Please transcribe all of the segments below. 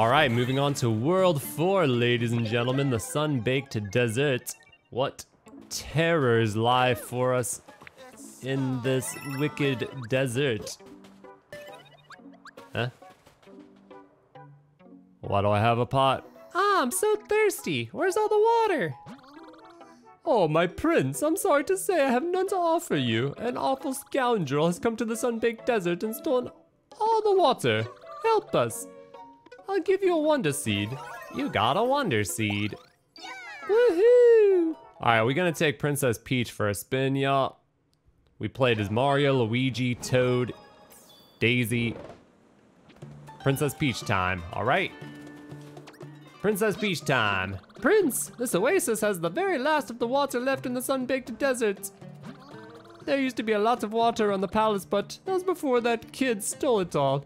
All right, moving on to World 4, ladies and gentlemen, the sun-baked desert. What terrors lie for us in this wicked desert? Huh? Why do I have a pot? Ah, I'm so thirsty. Where's all the water? Oh, my prince, I'm sorry to say I have none to offer you. An awful scoundrel has come to the sun-baked desert and stolen all the water. Help us. I'll give you a wonder seed. You got a wonder seed. Woohoo! All right, we're gonna take Princess Peach for a spin, y'all. We played as Mario, Luigi, Toad, Daisy. Princess Peach time, all right? Princess Peach time. Prince, this oasis has the very last of the water left in the sun-baked desert. There used to be a lot of water on the palace, but that was before that kid stole it all.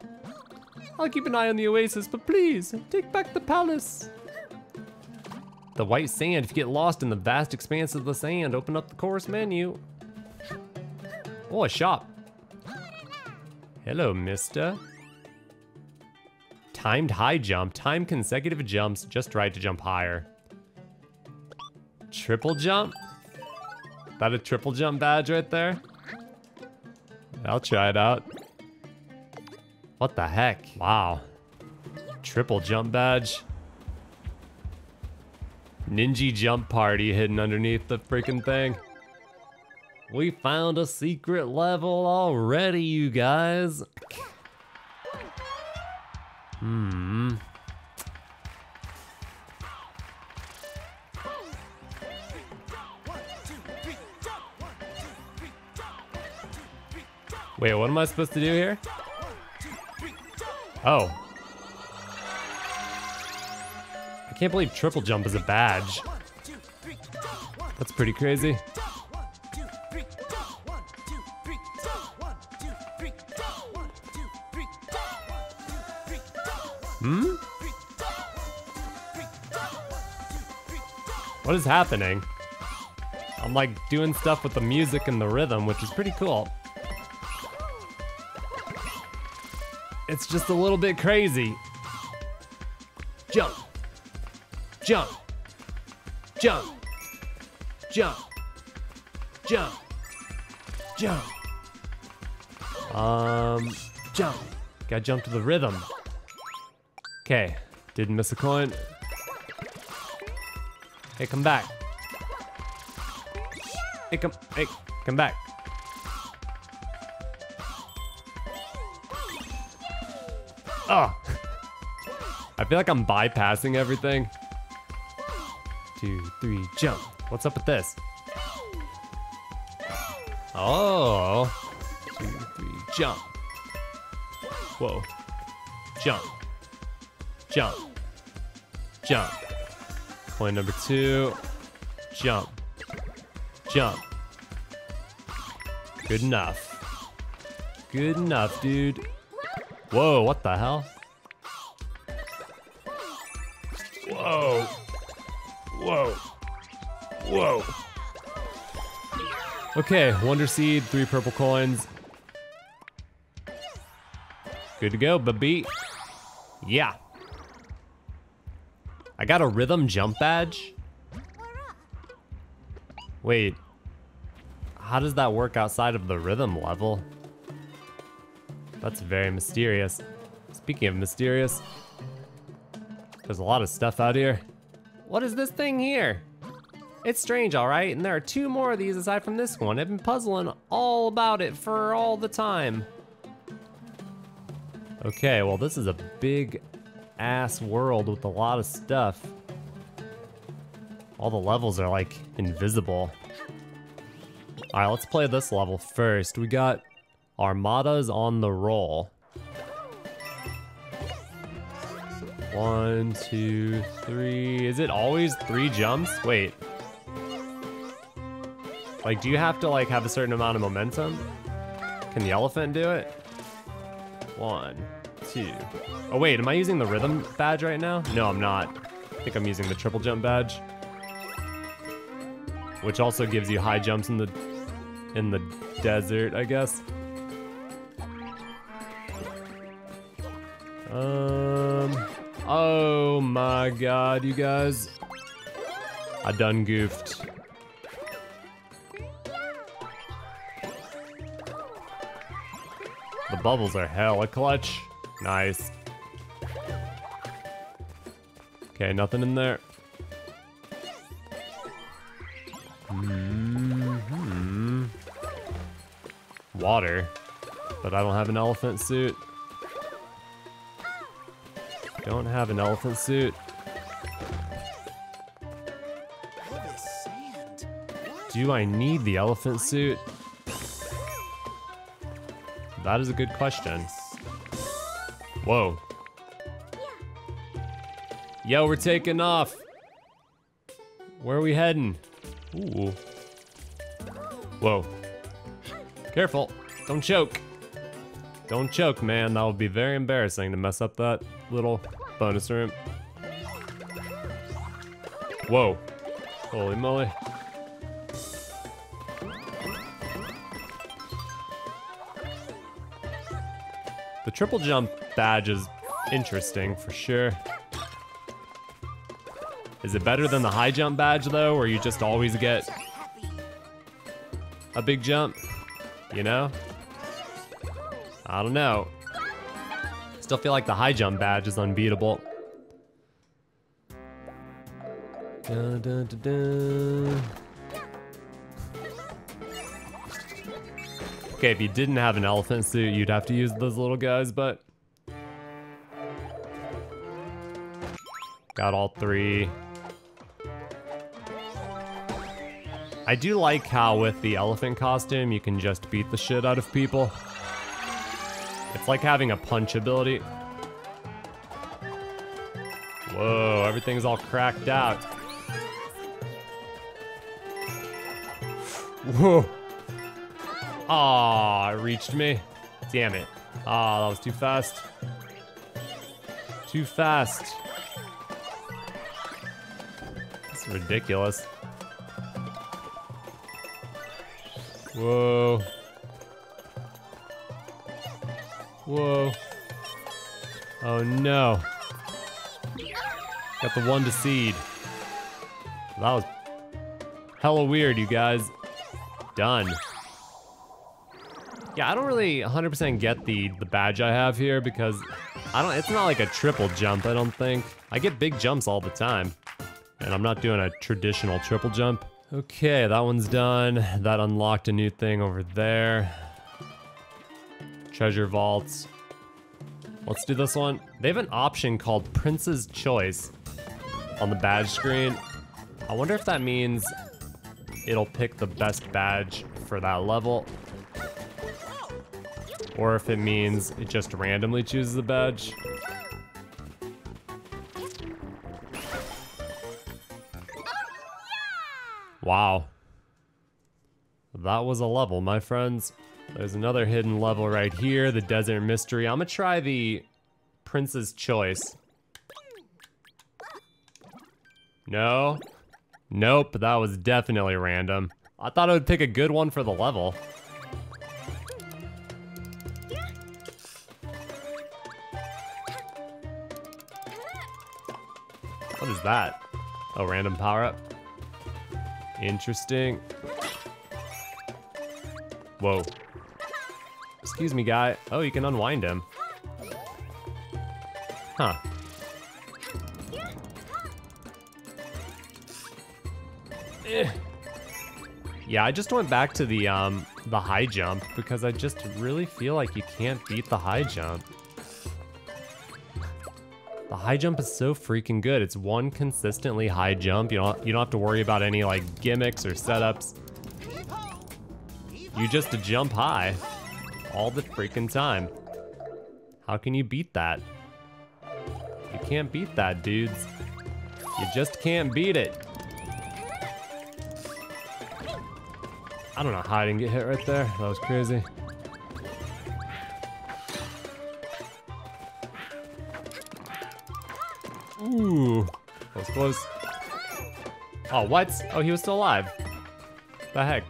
I'll keep an eye on the oasis, but please, take back the palace. The white sand, if you get lost in the vast expanse of the sand, open up the course menu. Oh, a shop. Hello, mister. Timed high jump, time consecutive jumps, just right to jump higher. Triple jump? That a triple jump badge right there? I'll try it out. What the heck? Wow. Triple jump badge. Ninja jump party hidden underneath the freaking thing. We found a secret level already, you guys. Hmm. Wait, what am I supposed to do here? Oh. I can't believe triple jump is a badge. That's pretty crazy. Hmm? What is happening? I'm like doing stuff with the music and the rhythm, which is pretty cool. It's just a little bit crazy. Jump. Jump. Jump. Jump. Jump. Jump. Um, jump. Gotta jump to the rhythm. Okay, didn't miss a coin. Hey, come back. Hey, come, hey, come back. Oh. I feel like I'm bypassing everything. Two, three, jump. What's up with this? Oh. Two, three, jump. Whoa. Jump. Jump. Jump. Coin number two. Jump. Jump. Good enough. Good enough, dude. Whoa, what the hell? Whoa. Whoa. Whoa. Okay, Wonder Seed, three purple coins. Good to go, baby. Yeah. I got a rhythm jump badge. Wait. How does that work outside of the rhythm level? That's very mysterious. Speaking of mysterious, there's a lot of stuff out here. What is this thing here? It's strange, all right, and there are two more of these aside from this one. I've been puzzling all about it for all the time. Okay, well this is a big ass world with a lot of stuff. All the levels are like invisible. All right, let's play this level first. We got Armadas on the roll. One, two, three. Is it always three jumps? Wait. Like, do you have to like have a certain amount of momentum? Can the elephant do it? One, two. Oh wait, am I using the rhythm badge right now? No, I'm not. I think I'm using the triple jump badge. Which also gives you high jumps in the in the desert, I guess. Um, Oh my god, you guys. I done goofed. The bubbles are hella clutch. Nice. Okay, nothing in there. Mm -hmm. Water. But I don't have an elephant suit. Don't have an elephant suit. Do I need the elephant suit? That is a good question. Whoa. Yo, we're taking off. Where are we heading? Ooh. Whoa. Careful. Don't choke. Don't choke, man. That would be very embarrassing to mess up that little bonus room. Whoa. Holy moly. The triple jump badge is interesting for sure. Is it better than the high jump badge though, where you just always get a big jump? You know? I don't know. Still feel like the high jump badge is unbeatable. Dun, dun, dun, okay, if you didn't have an elephant suit, you'd have to use those little guys, but... Got all three. I do like how with the elephant costume, you can just beat the shit out of people. It's like having a punch ability. Whoa, everything's all cracked out. Whoa. Aw, it reached me. Damn it. Ah, that was too fast. Too fast. It's ridiculous. Whoa. Whoa. Oh no. Got the Wonder Seed. That was hella weird, you guys. Done. Yeah, I don't really 100% get the, the badge I have here because I don't, it's not like a triple jump, I don't think. I get big jumps all the time. And I'm not doing a traditional triple jump. Okay, that one's done. That unlocked a new thing over there. Treasure vaults. Let's do this one. They have an option called Prince's Choice on the badge screen. I wonder if that means it'll pick the best badge for that level. Or if it means it just randomly chooses the badge. Wow. That was a level, my friends. There's another hidden level right here, the Desert Mystery. I'm gonna try the Prince's Choice. No. Nope, that was definitely random. I thought I would pick a good one for the level. What is that? A random power-up? Interesting. Whoa. Excuse me, guy. Oh, you can unwind him. Huh. Eh. Yeah, I just went back to the um the high jump because I just really feel like you can't beat the high jump. The high jump is so freaking good. It's one consistently high jump. You don't you don't have to worry about any like gimmicks or setups. You just jump high all the freaking time. How can you beat that? You can't beat that, dudes. You just can't beat it. I don't know how I didn't get hit right there. That was crazy. Ooh, that was close. Oh, what? Oh, he was still alive. The heck?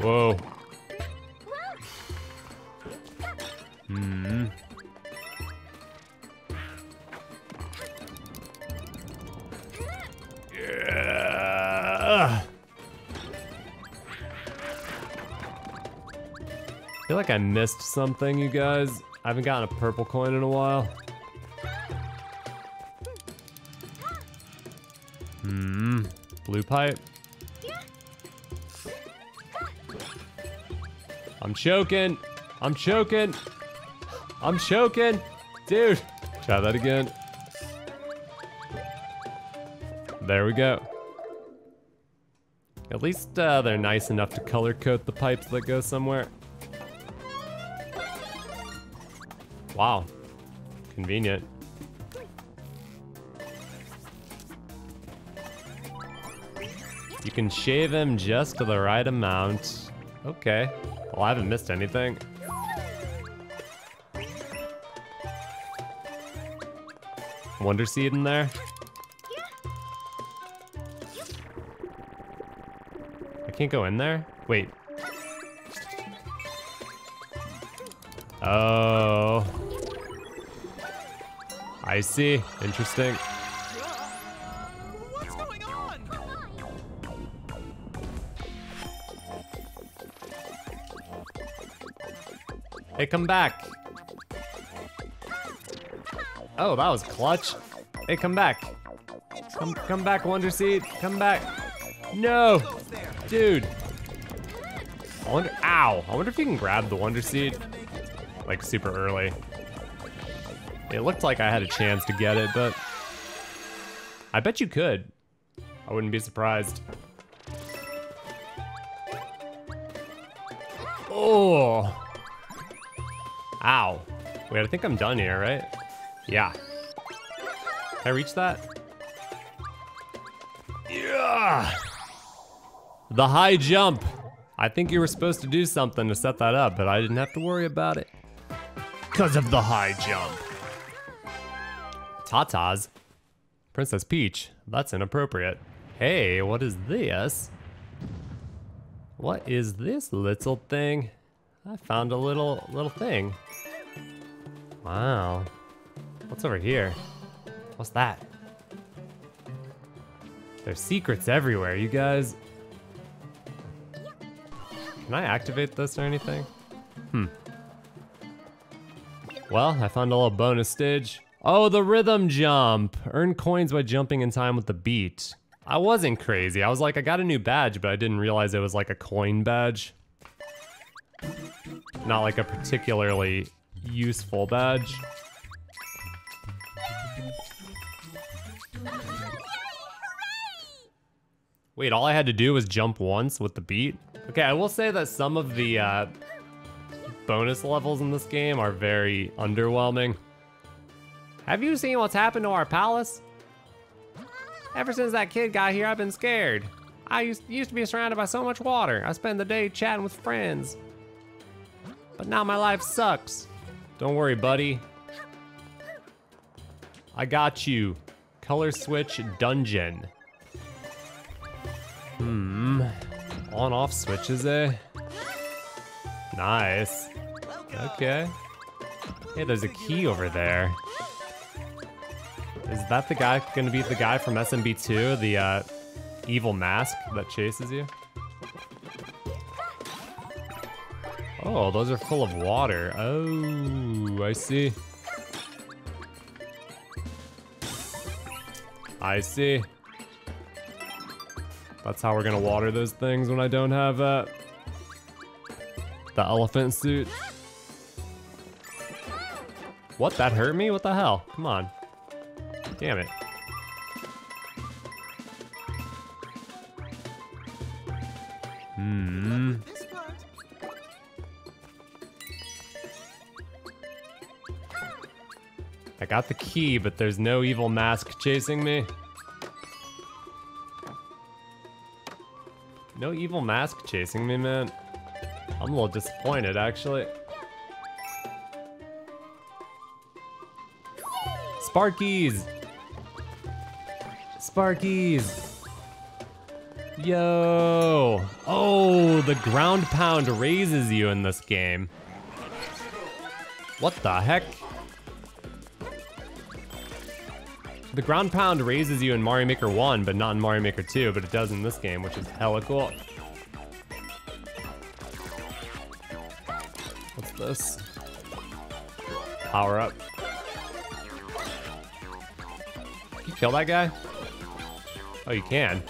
Whoa. Mm-hmm. Yeah. I feel like I missed something, you guys. I haven't gotten a purple coin in a while. Hmm. Blue pipe. I'm choking. I'm choking. I'm choking. Dude. Try that again. There we go. At least uh, they're nice enough to color coat the pipes that go somewhere. Wow. Convenient. You can shave him just to the right amount. Okay. Well, I haven't missed anything. Wonder Seed in there? I can't go in there? Wait. Oh. I see. Interesting. What's going on? Hey, come back. Oh, that was clutch. Hey, come back. Come, come back, Wonder Seed. Come back. No, dude. I wonder. Ow. I wonder if you can grab the Wonder Seed, like super early. It looked like I had a chance to get it, but I bet you could. I wouldn't be surprised. Oh. Ow. Wait, I think I'm done here, right? Yeah. Can I reach that? Yeah. The high jump. I think you were supposed to do something to set that up, but I didn't have to worry about it. Because of the high jump. Tatas. Princess Peach. That's inappropriate. Hey, what is this? What is this little thing? I found a little little thing. Wow. What's over here? What's that? There's secrets everywhere, you guys. Can I activate this or anything? Hmm. Well, I found a little bonus stage. Oh, the rhythm jump. Earn coins by jumping in time with the beat. I wasn't crazy. I was like, I got a new badge, but I didn't realize it was like a coin badge. Not like a particularly useful badge. Wait, all I had to do was jump once with the beat? Okay, I will say that some of the uh, bonus levels in this game are very underwhelming. Have you seen what's happened to our palace? Ever since that kid got here, I've been scared. I used, used to be surrounded by so much water. I spend the day chatting with friends. But now my life sucks. Don't worry, buddy. I got you. Color switch dungeon. Hmm. On off switches, eh? Nice. Okay. Hey, there's a key over there. Is that the guy gonna be the guy from SMB2? The uh, evil mask that chases you? Oh, those are full of water. Oh, I see. I see. That's how we're gonna water those things when I don't have uh, the elephant suit. What? That hurt me? What the hell? Come on. Damn it. Hmm. I got the key, but there's no evil mask chasing me. No evil mask chasing me, man. I'm a little disappointed, actually. Sparkies! Sparkies! Yo! Oh, the ground pound raises you in this game. What the heck? The ground pound raises you in Mario Maker 1, but not in Mario Maker 2, but it does in this game, which is hella cool. What's this? Power up. Can you kill that guy? Oh, you can.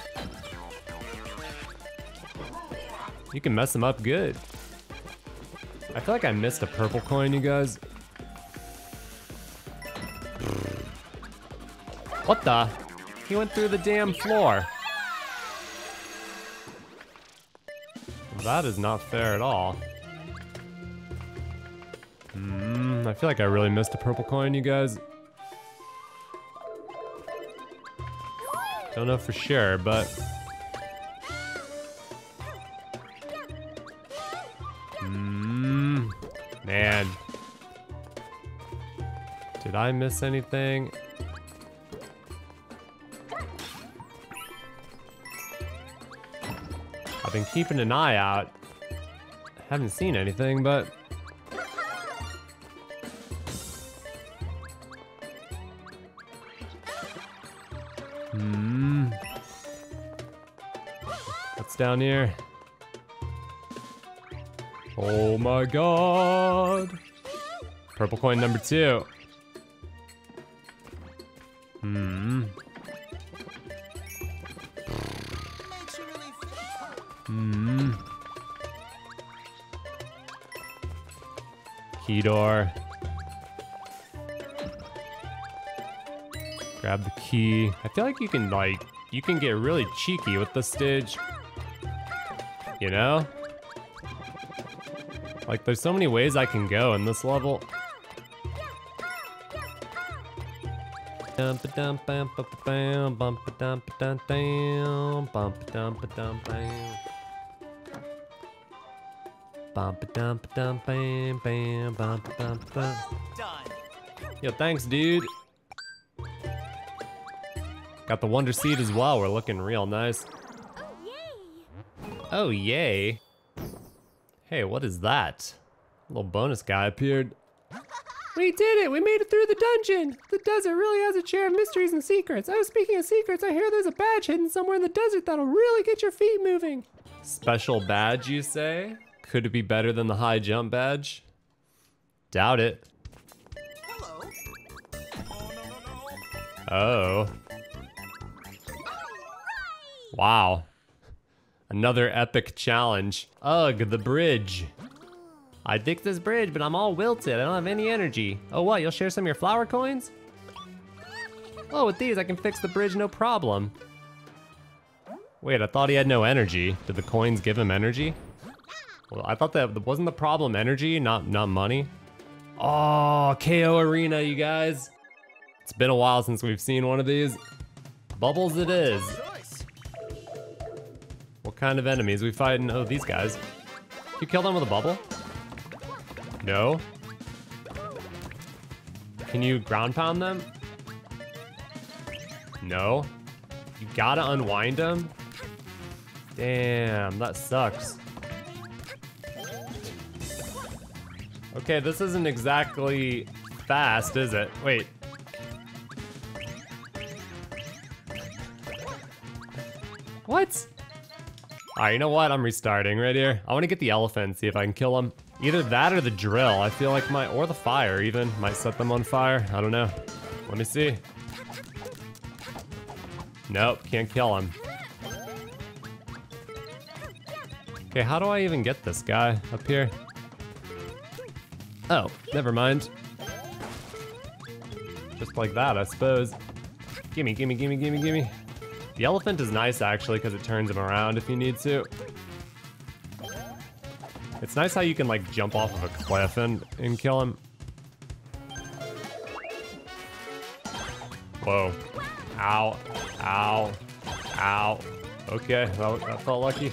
You can mess him up good. I feel like I missed a purple coin, you guys. What the? He went through the damn floor. That is not fair at all. Hmm, I feel like I really missed a purple coin, you guys. Don't know for sure, but Man. Did I miss anything? Been keeping an eye out. Haven't seen anything, but... Hmm. What's down here? Oh my god. Purple coin number two. Door. Grab the key. I feel like you can like, you can get really cheeky with the stage. You know? Like, there's so many ways I can go in this level. Bump bump dump dum bam bump bam bump dump dum bump. Yo, thanks, dude. Got the Wonder Seed as well. We're looking real nice. Oh, yay. Hey, what is that? A little bonus guy appeared. We did it! We made it through the dungeon! The desert really has a share of mysteries and secrets. Oh, speaking of secrets, I hear there's a badge hidden somewhere in the desert that'll really get your feet moving. Special badge, you say? Could it be better than the high jump badge? Doubt it. Hello. Oh. Wow. Another epic challenge. Ugh, the bridge. I dig this bridge, but I'm all wilted. I don't have any energy. Oh, what? You'll share some of your flower coins? Oh, with these, I can fix the bridge no problem. Wait, I thought he had no energy. Did the coins give him energy? Well, I thought that wasn't the problem energy, not not money. Oh, KO Arena, you guys. It's been a while since we've seen one of these. Bubbles it is. What kind of enemies we fighting? Oh, these guys. You kill them with a bubble? No. Can you ground pound them? No. You gotta unwind them? Damn, that sucks. Okay, this isn't exactly fast, is it? Wait. What? Alright, you know what? I'm restarting right here. I want to get the elephant, see if I can kill him. Either that or the drill. I feel like my, or the fire even, might set them on fire. I don't know. Let me see. Nope, can't kill him. Okay, how do I even get this guy up here? Oh, never mind. Just like that, I suppose. Gimme, gimme, gimme, gimme, gimme. The elephant is nice actually because it turns him around if you need to. It's nice how you can like jump off of a cliff and, and kill him. Whoa. Ow. Ow. Ow. Okay, that, that felt lucky.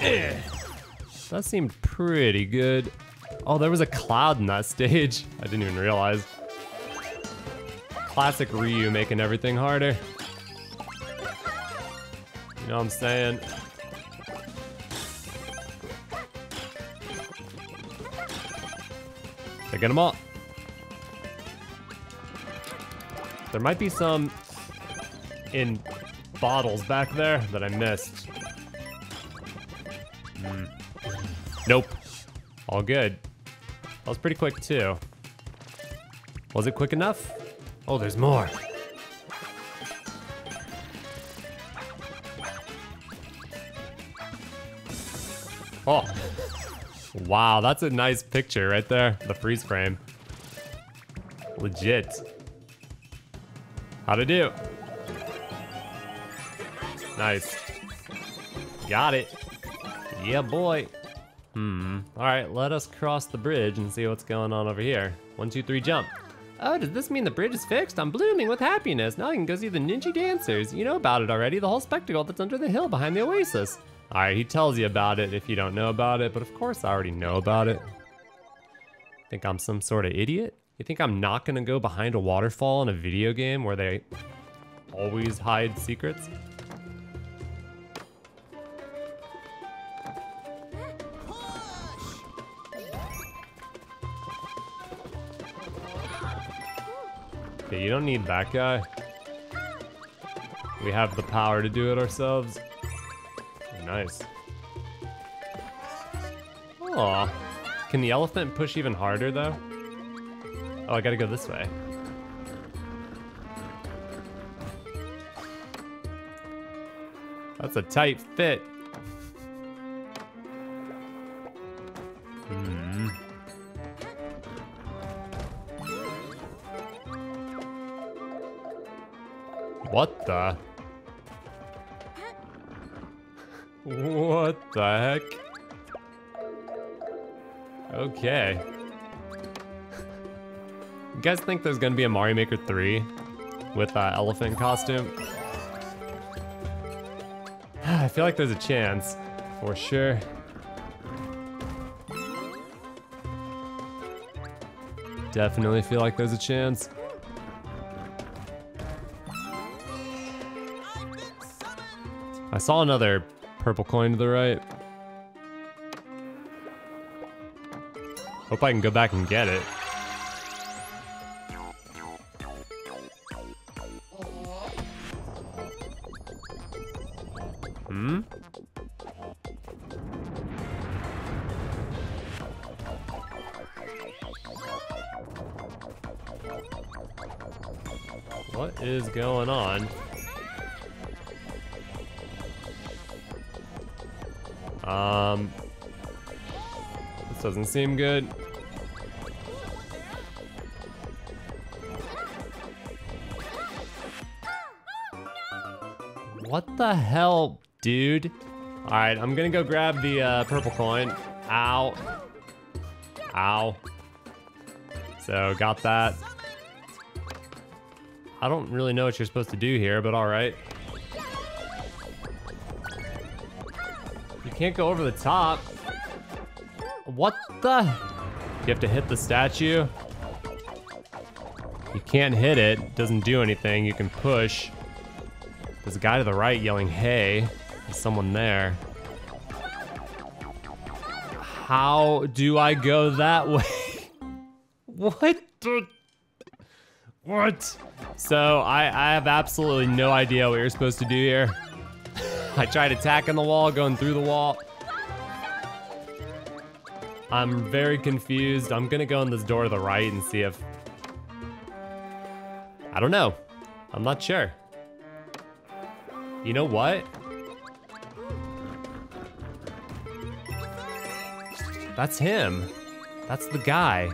That seemed pretty good. Oh, there was a cloud in that stage. I didn't even realize. Classic Ryu making everything harder. You know what I'm saying? Get them all? There might be some in bottles back there that I missed. Hmm. Nope. All good. That was pretty quick too. Was it quick enough? Oh, there's more. Oh. Wow, that's a nice picture right there. The freeze frame. Legit. How'd it do? Nice. Got it. Yeah, boy. Hmm. Alright, let us cross the bridge and see what's going on over here. One, two, three, jump. Oh, does this mean the bridge is fixed? I'm blooming with happiness. Now I can go see the ninja dancers. You know about it already, the whole spectacle that's under the hill behind the oasis. Alright, he tells you about it if you don't know about it, but of course I already know about it. Think I'm some sort of idiot? You think I'm not gonna go behind a waterfall in a video game where they always hide secrets? Okay, you don't need that guy. We have the power to do it ourselves. Nice. Aw. Can the elephant push even harder, though? Oh, I gotta go this way. That's a tight fit. Okay. You guys think there's gonna be a Mario Maker 3 with that elephant costume? I feel like there's a chance, for sure. Definitely feel like there's a chance. I saw another purple coin to the right. Hope I can go back and get it. Seem good. What the hell, dude? All right, I'm gonna go grab the uh, purple coin. Ow. Ow. So, got that. I don't really know what you're supposed to do here, but all right. You can't go over the top. The? You have to hit the statue? You can't hit it. Doesn't do anything. You can push. There's a guy to the right yelling, hey. There's someone there. How do I go that way? what the? What? So I, I have absolutely no idea what you're supposed to do here. I tried attacking the wall, going through the wall. I'm very confused. I'm gonna go in this door to the right and see if... I don't know. I'm not sure. You know what? That's him. That's the guy.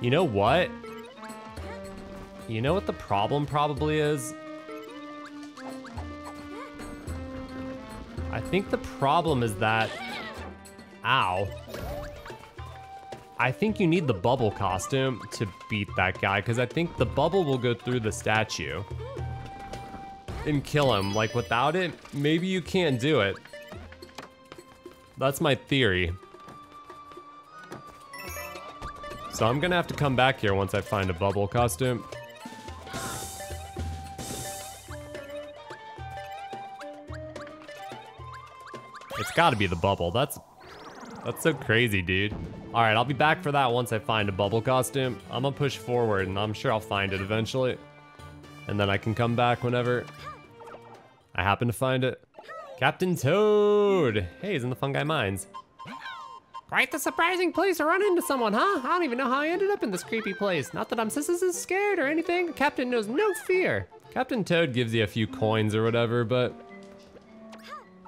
You know what? You know what the problem probably is? Think the problem is that... Ow. I think you need the bubble costume to beat that guy, because I think the bubble will go through the statue and kill him. Like, without it, maybe you can't do it. That's my theory. So I'm gonna have to come back here once I find a bubble costume. Gotta be the bubble. That's That's so crazy, dude. All right, I'll be back for that once I find a bubble costume. I'm gonna push forward and I'm sure I'll find it eventually. And then I can come back whenever I happen to find it. Captain Toad! Hey, he's in the Fungi Mines. Quite the surprising place to run into someone, huh? I don't even know how I ended up in this creepy place. Not that I'm is scared or anything. Captain knows no fear. Captain Toad gives you a few coins or whatever, but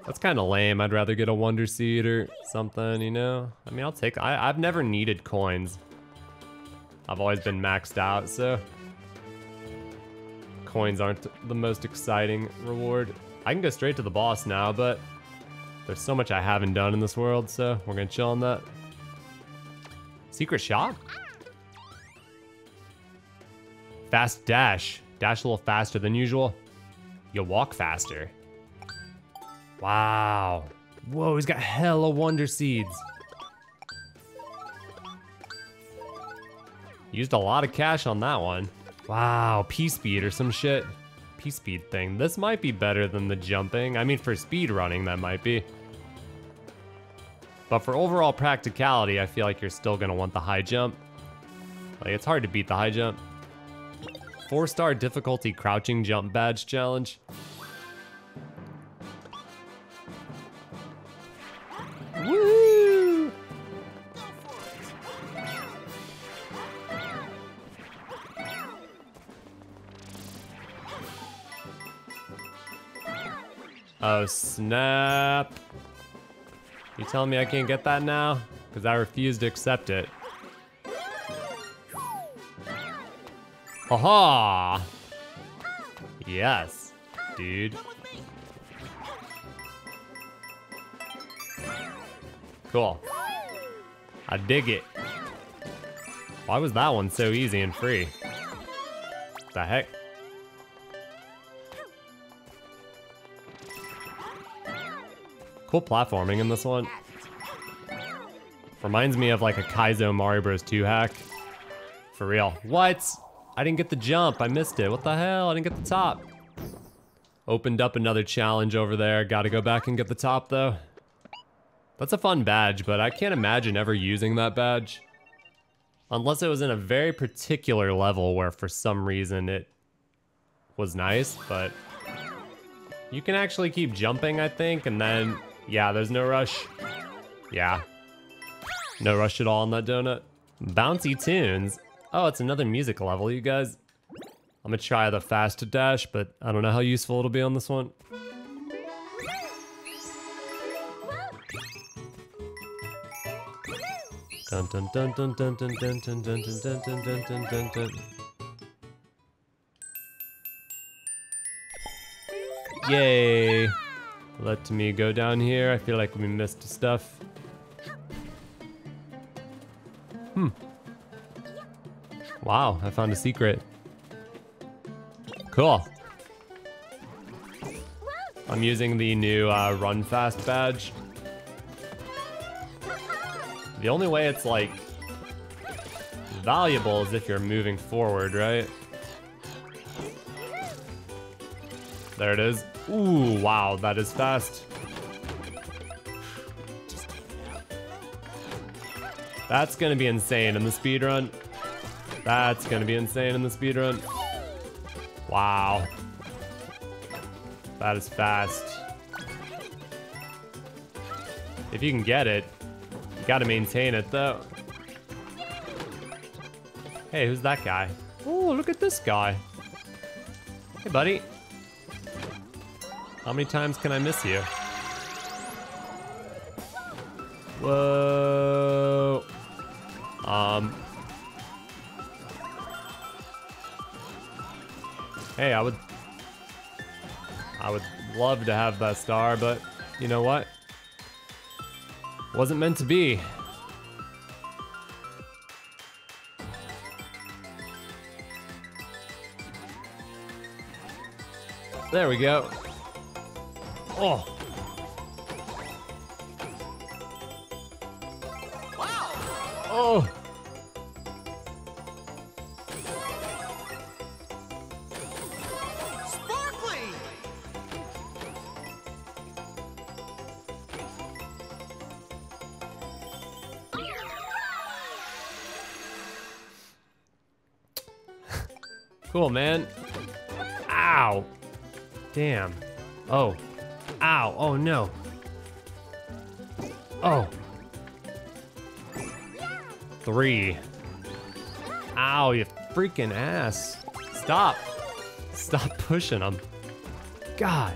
that's kind of lame. I'd rather get a Wonder Seed or something, you know? I mean, I'll take... I, I've never needed coins. I've always been maxed out, so... Coins aren't the most exciting reward. I can go straight to the boss now, but... There's so much I haven't done in this world, so we're gonna chill on that. Secret shop? Fast dash. Dash a little faster than usual. You'll walk faster. Wow. Whoa, he's got hella wonder seeds. Used a lot of cash on that one. Wow, P-Speed or some shit. P-Speed thing. This might be better than the jumping. I mean, for speed running, that might be. But for overall practicality, I feel like you're still gonna want the high jump. Like, it's hard to beat the high jump. Four star difficulty crouching jump badge challenge. Woo! Oh, snap. You telling me I can't get that now? Because I refuse to accept it. Haha! Yes, dude. Cool. I dig it. Why was that one so easy and free? The heck? Cool platforming in this one. Reminds me of like a Kaizo Mario Bros 2 hack. For real. What? I didn't get the jump. I missed it. What the hell? I didn't get the top. Opened up another challenge over there. Gotta go back and get the top though. That's a fun badge, but I can't imagine ever using that badge. Unless it was in a very particular level where for some reason it was nice, but you can actually keep jumping, I think, and then, yeah, there's no rush. Yeah. No rush at all on that donut. Bouncy tunes. Oh, it's another music level, you guys. I'm gonna try the fast dash, but I don't know how useful it'll be on this one. Dun dun dun dun dun dun dun dun dun dun dun dun dun dun dun dun. Yay! Let me go down here. I feel like we missed stuff. Hmm. Wow, I found a secret. Cool. I'm using the new uh, Run Fast badge. The only way it's like valuable is if you're moving forward, right? There it is. Ooh, wow, that is fast. That's gonna be insane in the speed run. That's gonna be insane in the speed run. Wow. That is fast. If you can get it, Gotta maintain it though. Hey, who's that guy? Oh, look at this guy. Hey, buddy. How many times can I miss you? Whoa. Um. Hey, I would... I would love to have that star, but you know what? Wasn't meant to be. There we go. Oh. Wow. Oh. Oh. Ow. Oh, no. Oh. Three. Ow, you freaking ass. Stop. Stop pushing them. God.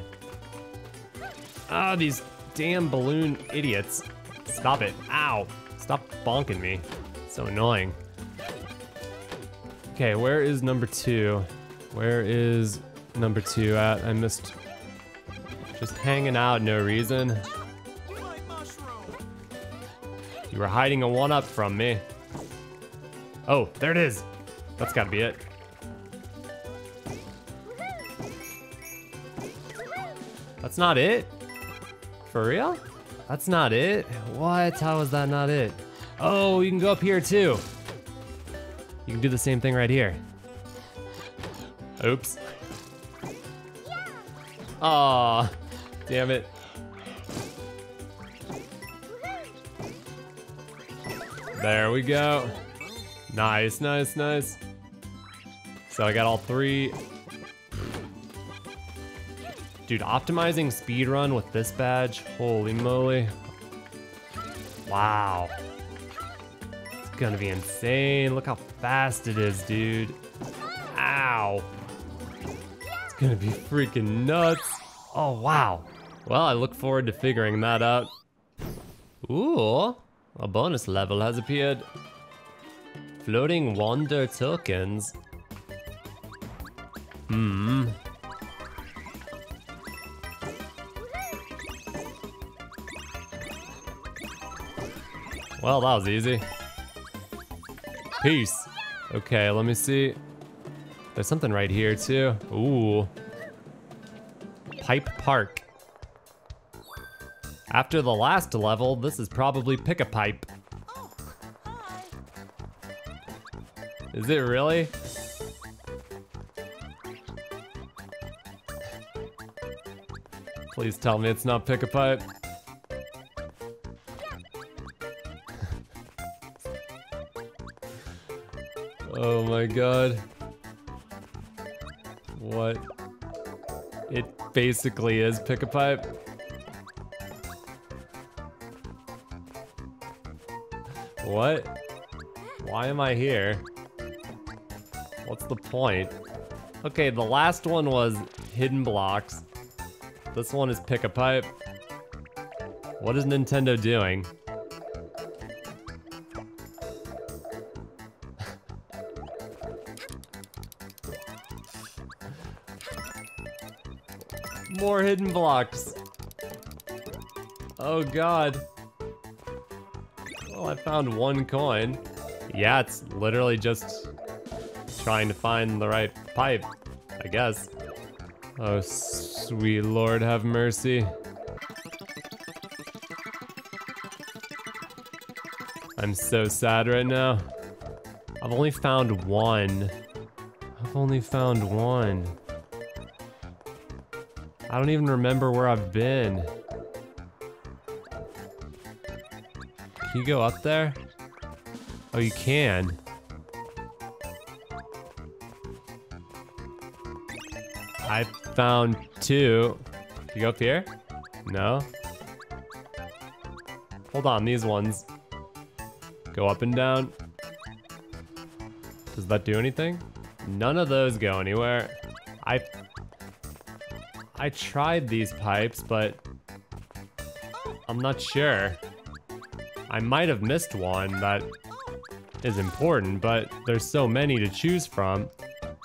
Ah, these damn balloon idiots. Stop it. Ow. Stop bonking me. So annoying. Okay, where is number two? Where is number two at? I missed. Just hanging out, no reason. You were hiding a one up from me. Oh, there it is. That's gotta be it. That's not it? For real? That's not it? What? How is that not it? Oh, you can go up here too. You can do the same thing right here. Oops. Aw, damn it. There we go. Nice, nice, nice. So I got all three. Dude, optimizing speedrun with this badge, holy moly. Wow. It's gonna be insane. Look how fast it is, dude. Ow. It's gonna be freaking nuts. Oh, wow. Well, I look forward to figuring that out. Ooh, a bonus level has appeared. Floating Wonder tokens. Hmm. Well, that was easy. Peace. Okay, let me see. There's something right here too. Ooh. Pipe Park. After the last level, this is probably Pick a Pipe. Is it really? Please tell me it's not Pick a Pipe. oh my god. What? It basically is Pick a Pipe. What? Why am I here? What's the point? Okay, the last one was hidden blocks. This one is pick a pipe. What is Nintendo doing? More hidden blocks. Oh god. Found one coin. Yeah, it's literally just trying to find the right pipe, I guess. Oh, sweet Lord, have mercy. I'm so sad right now. I've only found one. I've only found one. I don't even remember where I've been. Can you go up there? Oh, you can. I found two. Can You go up here? No? Hold on, these ones. Go up and down. Does that do anything? None of those go anywhere. I... I tried these pipes, but... I'm not sure. I might have missed one that is important, but there's so many to choose from.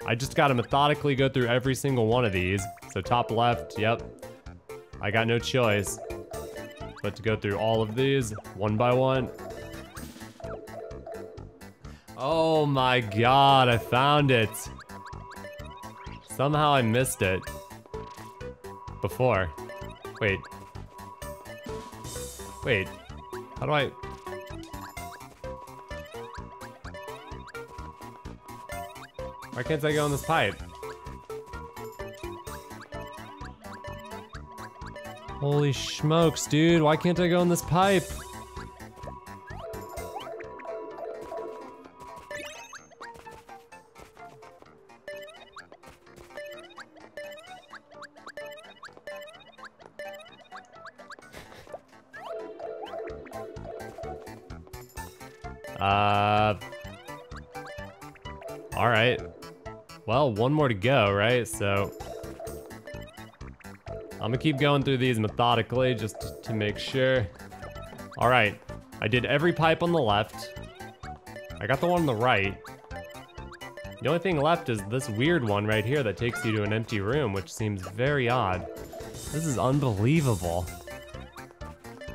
I just gotta methodically go through every single one of these. So top left, yep. I got no choice but to go through all of these one by one. Oh my god, I found it. Somehow I missed it. Before. Wait. Wait. How do I... Why can't I go in this pipe? Holy smokes, dude. Why can't I go in this pipe? More to go, right? So. I'm gonna keep going through these methodically just to, make sure. All right. I did every pipe on the left. I got the one on the right. The only thing left is this weird one right here that takes you to an empty room, which seems very odd. This is unbelievable.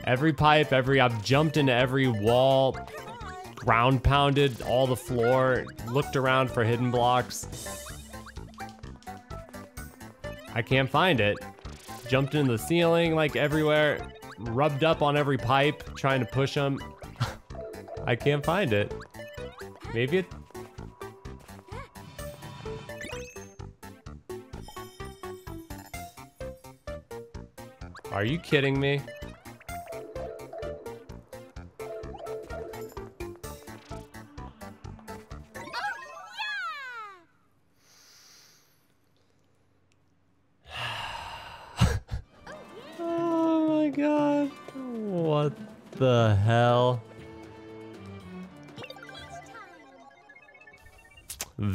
Every pipe, every, I've jumped into every wall, ground pounded all the floor, looked around for hidden blocks. I can't find it. Jumped into the ceiling like everywhere, rubbed up on every pipe, trying to push them. I can't find it. Maybe it. Are you kidding me?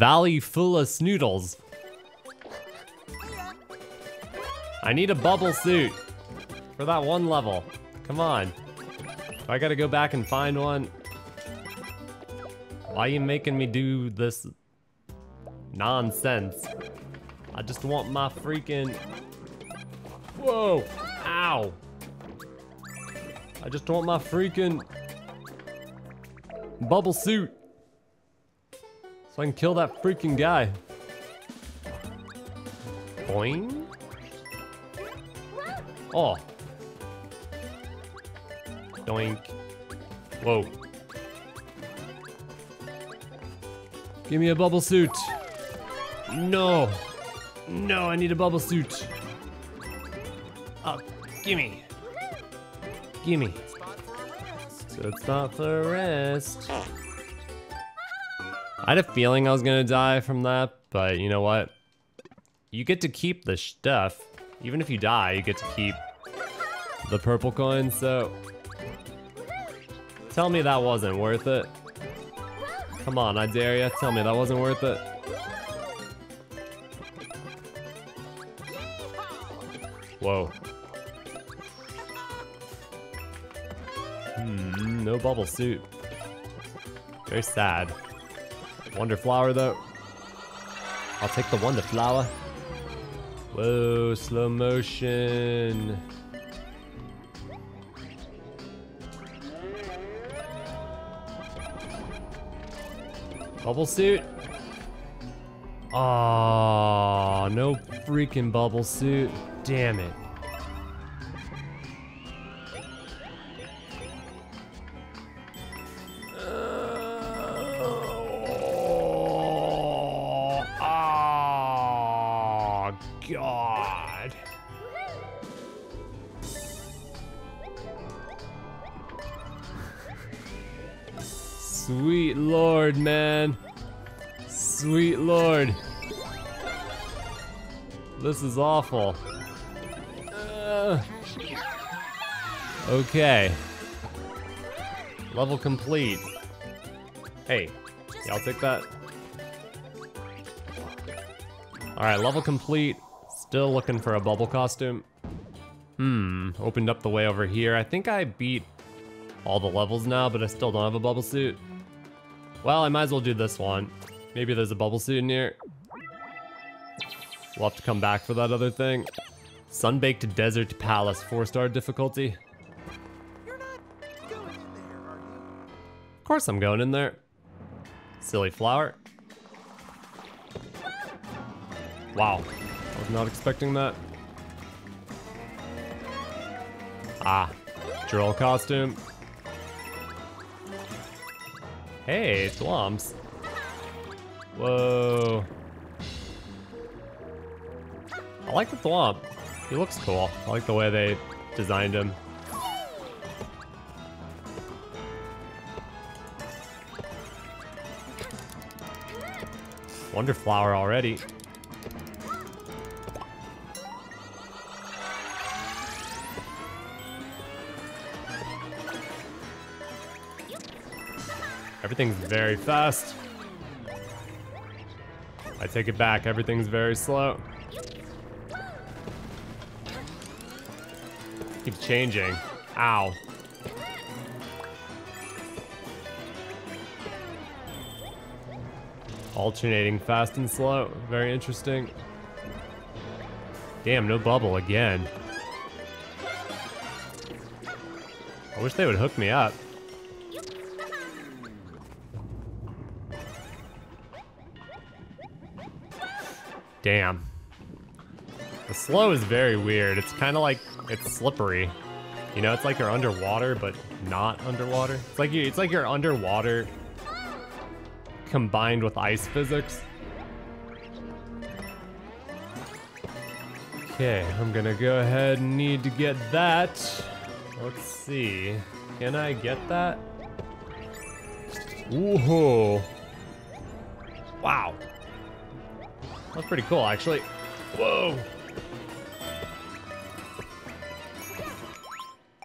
Valley full of Snootles. I need a bubble suit for that one level. Come on. I gotta go back and find one. Why are you making me do this nonsense? I just want my freaking... Whoa! Ow! I just want my freaking bubble suit. So I can kill that freaking guy. Boing. Oh. Doink. Whoa. Give me a bubble suit. No. No, I need a bubble suit. Oh, gimme. Gimme. So it's not for rest. I had a feeling I was gonna die from that, but you know what? You get to keep the stuff. Even if you die, you get to keep the purple coins, so... Tell me that wasn't worth it. Come on, I dare you. Tell me that wasn't worth it. Whoa. Hmm, no bubble suit. Very sad. Wonder flower though. I'll take the wonder flower. Whoa, slow motion. Bubble suit? Oh, no freaking bubble suit. Damn it. Is awful. Uh, okay. Level complete. Hey, y'all take that? Alright, level complete. Still looking for a bubble costume. Hmm, opened up the way over here. I think I beat all the levels now, but I still don't have a bubble suit. Well, I might as well do this one. Maybe there's a bubble suit in here. We'll have to come back for that other thing. Sunbaked Desert Palace, four star difficulty. Of course I'm going in there. Silly flower. Wow, I was not expecting that. Ah, drill costume. Hey, Thwomps. Whoa. I like the Thwomp. He looks cool. I like the way they designed him. Wonder flower already. Everything's very fast. I take it back, everything's very slow. Keeps changing. Ow. Alternating fast and slow. Very interesting. Damn, no bubble again. I wish they would hook me up. Damn. The slow is very weird. It's kind of like, it's slippery. You know, it's like you're underwater, but not underwater. It's like you, it's like you're underwater combined with ice physics. Okay, I'm gonna go ahead and need to get that. Let's see. Can I get that? Ooh. Wow. That's pretty cool, actually. Whoa.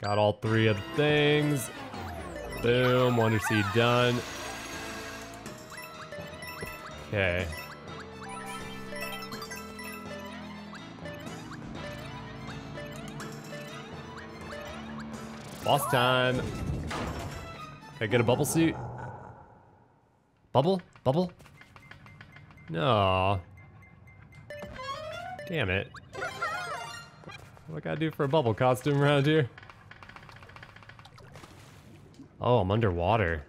Got all three of the things. Boom, Wonder Seed done. Okay. Boss time. Can I get a bubble suit? Bubble? Bubble? No. Damn it. What do I gotta do for a bubble costume around here? Oh, I'm underwater.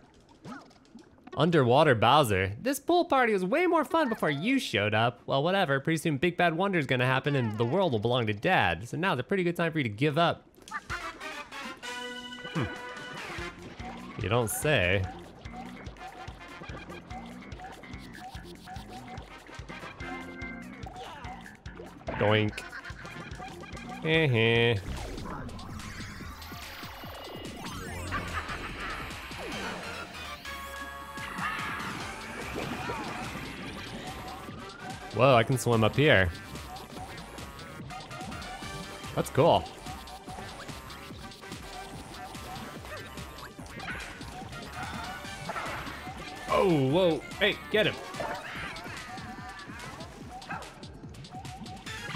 Underwater Bowser. This pool party was way more fun before you showed up. Well, whatever. Pretty soon Big Bad Wonder's gonna happen and the world will belong to Dad. So now's a pretty good time for you to give up. Hmm. You don't say. Doink. Eh -heh. Whoa, I can swim up here. That's cool. Oh, whoa. Hey, get him.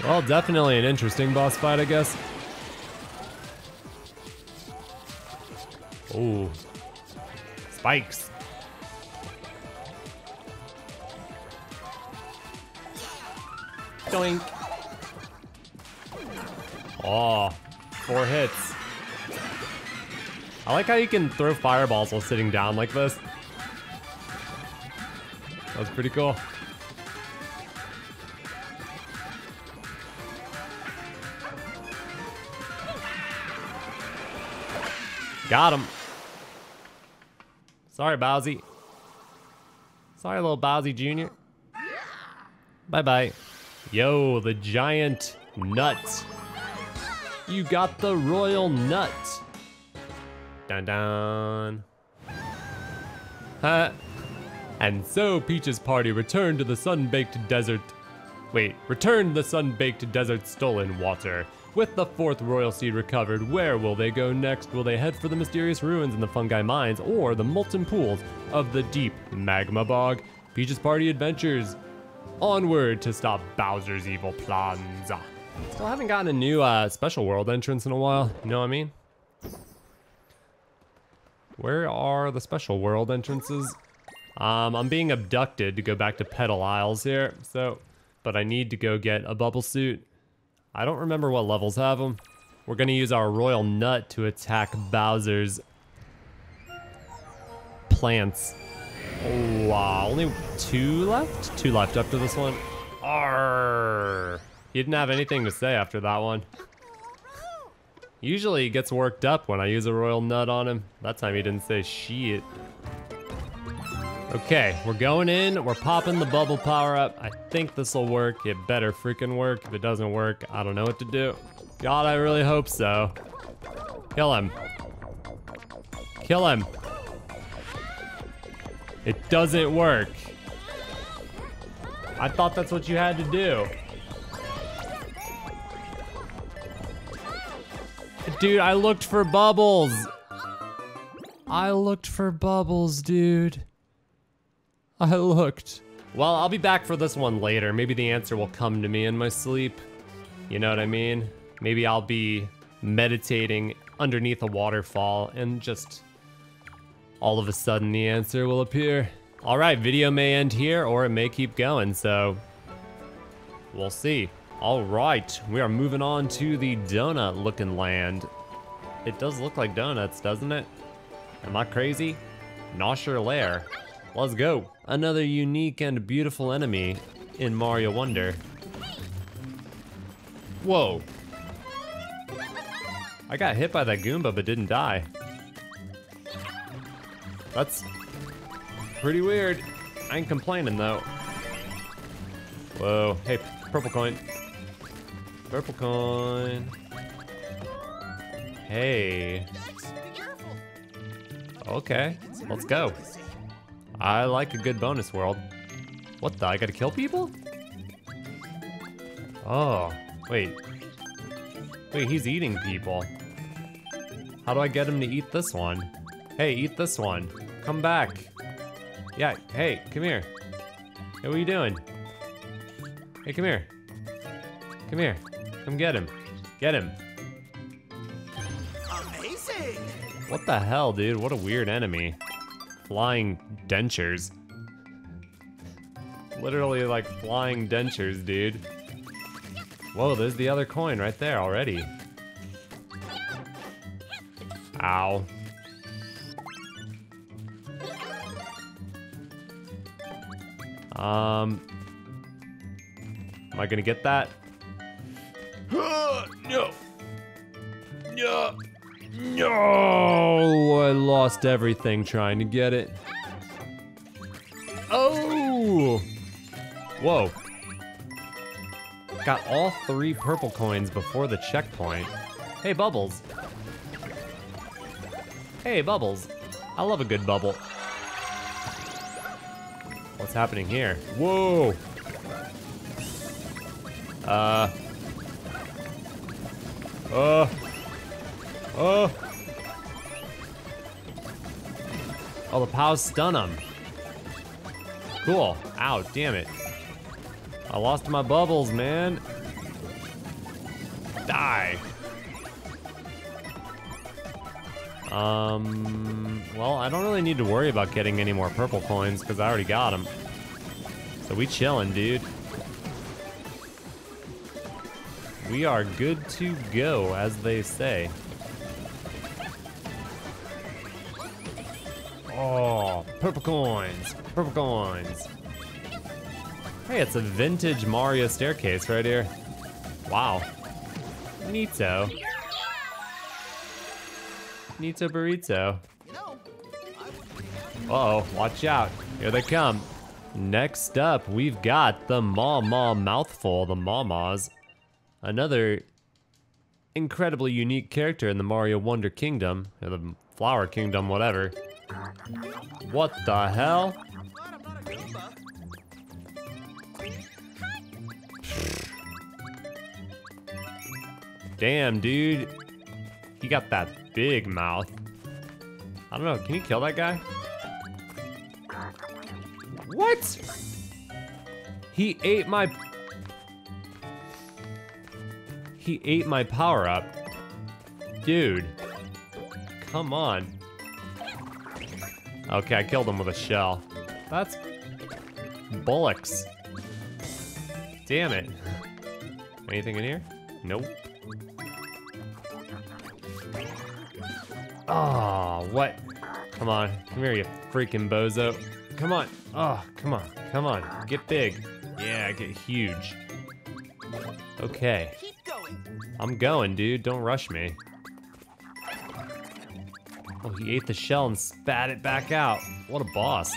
Well, definitely an interesting boss fight, I guess. Oh. Spikes. Doink. Oh, four hits. I like how you can throw fireballs while sitting down like this. That was pretty cool. Got him. Sorry, Bowsy. Sorry, little Bowsy Jr. Bye-bye. Yo, the giant nut. You got the royal nut. Dun dun. Huh. And so Peach's party returned to the sun-baked desert. Wait, returned the sun-baked desert stolen water. With the fourth royal seed recovered, where will they go next? Will they head for the mysterious ruins in the fungi mines or the molten pools of the deep magma bog? Peach's party adventures onward to stop Bowser's evil plans. Still haven't gotten a new uh, special world entrance in a while, you know what I mean? Where are the special world entrances? Um, I'm being abducted to go back to Petal Isles here, so, but I need to go get a bubble suit. I don't remember what levels have them. We're gonna use our royal nut to attack Bowser's plants. Wow, only two left? Two left after this one. Arr! He didn't have anything to say after that one. Usually he gets worked up when I use a royal nut on him. That time he didn't say shit. Okay, we're going in, we're popping the bubble power up. I think this will work. It better freaking work. If it doesn't work, I don't know what to do. God, I really hope so. Kill him. Kill him. It doesn't work. I thought that's what you had to do. Dude, I looked for bubbles. I looked for bubbles, dude. I looked. Well, I'll be back for this one later. Maybe the answer will come to me in my sleep. You know what I mean? Maybe I'll be meditating underneath a waterfall and just all of a sudden the answer will appear. All right, video may end here or it may keep going, so we'll see. All right, we are moving on to the donut looking land. It does look like donuts, doesn't it? Am I crazy? Gnawsher Lair. Let's go. Another unique and beautiful enemy in Mario Wonder. Whoa. I got hit by that Goomba but didn't die. That's pretty weird. I ain't complaining though. Whoa, hey, purple coin. Purple coin. Hey. Okay, let's go. I like a good bonus world. What the, I gotta kill people? Oh, wait. Wait, he's eating people. How do I get him to eat this one? Hey, eat this one. Come back. Yeah, hey, come here. Hey, what are you doing? Hey, come here. Come here. Come get him. Get him. Amazing! What the hell, dude? What a weird enemy. Flying dentures. Literally like flying dentures, dude. Whoa, there's the other coin right there already. Ow. Um, am I gonna get that? no. No. No, I lost everything trying to get it. Oh! Whoa. Got all three purple coins before the checkpoint. Hey, Bubbles. Hey, Bubbles. I love a good bubble. What's happening here? Whoa! Uh. Uh. Oh. Oh, the POWs stun him. Cool. Ow, damn it. I lost my bubbles, man. Die. Um, well, I don't really need to worry about getting any more purple coins because I already got them. So we chilling, dude. We are good to go, as they say. Oh, purple coins, purple coins. Hey, it's a vintage Mario staircase right here. Wow. Neato. Burrito. You know, I Uh oh, watch out. Here they come. Next up, we've got the Mawmaw Mouthful, the Maw-Maws. Another incredibly unique character in the Mario Wonder Kingdom, or the Flower Kingdom, whatever. What the hell? thought about a Goomba. Damn, dude. He got that big mouth. I don't know, can you kill that guy? What? He ate my... He ate my power up. Dude. Come on. Okay, I killed him with a shell. That's... Bullocks. Damn it. Anything in here? Nope. Oh, what? Come on. Come here, you freaking bozo. Come on. Oh, come on. Come on. Get big. Yeah, get huge. Okay. Going. I'm going, dude. Don't rush me. Oh, he ate the shell and spat it back out. What a boss.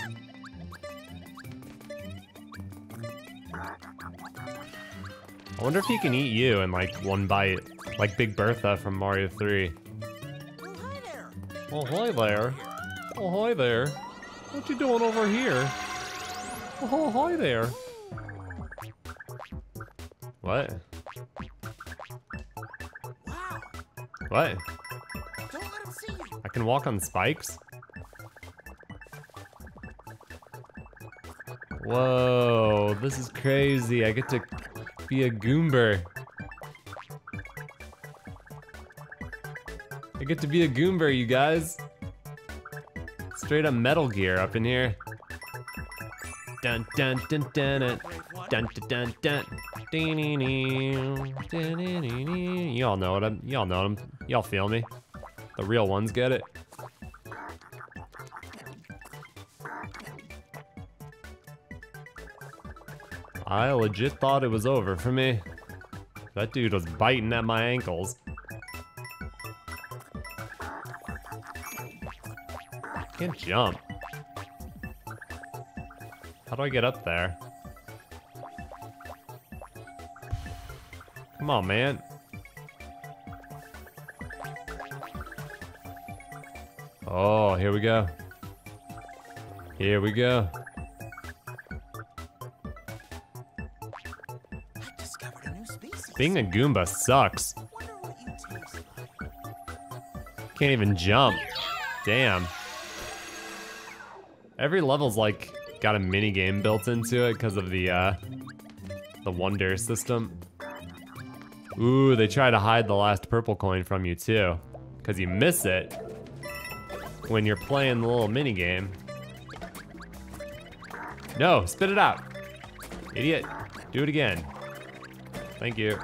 I wonder if he can eat you in like one bite, like Big Bertha from Mario 3. Oh, hi there. Oh, hi there. What you doing over here? Oh, hi there. What? Wow. What? I can walk on spikes? Whoa, this is crazy. I get to be a Goomber. Get to be a Goomber, you guys. Straight up Metal Gear up in here. Dun dun dun dun dun dun dun dun dun. Dee-nee-nee, Y'all know what I'm. Y'all know I'm. Y'all feel me. The real ones get it. I legit thought it was over for me. That dude was biting at my ankles. Can't jump. How do I get up there? Come on, man. Oh, here we go. Here we go. Discovered a new species. Being a Goomba sucks. Wonder what you taste like. Can't even jump. Damn. Every level's like got a mini game built into it because of the uh the wonder system. Ooh, they try to hide the last purple coin from you too. Cause you miss it when you're playing the little mini game. No, spit it out. Idiot. Do it again. Thank you.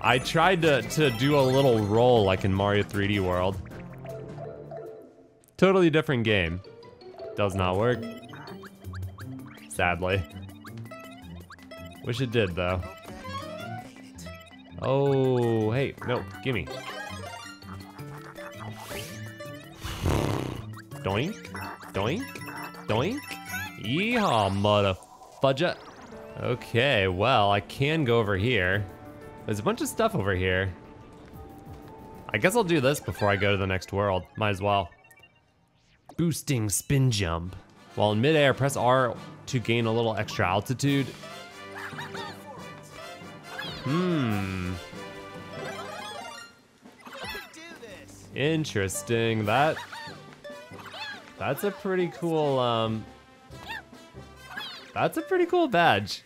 I tried to, to do a little roll like in Mario 3D World. Totally different game. Does not work. Sadly. Wish it did though. Oh, hey, no, gimme. Doink, doink, doink. Yeehaw, mother fudger. Okay, well, I can go over here. There's a bunch of stuff over here. I guess I'll do this before I go to the next world. Might as well. Boosting spin jump. While in midair, press R to gain a little extra altitude. Hmm. Interesting. That that's a pretty cool um That's a pretty cool badge.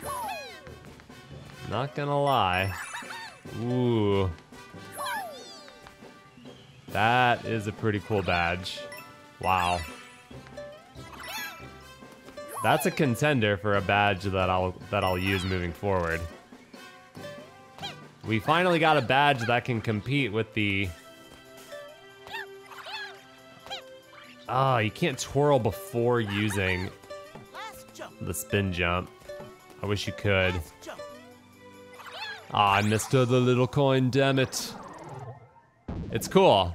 Not gonna lie. Ooh. That is a pretty cool badge. Wow. That's a contender for a badge that I'll that I'll use moving forward. We finally got a badge that can compete with the Ah, you can't twirl before using the spin jump. I wish you could. Ah, I missed the little coin, damn it. It's cool.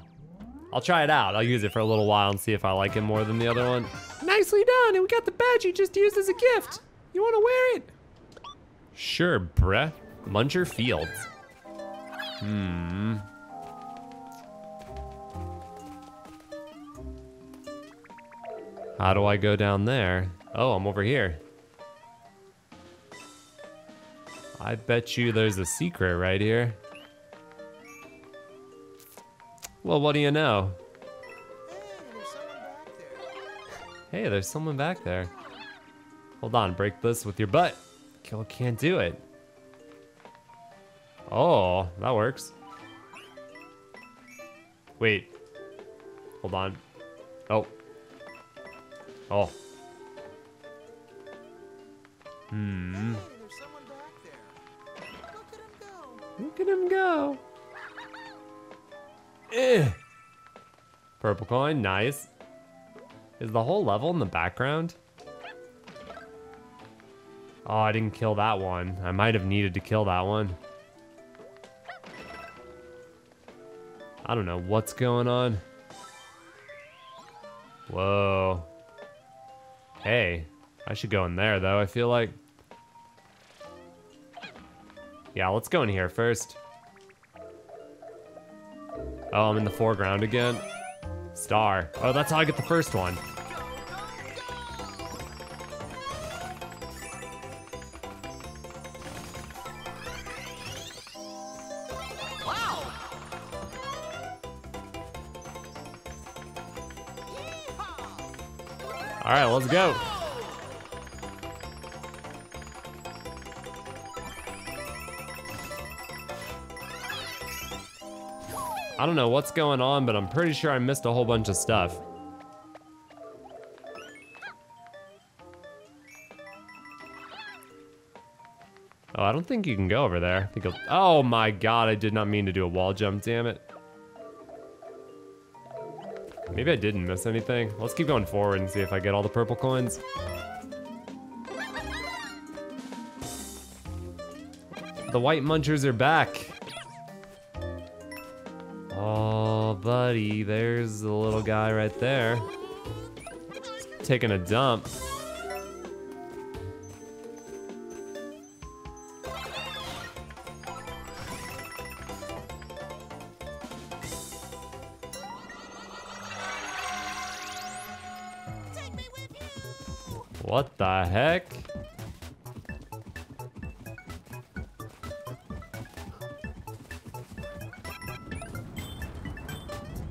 I'll try it out. I'll use it for a little while and see if I like it more than the other one. Nicely done, and we got the badge you just used as a gift. You want to wear it? Sure, bruh. Muncher Fields. Hmm. How do I go down there? Oh, I'm over here. I bet you there's a secret right here. Well, what do you know? Hey, there's someone back there. Hey, there's someone back there. Hold on, break this with your butt. Kill can't do it. Oh, that works. Wait. Hold on. Oh. Oh. Hmm. Hey, there's someone back there. Look at him go. Eh. Purple coin, nice. Is the whole level in the background? Oh, I didn't kill that one. I might have needed to kill that one. I don't know what's going on. Whoa. Hey, I should go in there though, I feel like. Yeah, let's go in here first. Oh, I'm in the foreground again. Star. Oh, that's how I get the first one. Wow. All right, let's go. I don't know what's going on, but I'm pretty sure I missed a whole bunch of stuff. Oh, I don't think you can go over there. Oh my god, I did not mean to do a wall jump, damn it. Maybe I didn't miss anything. Let's keep going forward and see if I get all the purple coins. The white munchers are back. Buddy, there's the little guy right there. Taking a dump. What the heck?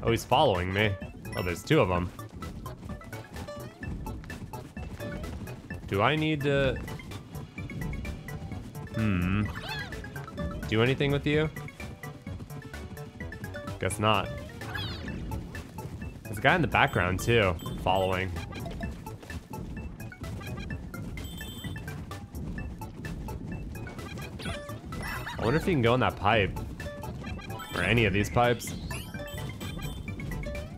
Oh, he's following me. Oh, there's two of them. Do I need to... Hmm. Do anything with you? Guess not. There's a guy in the background, too, following. I wonder if you can go in that pipe. Or any of these pipes.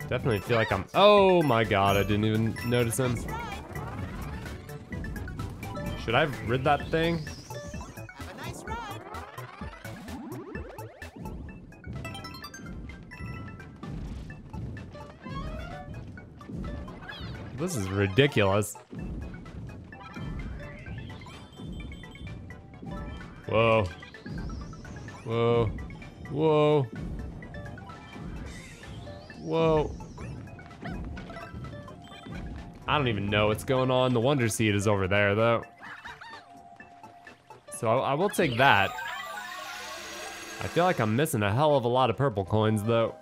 Definitely feel like I'm... Oh my god, I didn't even notice him. Should I have rid that thing? This is ridiculous. Whoa. Know what's going on. The Wonder Seed is over there, though. So I, I will take that. I feel like I'm missing a hell of a lot of purple coins, though.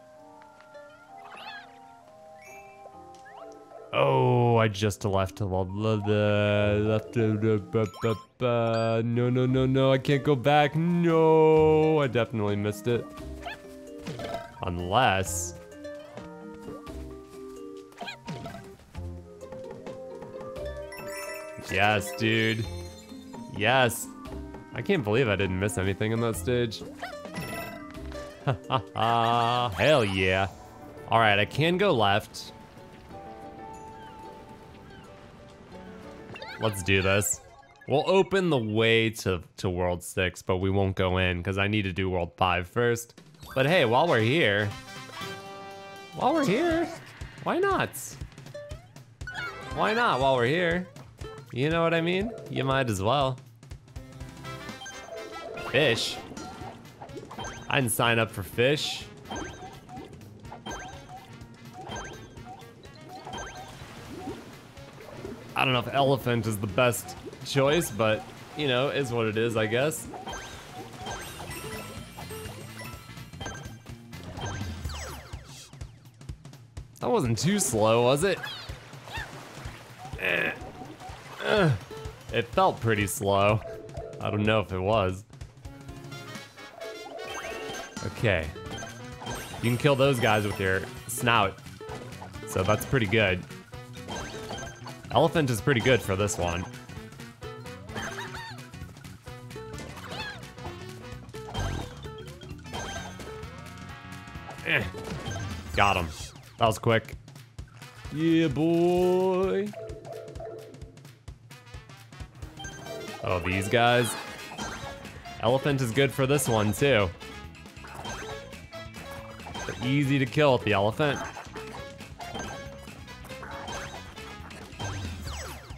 Oh, I just left left no no no no I can't go back. No, I definitely missed it. Unless Yes, dude. Yes. I can't believe I didn't miss anything in that stage. Hell yeah. All right, I can go left. Let's do this. We'll open the way to, to World 6, but we won't go in because I need to do World 5 first. But hey, while we're here, while we're here, why not? Why not while we're here? You know what I mean? You might as well. Fish? I didn't sign up for fish. I don't know if elephant is the best choice, but you know, is what it is, I guess. That wasn't too slow, was it? Eh. Eh. It felt pretty slow. I don't know if it was. Okay. You can kill those guys with your snout. So that's pretty good. Elephant is pretty good for this one. Eh. Got him. That was quick. Yeah, boy. Oh, these guys. Elephant is good for this one, too. But easy to kill with the elephant.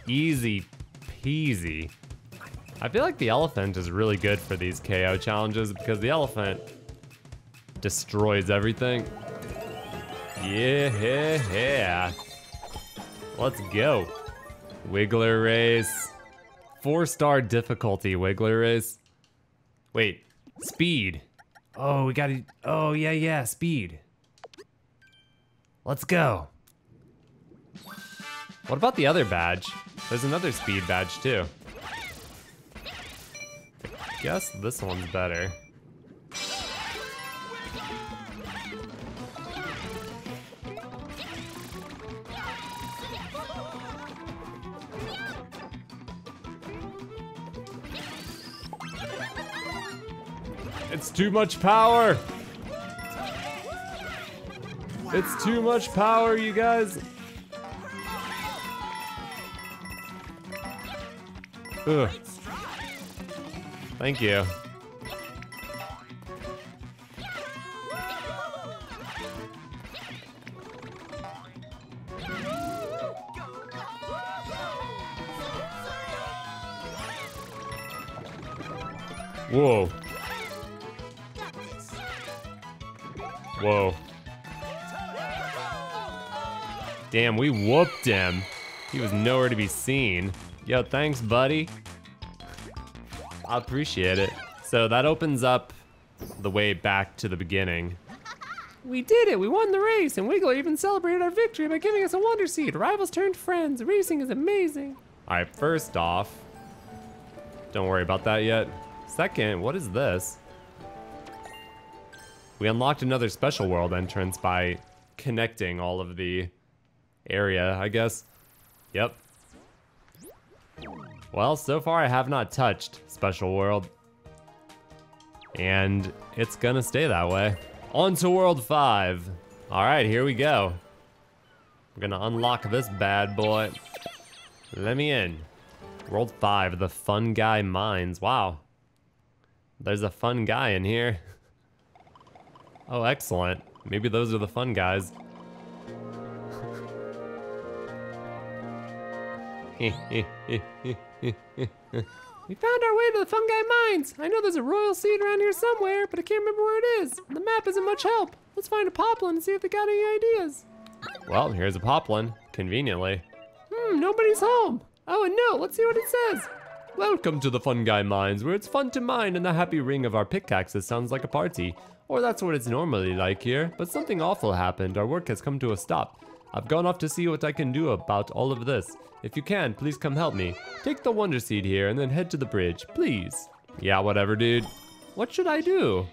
Easy peasy. I feel like the elephant is really good for these KO challenges because the elephant destroys everything. Yeah, Yeah, yeah. Let's go. Wiggler race. Four star difficulty Wiggler is. Wait, speed. Oh, we gotta, oh yeah, yeah, speed. Let's go. What about the other badge? There's another speed badge too. I guess this one's better. Too much power! It's too much power, you guys! Ugh. Thank you. Whoa. Damn, we whooped him. He was nowhere to be seen. Yo, thanks, buddy. I appreciate it. So that opens up the way back to the beginning. We did it! We won the race, and Wiggler even celebrated our victory by giving us a Wonder Seed. Rivals turned friends. Racing is amazing. All right, first off, don't worry about that yet. Second, what is this? We unlocked another special world entrance by connecting all of the area, I guess. Yep. Well, so far I have not touched Special World. And it's gonna stay that way. On to World 5. Alright, here we go. We're gonna unlock this bad boy. Let me in. World 5, the Fungi Mines. Wow. There's a fun guy in here. Oh, excellent. Maybe those are the fun guys. We found our way to the fungi mines. I know there's a royal seed around here somewhere, but I can't remember where it is. The map isn't much help. Let's find a poplin and see if they got any ideas. Well, here's a poplin, conveniently. Hmm, nobody's home. Oh, and no, let's see what it says. Welcome to the Fungi Mines, where it's fun to mine and the happy ring of our pickaxes sounds like a party. Or that's what it's normally like here, but something awful happened. Our work has come to a stop. I've gone off to see what I can do about all of this. If you can, please come help me. Take the Wonder Seed here and then head to the bridge, please. Yeah, whatever, dude. What should I do?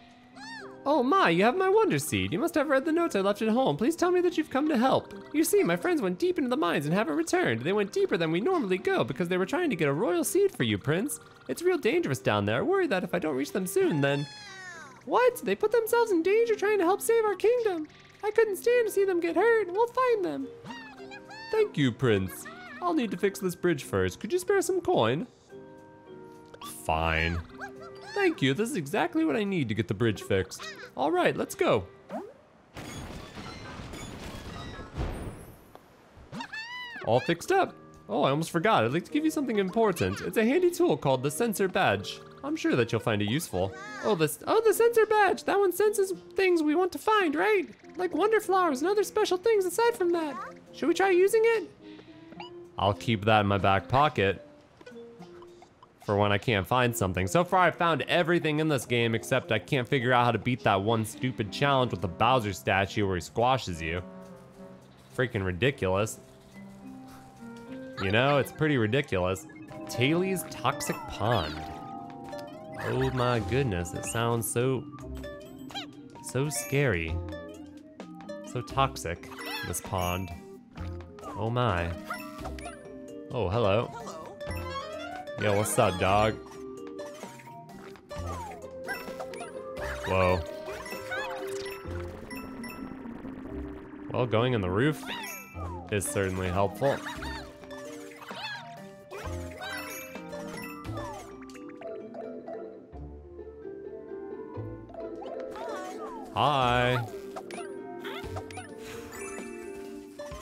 Oh my, you have my Wonder Seed. You must have read the notes I left at home. Please tell me that you've come to help. You see, my friends went deep into the mines and haven't returned. They went deeper than we normally go because they were trying to get a royal seed for you, Prince. It's real dangerous down there. I worry that if I don't reach them soon, then... What? They put themselves in danger trying to help save our kingdom. I couldn't stand to see them get hurt. We'll find them. Thank you, Prince. I'll need to fix this bridge first. Could you spare some coin? Fine. Thank you. This is exactly what I need to get the bridge fixed. All right, let's go. All fixed up. Oh, I almost forgot. I'd like to give you something important. It's a handy tool called the sensor badge. I'm sure that you'll find it useful. Oh, this oh the sensor badge. That one senses things we want to find, right? Like wonder flowers and other special things aside from that. Should we try using it? I'll keep that in my back pocket for when I can't find something. So far, I've found everything in this game except I can't figure out how to beat that one stupid challenge with the Bowser statue where he squashes you. Freaking ridiculous. You know, it's pretty ridiculous. Taily's Toxic Pond. Oh my goodness, it sounds so, so scary. So toxic, this pond. Oh my. Oh, hello. Yo, what's up, dog? Whoa. Well, going in the roof is certainly helpful. Hi.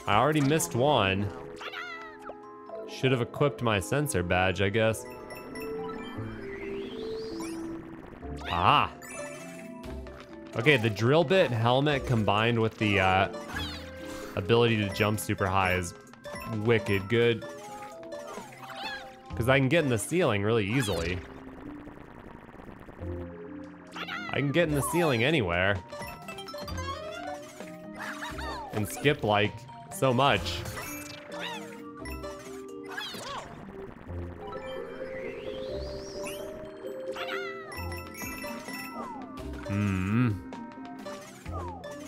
I already missed one. Should have equipped my sensor badge, I guess. Ah. Okay, the drill bit helmet combined with the uh, ability to jump super high is wicked good. Because I can get in the ceiling really easily. I can get in the ceiling anywhere. And skip like so much. Hmm.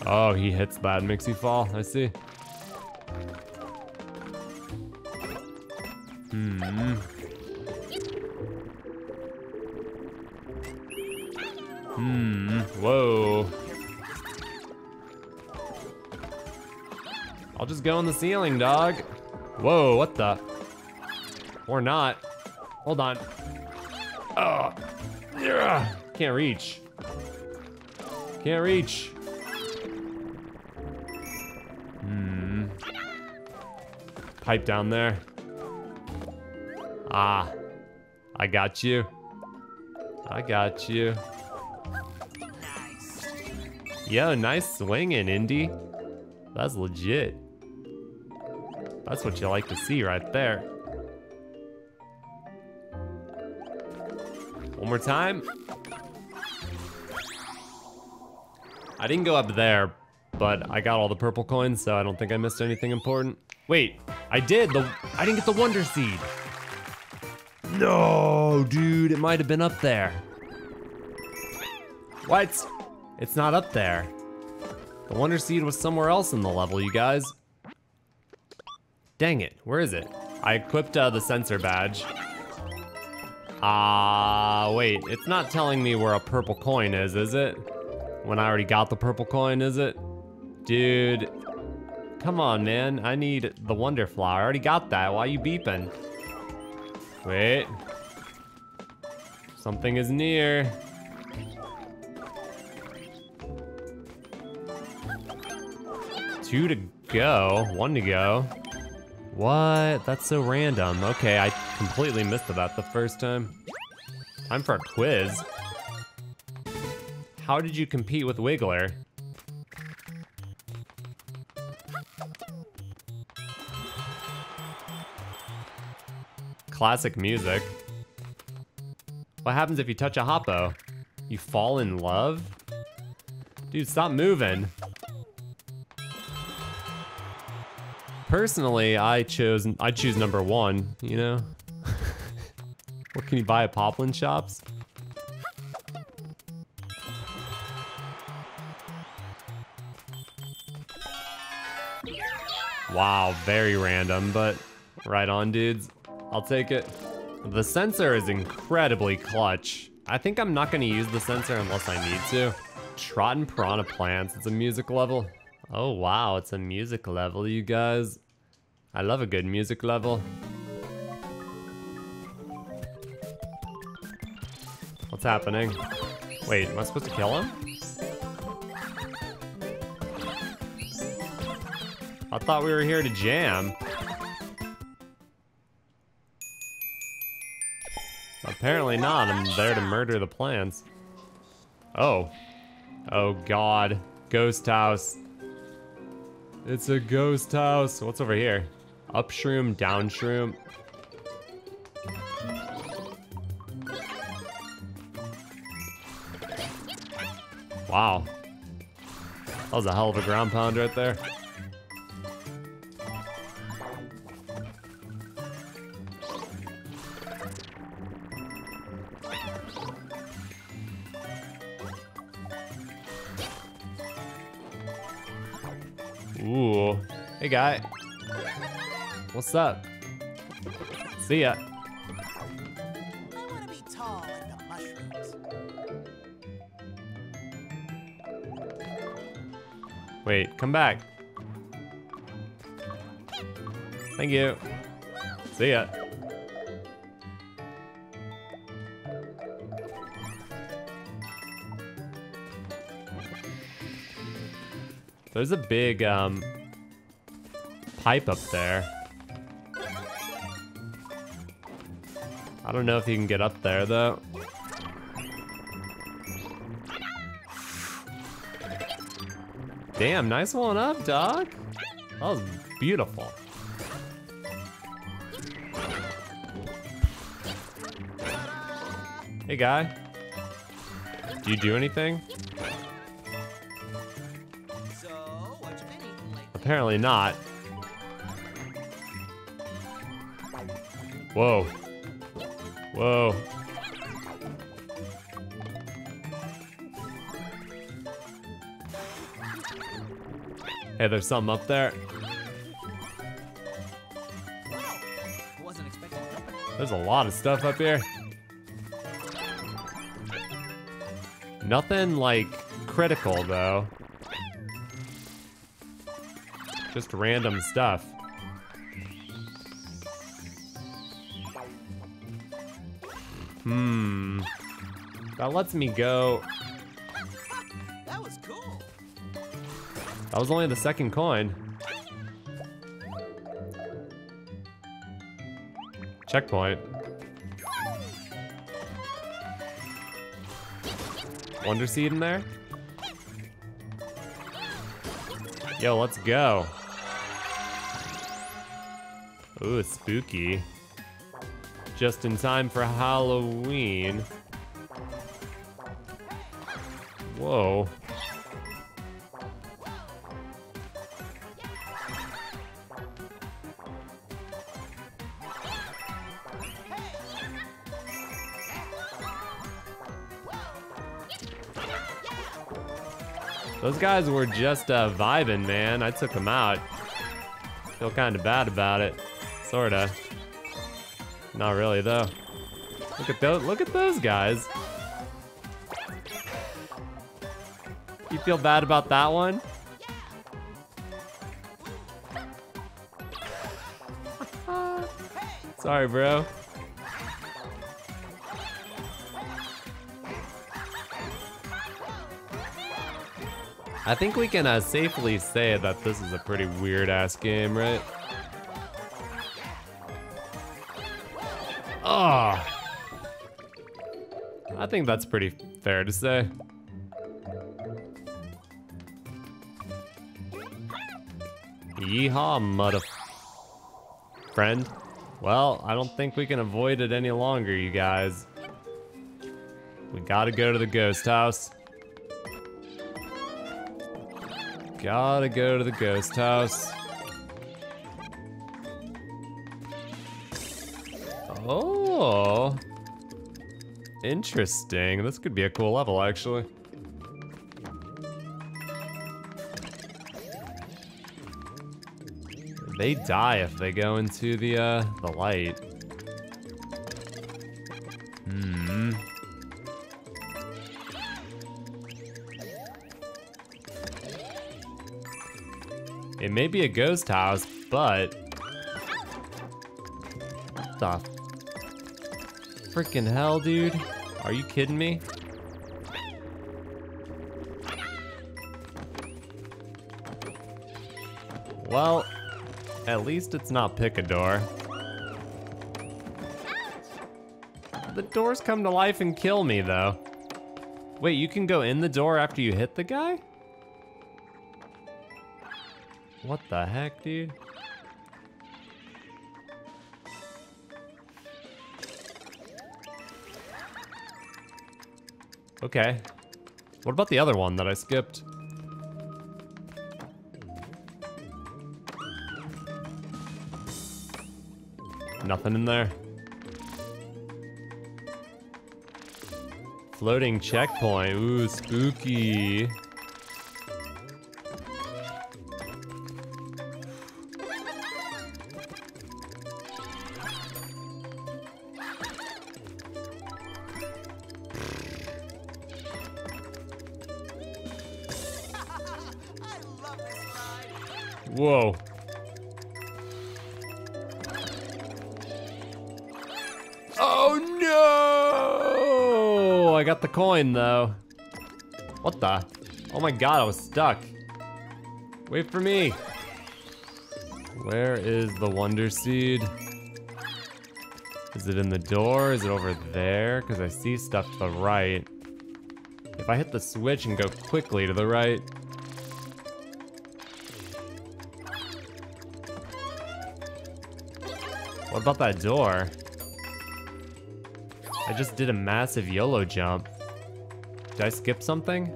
Oh, he hits that makes you fall. I see. Hmm. Go in the ceiling, dog. Whoa, what the? Or not. Hold on. Oh. Yeah. Can't reach. Can't reach. Hmm. Pipe down there. Ah. I got you. I got you. Yo, nice swinging, Indy. That's legit. That's what you like to see right there. One more time. I didn't go up there, but I got all the purple coins, so I don't think I missed anything important. Wait, I did. The I didn't get the Wonder Seed. No, dude, it might have been up there. What? It's not up there. The Wonder Seed was somewhere else in the level, you guys. Dang it, where is it? I equipped uh, the sensor badge. Ah, uh, wait, it's not telling me where a purple coin is, is it? When I already got the purple coin, is it? Dude, come on, man. I need the Wonder Flower. I already got that. Why are you beeping? Wait. Something is near. Two to go, one to go. What? That's so random. Okay, I completely missed that the first time. Time for a quiz. How did you compete with Wiggler? Classic music. What happens if you touch a Hoppo? You fall in love? Dude, stop moving. Personally, I chose I choose number one, you know? what can you buy at Poplin shops? Wow, very random, but right on, dudes. I'll take it. The sensor is incredibly clutch. I think I'm not gonna use the sensor unless I need to. Trottin' Piranha Plants, it's a music level. Oh wow, it's a music level, you guys. I love a good music level. What's happening? Wait, am I supposed to kill him? I thought we were here to jam. Apparently not, I'm there to murder the plants. Oh. Oh god. Ghost house. It's a ghost house. What's over here? Up shroom, down shroom. Wow. That was a hell of a ground pound right there. Hey, guy. What's up? See ya. I want to be tall like the mushrooms. Wait, come back. Thank you. See ya. There's a big um, up there. I don't know if you can get up there though. Damn, nice one up, dog. That was beautiful. Hey, guy. Do you do anything? Apparently not. Whoa. Whoa. Hey, there's something up there. There's a lot of stuff up here. Nothing like critical though. Just random stuff. Hmm. That lets me go. That was cool. That was only the second coin. Checkpoint. Wonder Seed in there? Yo, let's go. Ooh, spooky. Just in time for Halloween. Whoa. Those guys were just uh, vibing, man. I took them out. Feel kind of bad about it, sorta. Not really though. Look at those. Look at those guys. You feel bad about that one? Sorry, bro. I think we can uh, safely say that this is a pretty weird ass game, right? I think that's pretty fair to say. Yeehaw, mother friend. Well, I don't think we can avoid it any longer, you guys. We gotta go to the ghost house. Gotta go to the ghost house. Interesting. This could be a cool level, actually. They die if they go into the uh, the light. Hmm. It may be a ghost house, but what the freaking hell, dude? Are you kidding me? Well, at least it's not Picador. The doors come to life and kill me, though. Wait, you can go in the door after you hit the guy? What the heck, dude? Okay. What about the other one that I skipped? Nothing in there. Floating checkpoint. Ooh, spooky. Coin though. What the? Oh my god, I was stuck. Wait for me. Where is the Wonder Seed? Is it in the door? Is it over there? Because I see stuff to the right. If I hit the switch and go quickly to the right, What about that door? I just did a massive YOLO jump. Did I skip something?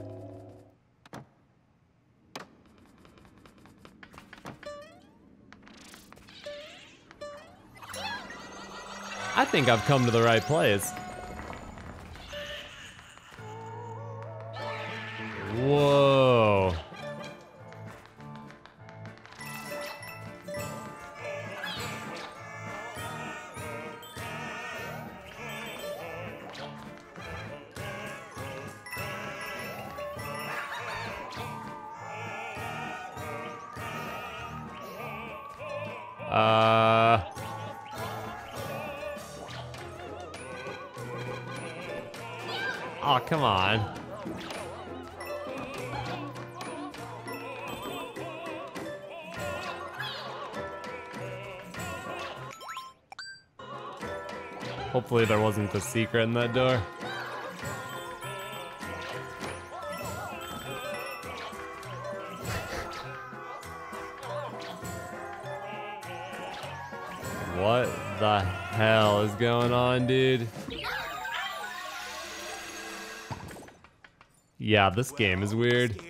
I think I've come to the right place. Secret in that door. What the hell is going on, dude? Yeah, this game is weird.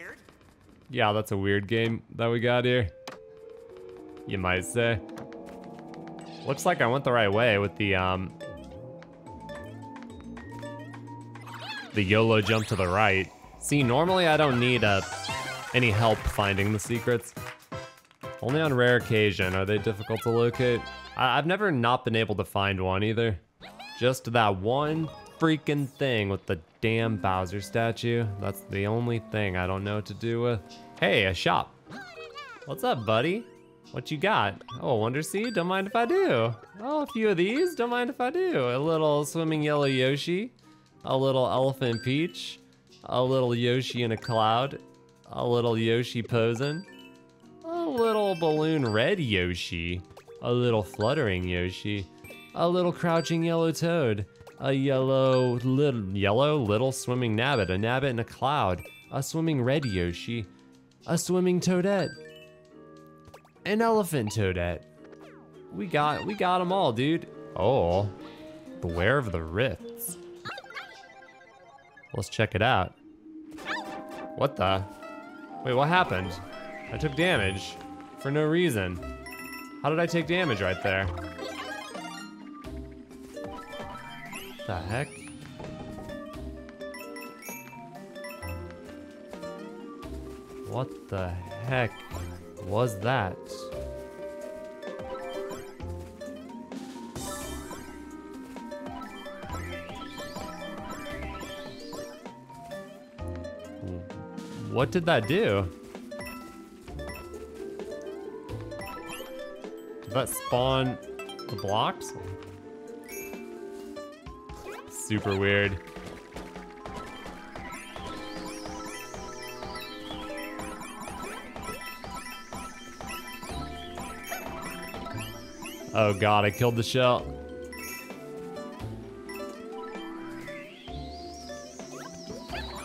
Yeah, that's a weird game that we got here. You might say. Looks like I went the right way with the, um... The YOLO jump to the right. See, normally I don't need, uh, any help finding the secrets. Only on rare occasion are they difficult to locate. I I've never not been able to find one either. Just that one freaking thing with the damn Bowser statue. That's the only thing I don't know what to do with. Hey, a shop. What's up, buddy? What you got? Oh, a Wonder Seed? Don't mind if I do. Oh, a few of these? Don't mind if I do. A little swimming yellow Yoshi. A little elephant Peach. A little Yoshi in a cloud. A little Yoshi posing. A little balloon red Yoshi. A little fluttering Yoshi. A little crouching yellow toad. A yellow little yellow little swimming nabbit. A nabbit in a cloud. A swimming red Yoshi. A swimming toadette. An elephant toadette. We got we got them all, dude. Oh. Beware of the rifts. Let's check it out. What the? Wait, what happened? I took damage for no reason. How did I take damage right there? The heck? What the heck was that? What did that do? Did that spawn the blocks? Super weird. Oh god, I killed the shell.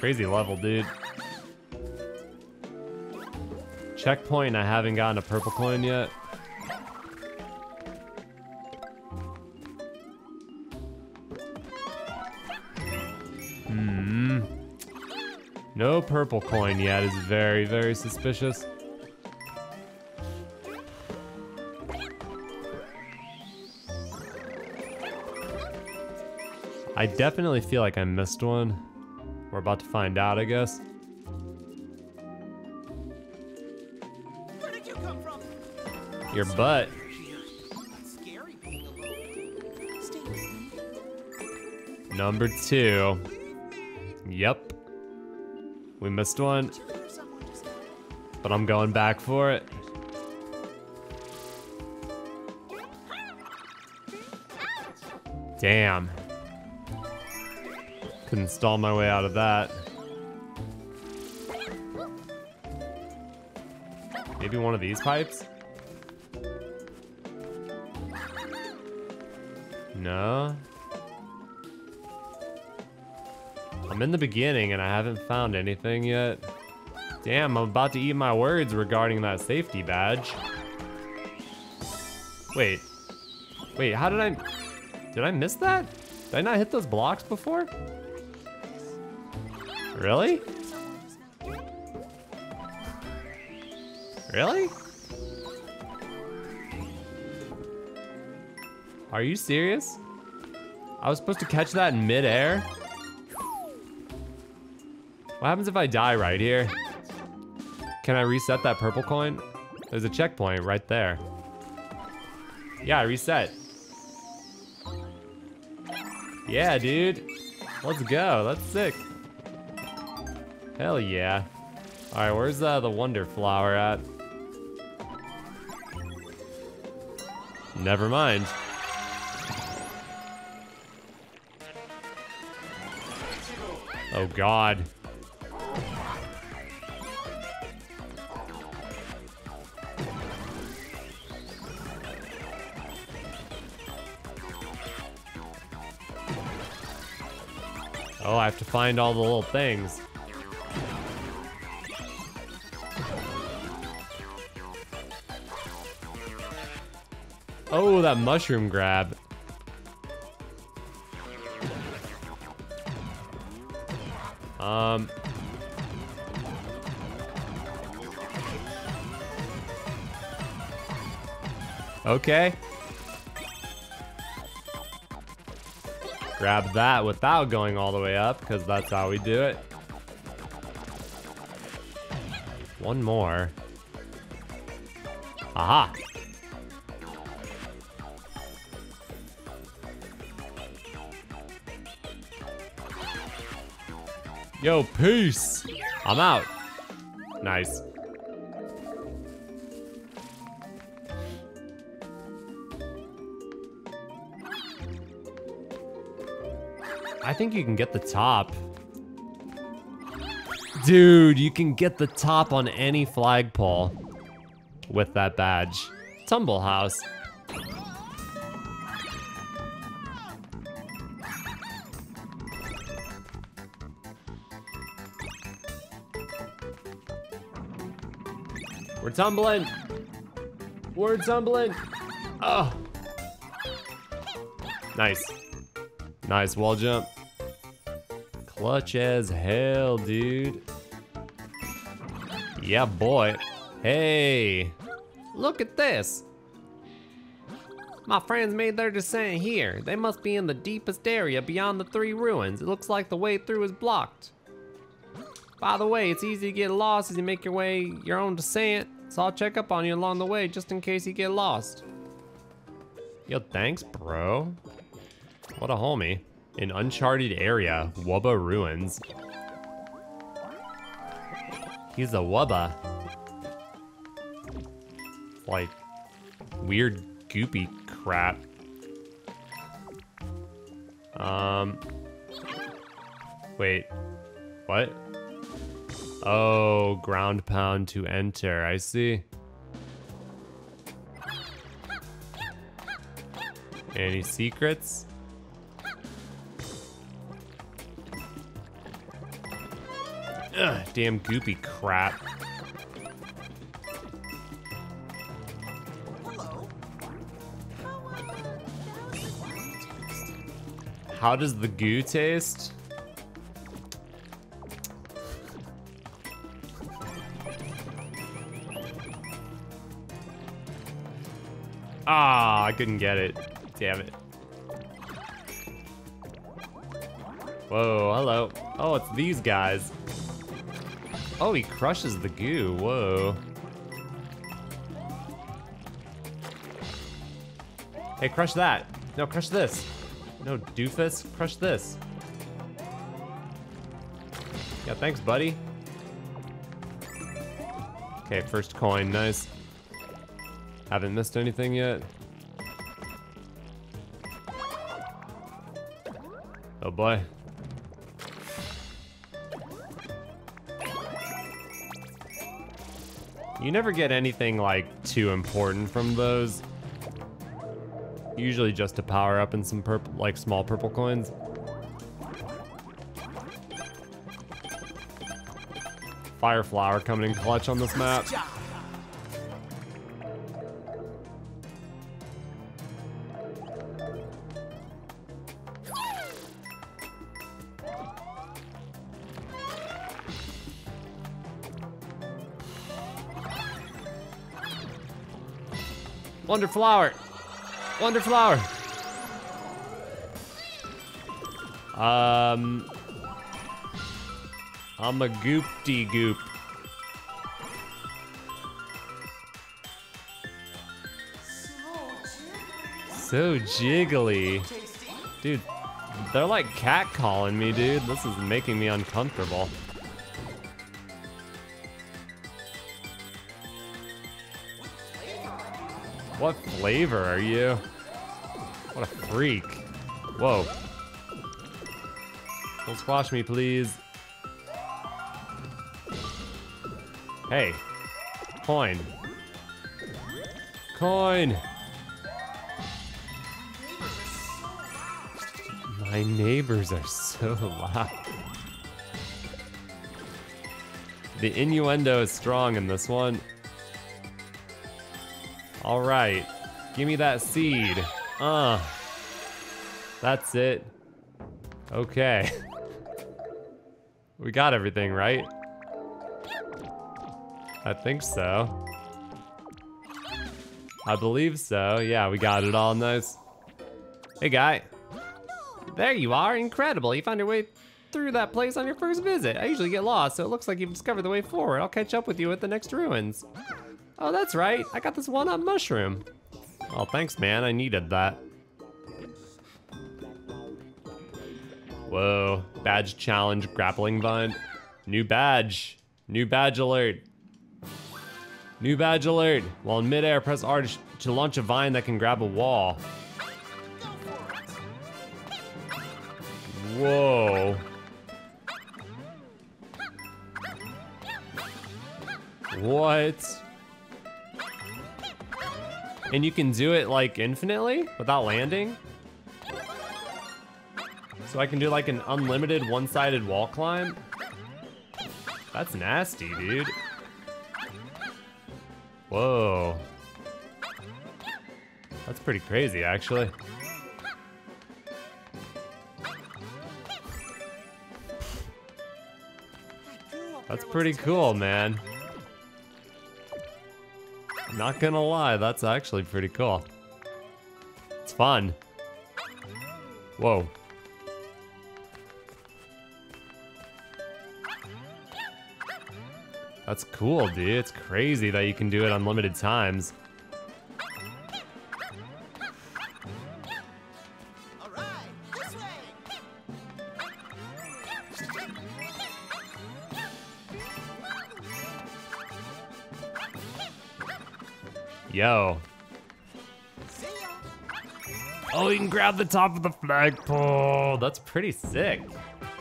Crazy level, dude. Checkpoint, I haven't gotten a purple coin yet. Hmm. No purple coin yet is very, very suspicious. I definitely feel like I missed one. We're about to find out, I guess. Your butt. Number two. Yep. We missed one, but I'm going back for it. Damn. Couldn't stall my way out of that. Maybe one of these pipes? In the beginning and I haven't found anything yet. Damn, I'm about to eat my words regarding that safety badge. Wait. Wait, how did I... Did I miss that? Did I not hit those blocks before? Really? Really? Are you serious? I was supposed to catch that in midair? What happens if I die right here? Can I reset that purple coin? There's a checkpoint right there. Yeah, I reset. Yeah, dude. Let's go. That's sick. Hell yeah. Alright, where's uh, the Wonder Flower at? Never mind. Oh god. Find all the little things. Oh, that mushroom grab. Um. Okay. Grab that without going all the way up, because that's how we do it. One more. Aha! Yo, peace! I'm out. Nice. Think you can get the top. Dude, you can get the top on any flagpole with that badge. Tumble House. We're tumbling. We're tumbling. Oh. Nice. Nice wall jump. Clutch as hell, dude. Yeah, boy. Hey. Look at this. My friends made their descent here. They must be in the deepest area beyond the three ruins. It looks like the way through is blocked. By the way, it's easy to get lost as you make your way your own descent. So I'll check up on you along the way just in case you get lost. Yo, thanks, bro. What a homie. An uncharted area, Wubba Ruins. He's a Wubba. Like, weird goopy crap. Um, wait, what? Oh, ground pound to enter, I see. Any secrets? Ugh, damn goopy crap. How, How does the goo taste? Ah, I couldn't get it. Damn it. Whoa, hello. Oh, it's these guys. Oh, he crushes the goo. Whoa. Hey, crush that. No, crush this. No, doofus. Crush this. Yeah, thanks, buddy. Okay, first coin. Nice. Haven't missed anything yet. Oh boy. You never get anything like too important from those. Usually just to power up in some purple, like small purple coins. Fire flower coming in clutch on this map. Wonder flower. Wonder flower. Um, I'm a goopty goop. So jiggly. Dude, they're like cat calling me, dude. This is making me uncomfortable. What flavor are you? What a freak. Whoa. Don't squash me, please. Hey. Coin. Coin. My neighbors are so loud. The innuendo is strong in this one. All right. Give me that seed. Uh. That's it. Okay. We got everything, right? I think so. I believe so. Yeah, we got it all nice. Hey, guy. There you are. Incredible. You found your way through that place on your first visit. I usually get lost, so it looks like you've discovered the way forward. I'll catch up with you at the next ruins. Oh, that's right. I got this one-up mushroom. Oh, thanks, man. I needed that. Whoa. Badge challenge, grappling vine. New badge. New badge alert. New badge alert. While in midair, press R to launch a vine that can grab a wall. Whoa. What? And you can do it like infinitely without landing? So I can do like an unlimited one-sided wall climb? That's nasty, dude. Whoa. That's pretty crazy, actually. That's pretty cool, man. Not gonna lie, that's actually pretty cool. It's fun. Whoa. That's cool, dude. It's crazy that you can do it unlimited times. Yo. Oh, you can grab the top of the flagpole. That's pretty sick.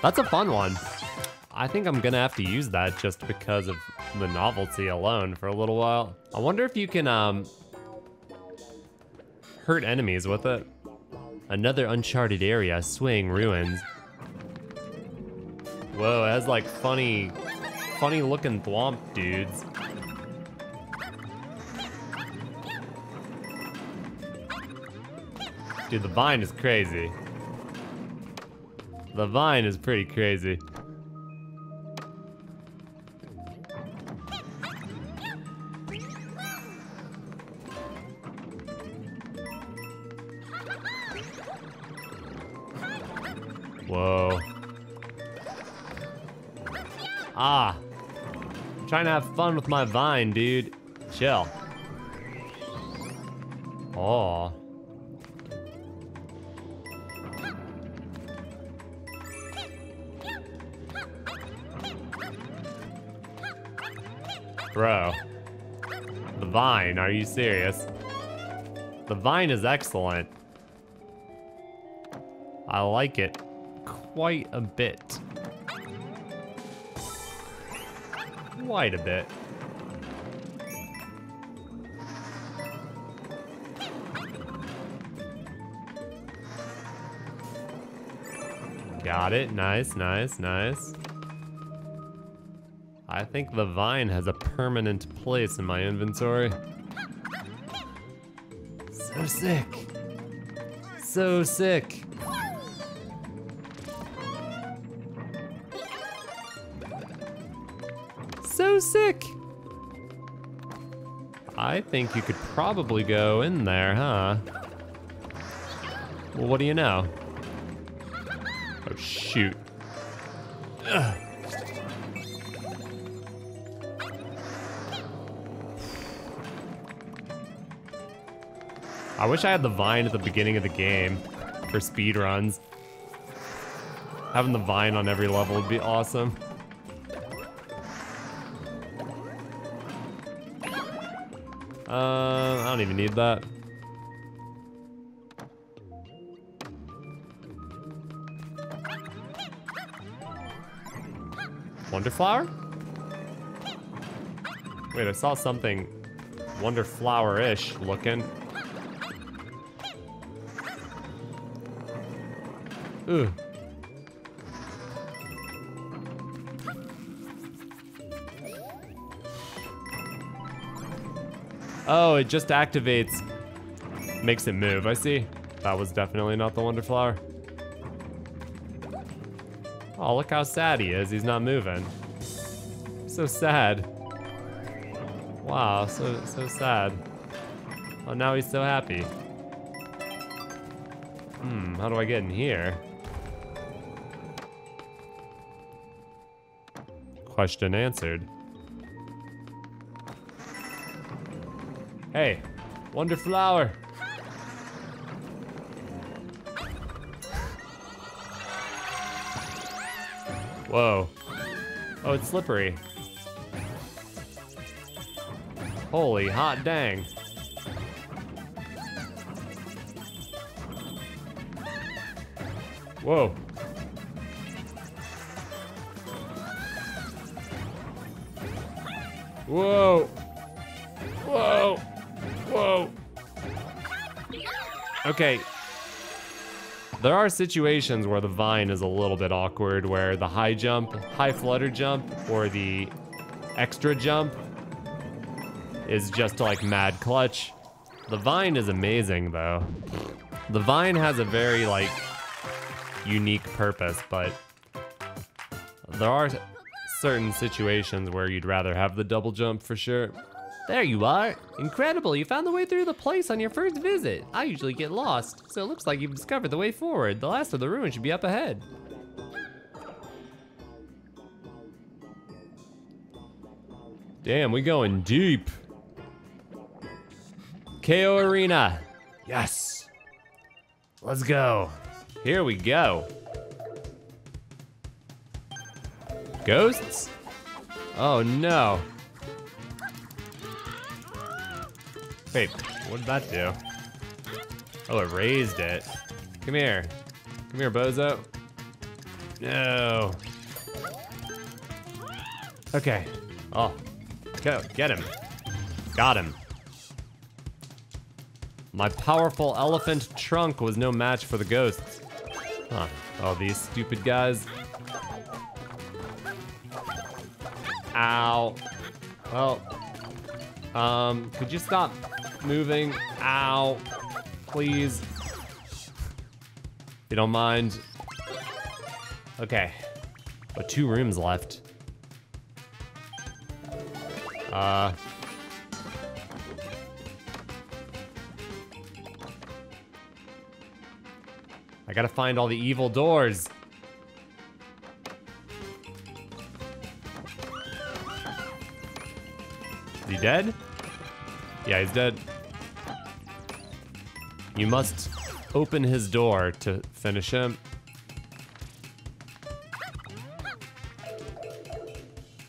That's a fun one. I think I'm gonna have to use that just because of the novelty alone for a little while. I wonder if you can um hurt enemies with it. Another uncharted area, Swaying Ruins. Whoa, it has like funny, funny looking thwomp dudes. Dude, the vine is crazy. The vine is pretty crazy. Whoa. Ah. I'm trying to have fun with my vine, dude. Chill. Oh. Bro. The vine, are you serious? The vine is excellent. I like it quite a bit. Quite a bit. Got it. Nice, nice, nice. I think the vine has a permanent place in my inventory. So sick. So sick. So sick. I think you could probably go in there, huh? Well, what do you know? Oh, shoot. Ugh. I wish I had the vine at the beginning of the game for speed runs. Having the vine on every level would be awesome. Um, I don't even need that. Wonderflower? Wait, I saw something Wonderflower-ish looking. Ooh. Oh, it just activates, makes it move. I see. That was definitely not the Wonder Flower. Oh, look how sad he is. He's not moving. So sad. Wow, so so sad. Oh, now he's so happy. Hmm, how do I get in here? Question answered. Hey, Wonder Flower. Whoa. Oh, it's slippery. Holy hot dang. Whoa. Whoa. Whoa. Whoa. Okay. There are situations where the vine is a little bit awkward, where the high jump, high flutter jump, or the extra jump is just like mad clutch. The vine is amazing though. The vine has a very like unique purpose, but there are certain situations where you'd rather have the double jump for sure. There you are. Incredible, you found the way through the place on your first visit. I usually get lost, so it looks like you've discovered the way forward. The last of the ruins should be up ahead. Damn, we going deep. KO Arena. Yes. Let's go. Here we go. Ghosts? Oh no. Wait, what did that do? Oh, it raised it. Come here. Come here, bozo. No. Okay. Oh. Go, get him. Got him. My powerful elephant trunk was no match for the ghosts. Huh. Oh, these stupid guys. Ow. Well, um, could you stop moving? Ow. Please. If you don't mind. Okay. But two rooms left. Uh. I gotta find all the evil doors. He dead? Yeah, he's dead. You must open his door to finish him.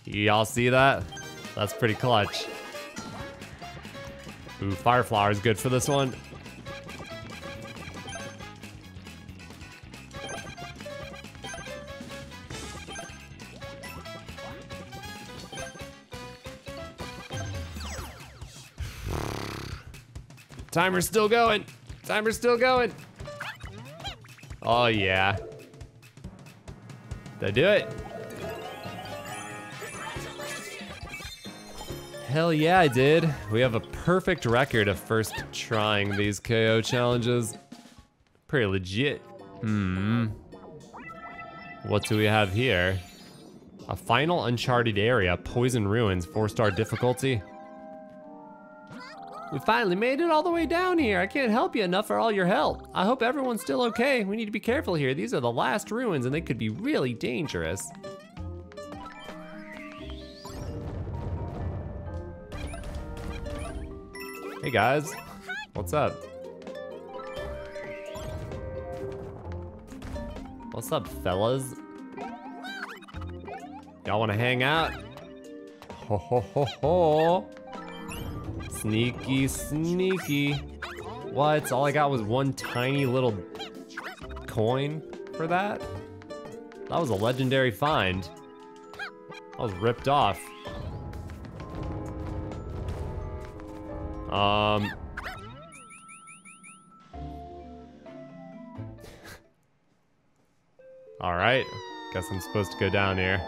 Y'all see that? That's pretty clutch. Ooh, Fire Flower is good for this one. Timer's still going. Timer's still going. Oh, yeah. Did I do it? Hell yeah, I did. We have a perfect record of first trying these KO challenges. Pretty legit. Hmm. What do we have here? A final uncharted area, Poison Ruins, four star difficulty. We finally made it all the way down here. I can't help you enough for all your help. I hope everyone's still okay. We need to be careful here. These are the last ruins and they could be really dangerous. Hey guys, what's up? What's up, fellas? Y'all wanna hang out? Ho ho ho ho! Sneaky, sneaky. What? All I got was one tiny little coin for that? That was a legendary find. I was ripped off. Um. Alright. Guess I'm supposed to go down here.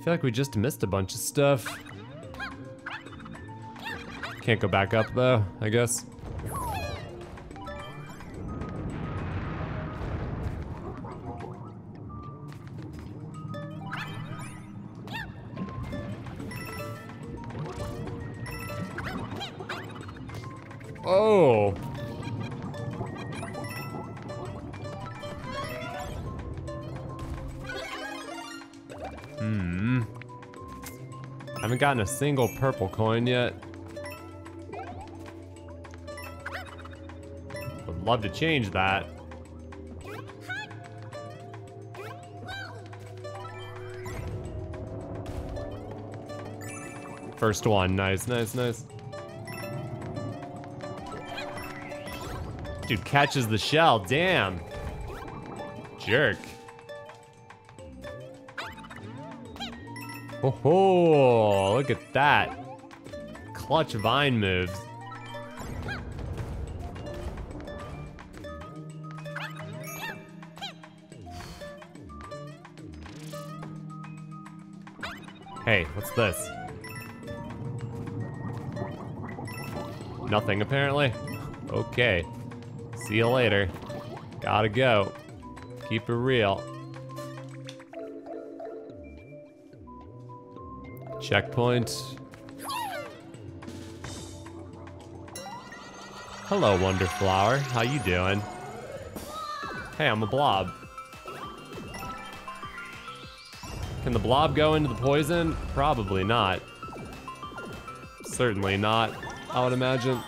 I feel like we just missed a bunch of stuff. Can't go back up though, I guess. Gotten a single purple coin yet. Would love to change that. First one, nice, nice, nice. Dude catches the shell, damn. Jerk. Oh, ho, look at that. Clutch vine moves. Hey, what's this? Nothing, apparently. Okay. See you later. Gotta go. Keep it real. Checkpoint. Hello, Wonderflower. How you doing? Hey, I'm a blob. Can the blob go into the poison? Probably not. Certainly not, I would imagine.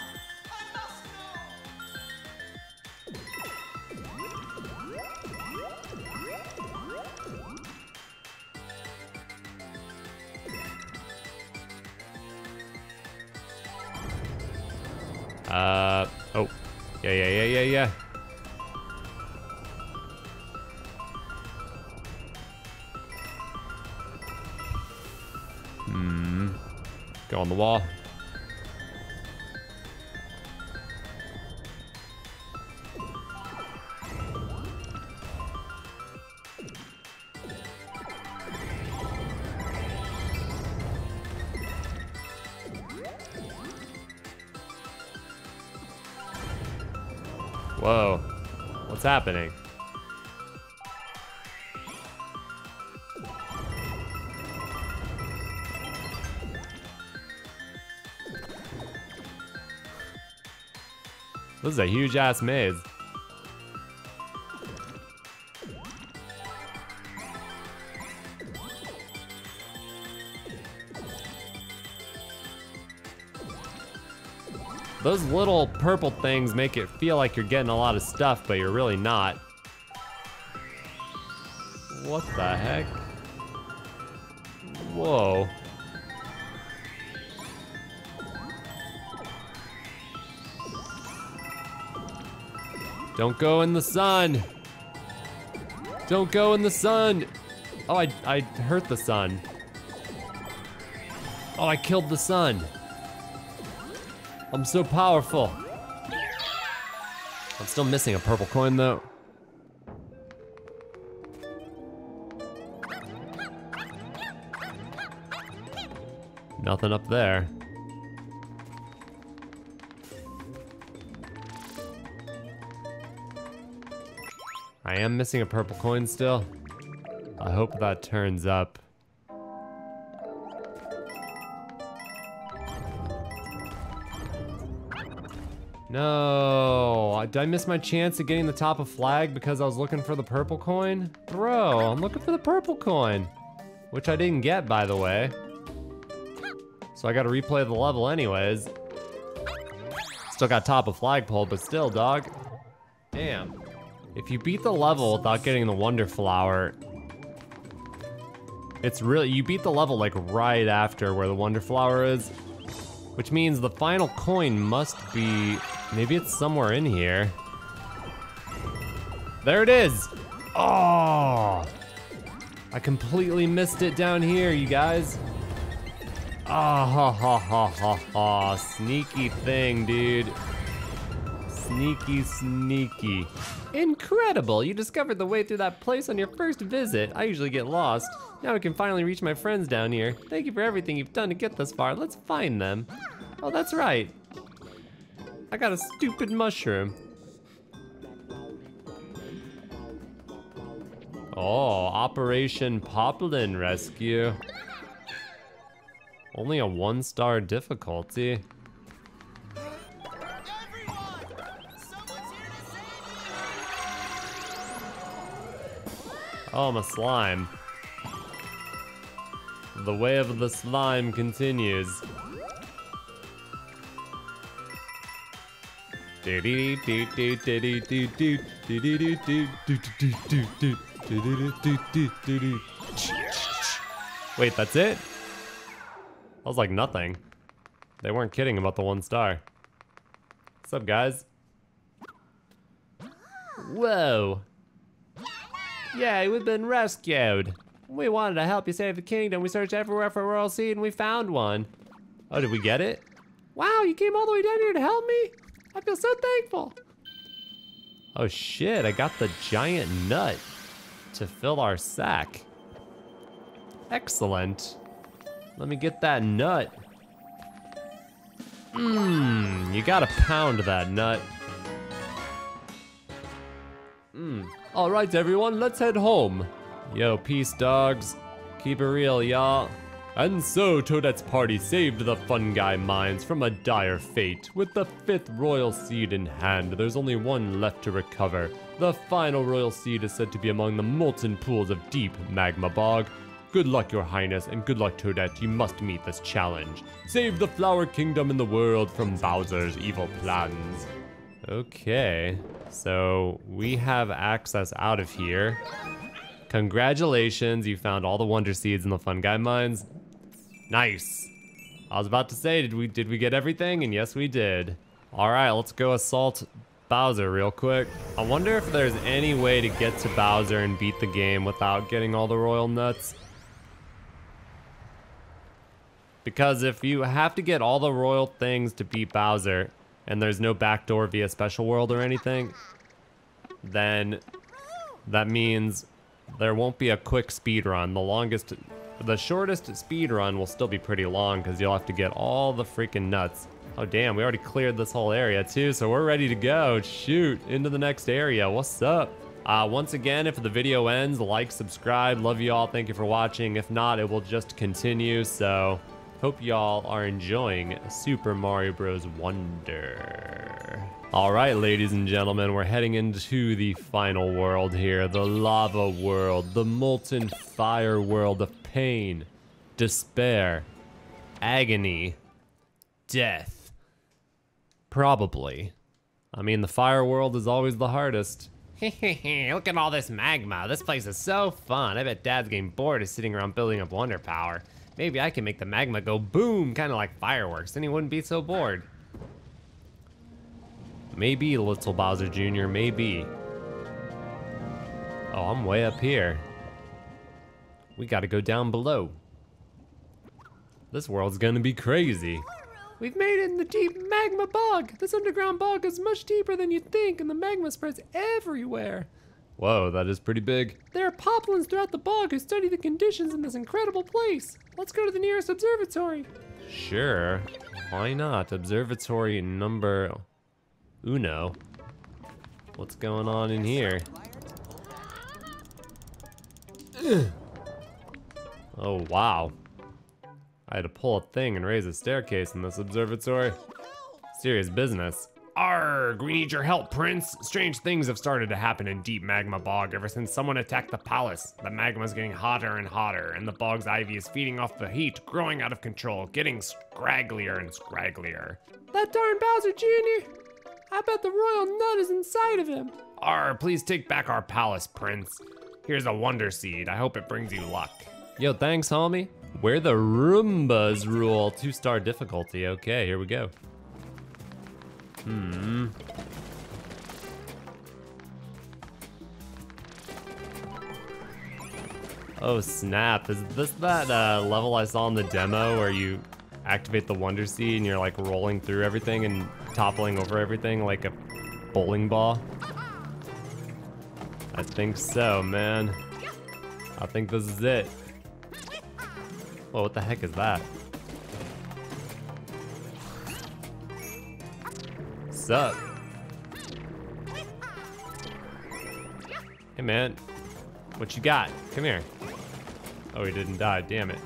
This is a huge ass maze. Those little purple things make it feel like you're getting a lot of stuff, but you're really not. What the heck? Whoa. Don't go in the sun. Don't go in the sun. Oh, I, I hurt the sun. Oh, I killed the sun. I'm so powerful. I'm still missing a purple coin though. Nothing up there. I am missing a purple coin still. I hope that turns up. No, did I miss my chance at getting the top of flag because I was looking for the purple coin? Bro, I'm looking for the purple coin, which I didn't get by the way. So I gotta replay the level anyways. Still got top of flagpole, but still, dog. Damn. If you beat the level without getting the Wonder Flower, It's really, you beat the level like right after where the Wonder Flower is, which means the final coin must be, maybe it's somewhere in here. There it is. Oh, I completely missed it down here, you guys. Ah, ha, ha, ha, ha, ha. Sneaky thing, dude. Sneaky, sneaky. Incredible! You discovered the way through that place on your first visit. I usually get lost. Now I can finally reach my friends down here. Thank you for everything you've done to get this far. Let's find them. Oh, that's right. I got a stupid mushroom. Oh, Operation Poplin Rescue. Only a one star difficulty. Oh, I'm a slime. The way of the slime continues. Wait, that's it? That was like nothing. They weren't kidding about the one star. What's up, guys? Whoa. Yay, we've been rescued. We wanted to help you save the kingdom. We searched everywhere for a royal seed and we found one. Oh, did we get it? Wow, you came all the way down here to help me? I feel so thankful. Oh shit, I got the giant nut to fill our sack. Excellent. Let me get that nut. Mmm, you gotta pound that nut. Mmm. Alright, everyone, let's head home. Yo, peace, dogs. Keep it real, y'all. And so, Toadette's party saved the Fungi Mines from a dire fate. With the fifth royal seed in hand, there's only one left to recover. The final royal seed is said to be among the molten pools of deep magma bog. Good luck, your highness, and good luck, Toadette. You must meet this challenge. Save the Flower Kingdom and the world from Bowser's evil plans. Okay, so we have access out of here. Congratulations, you found all the Wonder Seeds in the Fungi Mines. Nice. I was about to say, did we did we get everything? And yes, we did. All right, let's go assault Bowser real quick. I wonder if there's any way to get to Bowser and beat the game without getting all the royal nuts. Because if you have to get all the royal things to beat Bowser, and there's no backdoor via special world or anything, then that means there won't be a quick speed run. The longest, the shortest speed run will still be pretty long because you'll have to get all the freaking nuts. Oh damn, we already cleared this whole area too, so we're ready to go. Shoot, into the next area. What's up? Uh, once again, if the video ends, like, subscribe. Love you all. Thank you for watching. If not, it will just continue. So, hope y'all are enjoying Super Mario Bros. Wonder. All right, ladies and gentlemen, we're heading into the final world here. The lava world, the molten fire world of pain, despair, agony, death. Probably. I mean, the fire world is always the hardest. Look at all this magma. This place is so fun. I bet Dad's getting bored of sitting around building up wonder power. Maybe I can make the magma go boom, kind of like fireworks, then he wouldn't be so bored. Maybe, little Bowser Jr., maybe. Oh, I'm way up here. We gotta go down below. This world's gonna be crazy. We've made it in the deep magma bog. This underground bog is much deeper than you'd think, and the magma spreads everywhere. Whoa, that is pretty big. There are poplins throughout the bog who study the conditions in this incredible place. Let's go to the nearest observatory. Sure. Why not? Observatory number uno. What's going on in here? Oh, wow. I had to pull a thing and raise a staircase in this observatory. Serious business. Arg, we need your help, Prince. Strange things have started to happen in Deep Magma Bog ever since someone attacked the palace. The magma's getting hotter and hotter, and the bog's ivy is feeding off the heat, growing out of control, getting scragglier and scragglier. That darn Bowser Jr. I bet the royal nut is inside of him. Arr, please take back our palace, Prince. Here's a wonder seed. I hope it brings you luck. Yo, thanks, homie. Where the Rrrumbas rule. Two star difficulty. Okay, here we go. Hmm. Oh snap, is this that uh, level I saw in the demo where you activate the Wonder Seed and you're like rolling through everything and toppling over everything like a bowling ball? I think so, man. I think this is it. Whoa, what the heck is that? Sup? Hey man, what you got? Come here. Oh, he didn't die, damn it.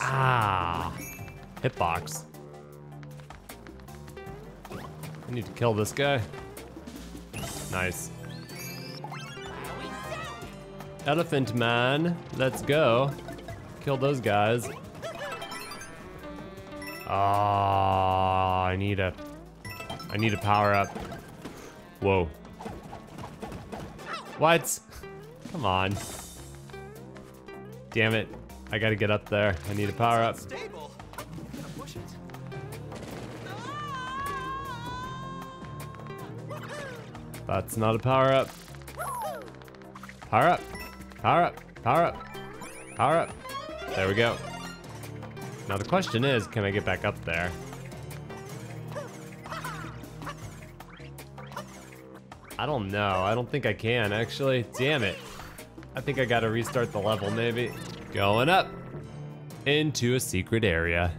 Ah, hitbox. I need to kill this guy. Nice. Elephant man, let's go. Kill those guys. Ah, I need a, I need a power up. Whoa. What? Come on. Damn it. I gotta get up there. I need a power up. That's not a power up. Power up. Power up. Power up. Power up. There we go. Now the question is, can I get back up there? I don't know. I don't think I can, actually. Damn it. I think I gotta restart the level, maybe. Going up into a secret area.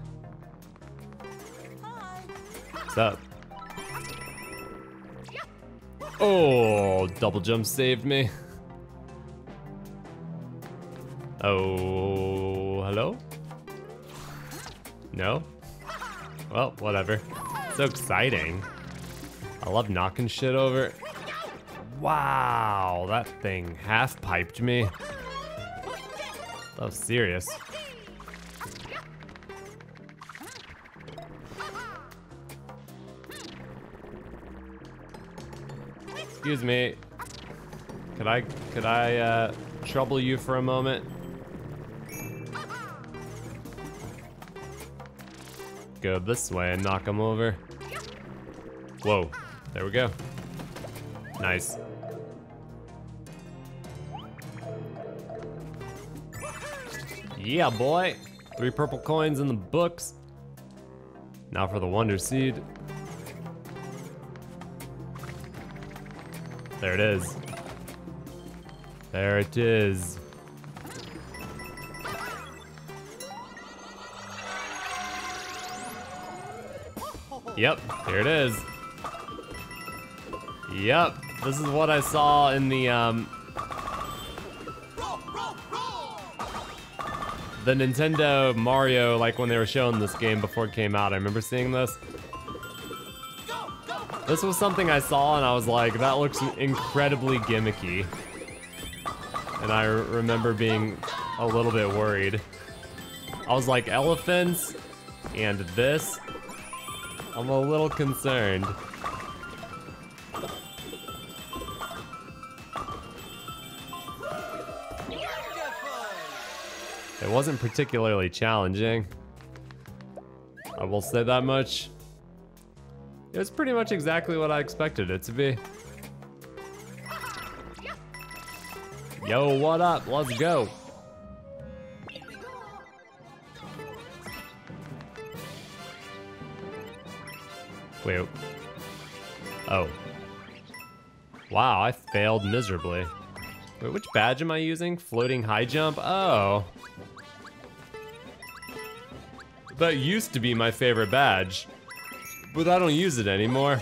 What's up? Oh, double jump saved me. Oh, No? Well, whatever. So exciting. I love knocking shit over. Wow, that thing half piped me. That was serious. Excuse me. Could I could I uh, trouble you for a moment? Go this way and knock him over. Whoa, there we go. Nice. Yeah, boy. Three purple coins in the books. Now for the Wonder Seed. There it is. There it is. Yep, here it is. Yep, this is what I saw in the um the Nintendo Mario, like when they were showing this game before it came out. I remember seeing this. This was something I saw and I was like, that looks incredibly gimmicky. And I remember being a little bit worried. I was like, elephants and this? I'm a little concerned. It wasn't particularly challenging. I will say that much. It was pretty much exactly what I expected it to be. Yo, what up? Let's go. Wait. Oh. Wow, I failed miserably. Wait, which badge am I using? Floating high jump? Oh. That used to be my favorite badge, but I don't use it anymore.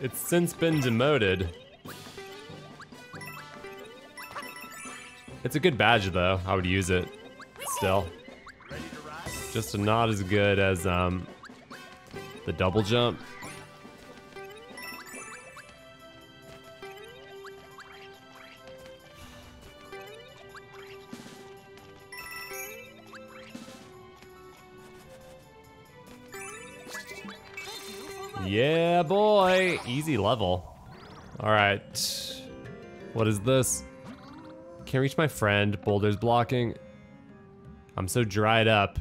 It's since been demoted. It's a good badge though, I would use it still. Just not as good as um, the double jump. Yeah, boy. Easy level. All right. What is this? Can't reach my friend. Boulder's blocking. I'm so dried up.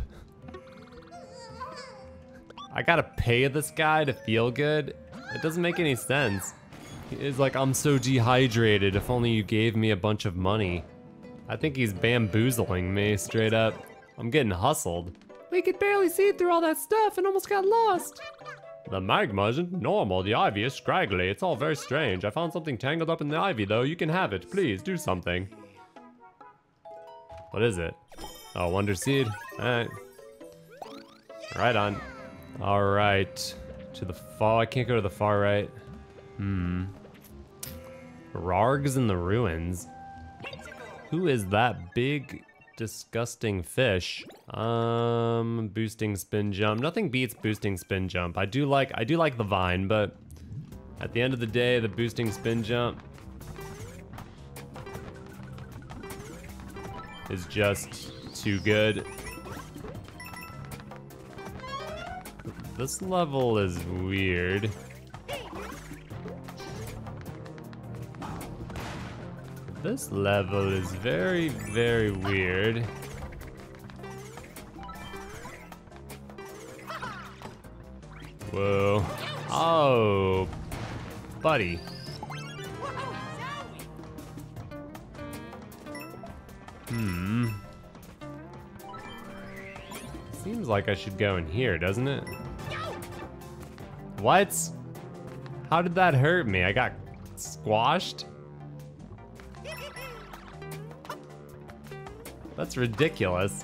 I gotta pay this guy to feel good? It doesn't make any sense. He's like, I'm so dehydrated. If only you gave me a bunch of money. I think he's bamboozling me straight up. I'm getting hustled. We could barely see through all that stuff and almost got lost. The magma isn't normal. The ivy is scraggly. It's all very strange. I found something tangled up in the ivy, though. You can have it. Please, do something. What is it? Oh, Wonder Seed. Alright. Right on. Alright. To the far... I can't go to the far right. Hmm. Raarghs in the ruins. Who is that big, disgusting fish? Um, boosting spin jump. Nothing beats boosting spin jump. I do like I do like the vine, but at the end of the day, the boosting spin jump is just too good. This level is weird. This level is very, very weird. Whoa. Oh, buddy. Hmm. Seems like I should go in here, doesn't it? What? How did that hurt me? I got squashed? That's ridiculous.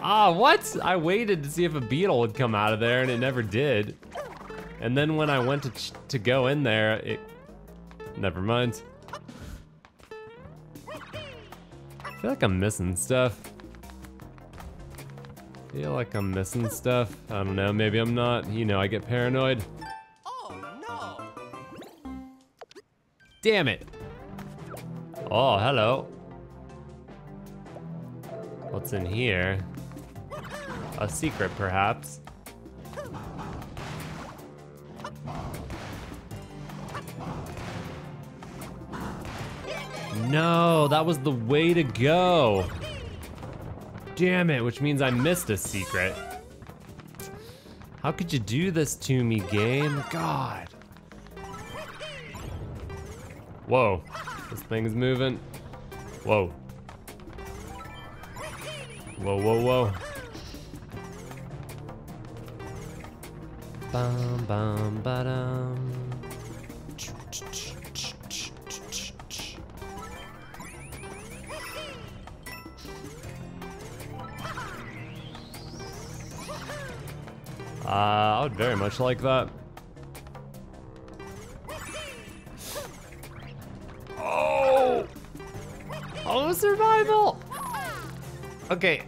Ah, what? I waited to see if a beetle would come out of there and it never did. And then when I went to, to go in there, it... Never mind. I feel like I'm missing stuff. Feel like I'm missing stuff. I don't know, maybe I'm not. You know, I get paranoid. Oh no! Damn it. Oh, hello. What's in here? A secret, perhaps. No, that was the way to go. Damn it, which means I missed a secret. How could you do this to me, game? God. Whoa, this thing's moving. Whoa. Whoa, whoa, whoa. Bum, bum, ba-dum. I would very much like that. Oh! Oh, survival! Okay,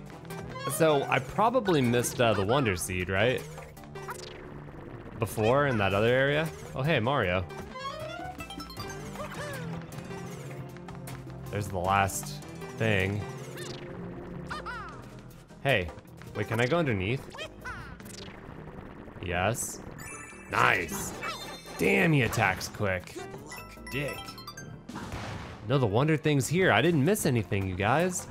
so I probably missed uh, the Wonder Seed, right? Before in that other area? Oh, hey, Mario. There's the last thing. Hey, wait, can I go underneath? Yes. Nice. Damn, he attacks quick. Dick. No, the wonder thing's here. I didn't miss anything, you guys.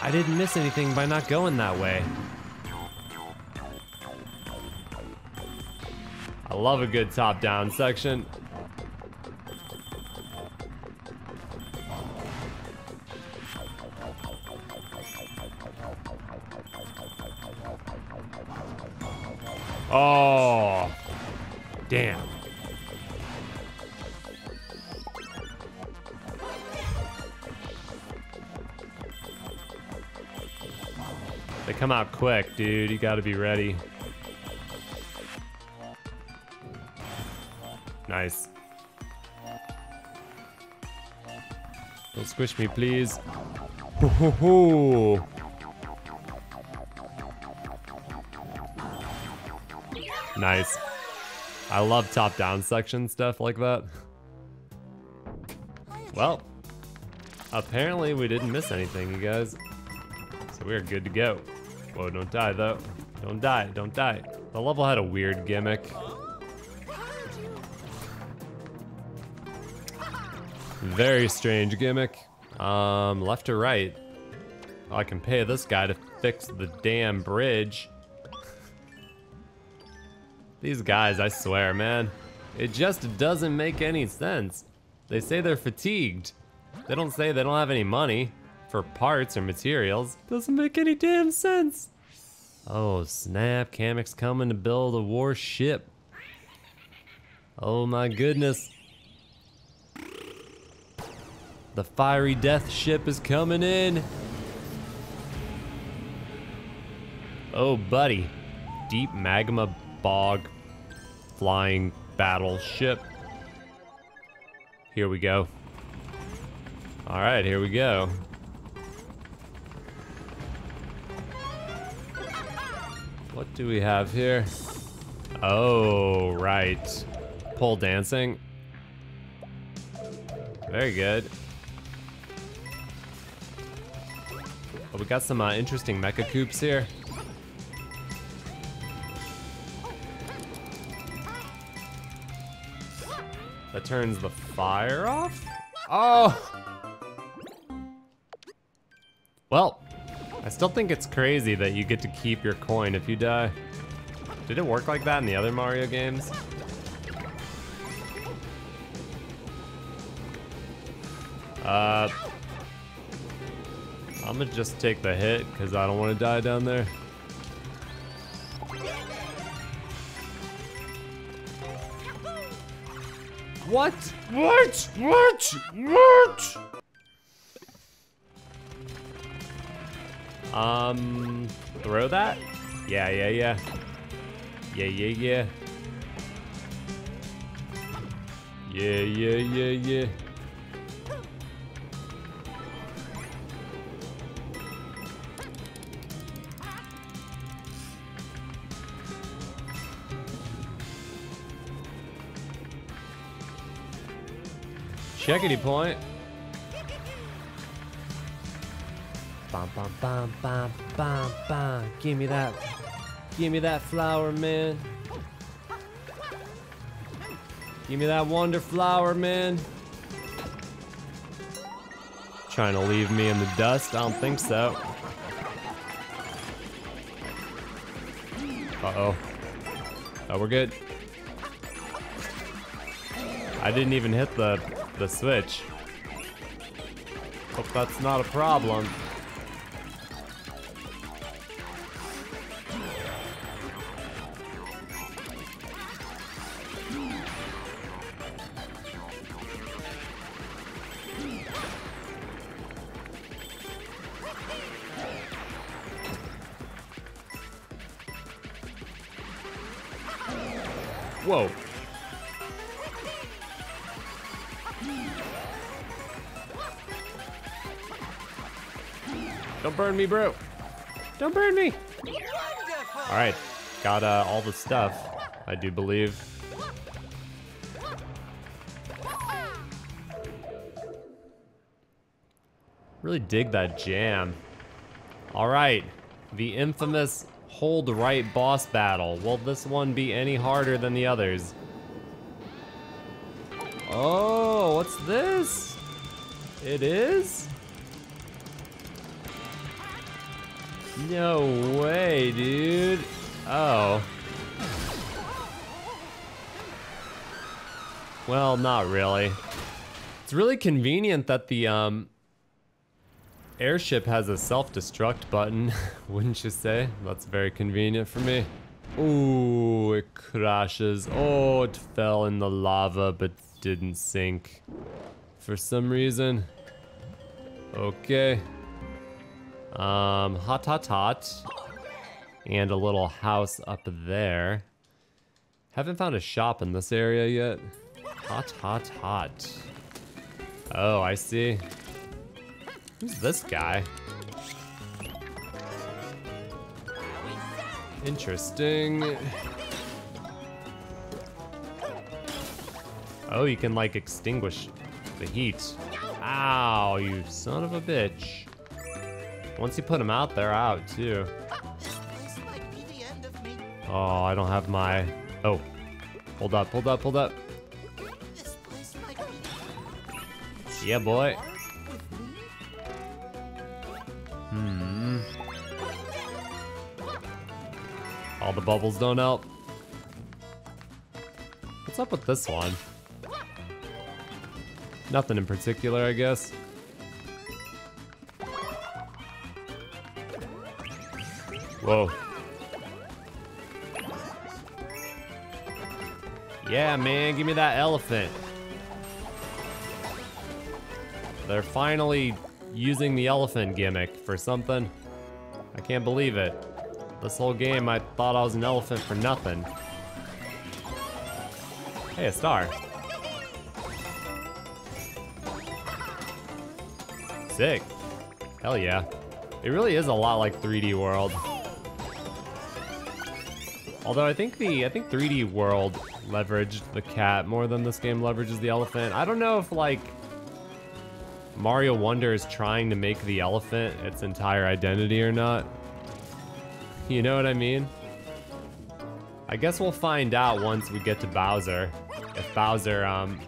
I didn't miss anything by not going that way. I love a good top-down section. Oh, damn. They come out quick, dude. You gotta be ready. Nice. Don't squish me, please. Ho, ho, ho. Nice. I love top-down section stuff like that. Well, apparently we didn't miss anything, you guys. So we're good to go. Whoa, don't die though. Don't die, don't die. The level had a weird gimmick. Very strange gimmick. Um, left or right? I can pay this guy to fix the damn bridge. These guys, I swear, man. It just doesn't make any sense. They say they're fatigued. They don't say they don't have any money for parts or materials. Doesn't make any damn sense. Oh, snap. Kamek's coming to build a warship. Oh my goodness. The fiery death ship is coming in. Oh, buddy. Deep magma bog flying battleship. Here we go. All right, here we go. What do we have here? Oh, right. Pole dancing. Very good. Oh, we got some uh, interesting Mechakoopas here. That turns the fire off? Oh! Well, I still think it's crazy that you get to keep your coin if you die. Did it work like that in the other Mario games? Uh, I'm gonna just take the hit because I don't want to die down there. What? What? What? What? Um, throw that? Yeah, yeah, yeah. Yeah, yeah, yeah. Yeah, yeah, yeah, yeah. Checkity point. Bum bum bum bum bum bum. Give me that. Give me that flower, man. Give me that wonder flower, man. Trying to leave me in the dust? I don't think so. Uh-oh. Oh, we're good. I didn't even hit the the switch. Hope that's not a problem. Me, bro. Don't burn me. All right, got uh, all the stuff, I do believe. Really dig that jam. All right, the infamous hold right boss battle. Will this one be any harder than the others? Oh, what's this? It is? No way, dude. Oh. Well, not really. It's really convenient that the um airship has a self-destruct button, wouldn't you say? That's very convenient for me. Ooh, it crashes. Oh, it fell in the lava but didn't sink for some reason. Okay. Um, hot, hot, hot. And a little house up there. Haven't found a shop in this area yet. Hot, hot, hot. Oh, I see. Who's this guy? Interesting. Oh, you can like extinguish the heat. Ow, you son of a bitch. Once you put them out, they're out too. Oh, I don't have my... Oh. Hold up, hold up, hold up. Yeah, boy. Hmm. All the bubbles don't help. What's up with this one? Nothing in particular, I guess. Whoa. Yeah, man, give me that elephant. They're finally using the elephant gimmick for something. I can't believe it. This whole game, I thought I was an elephant for nothing. Hey, a star. Sick. Hell yeah. It really is a lot like 3D World. Although I think the I think 3D World leveraged the cat more than this game leverages the elephant. I don't know if like Mario Wonder is trying to make the elephant its entire identity or not. You know what I mean? I guess we'll find out once we get to Bowser. If Bowser, um...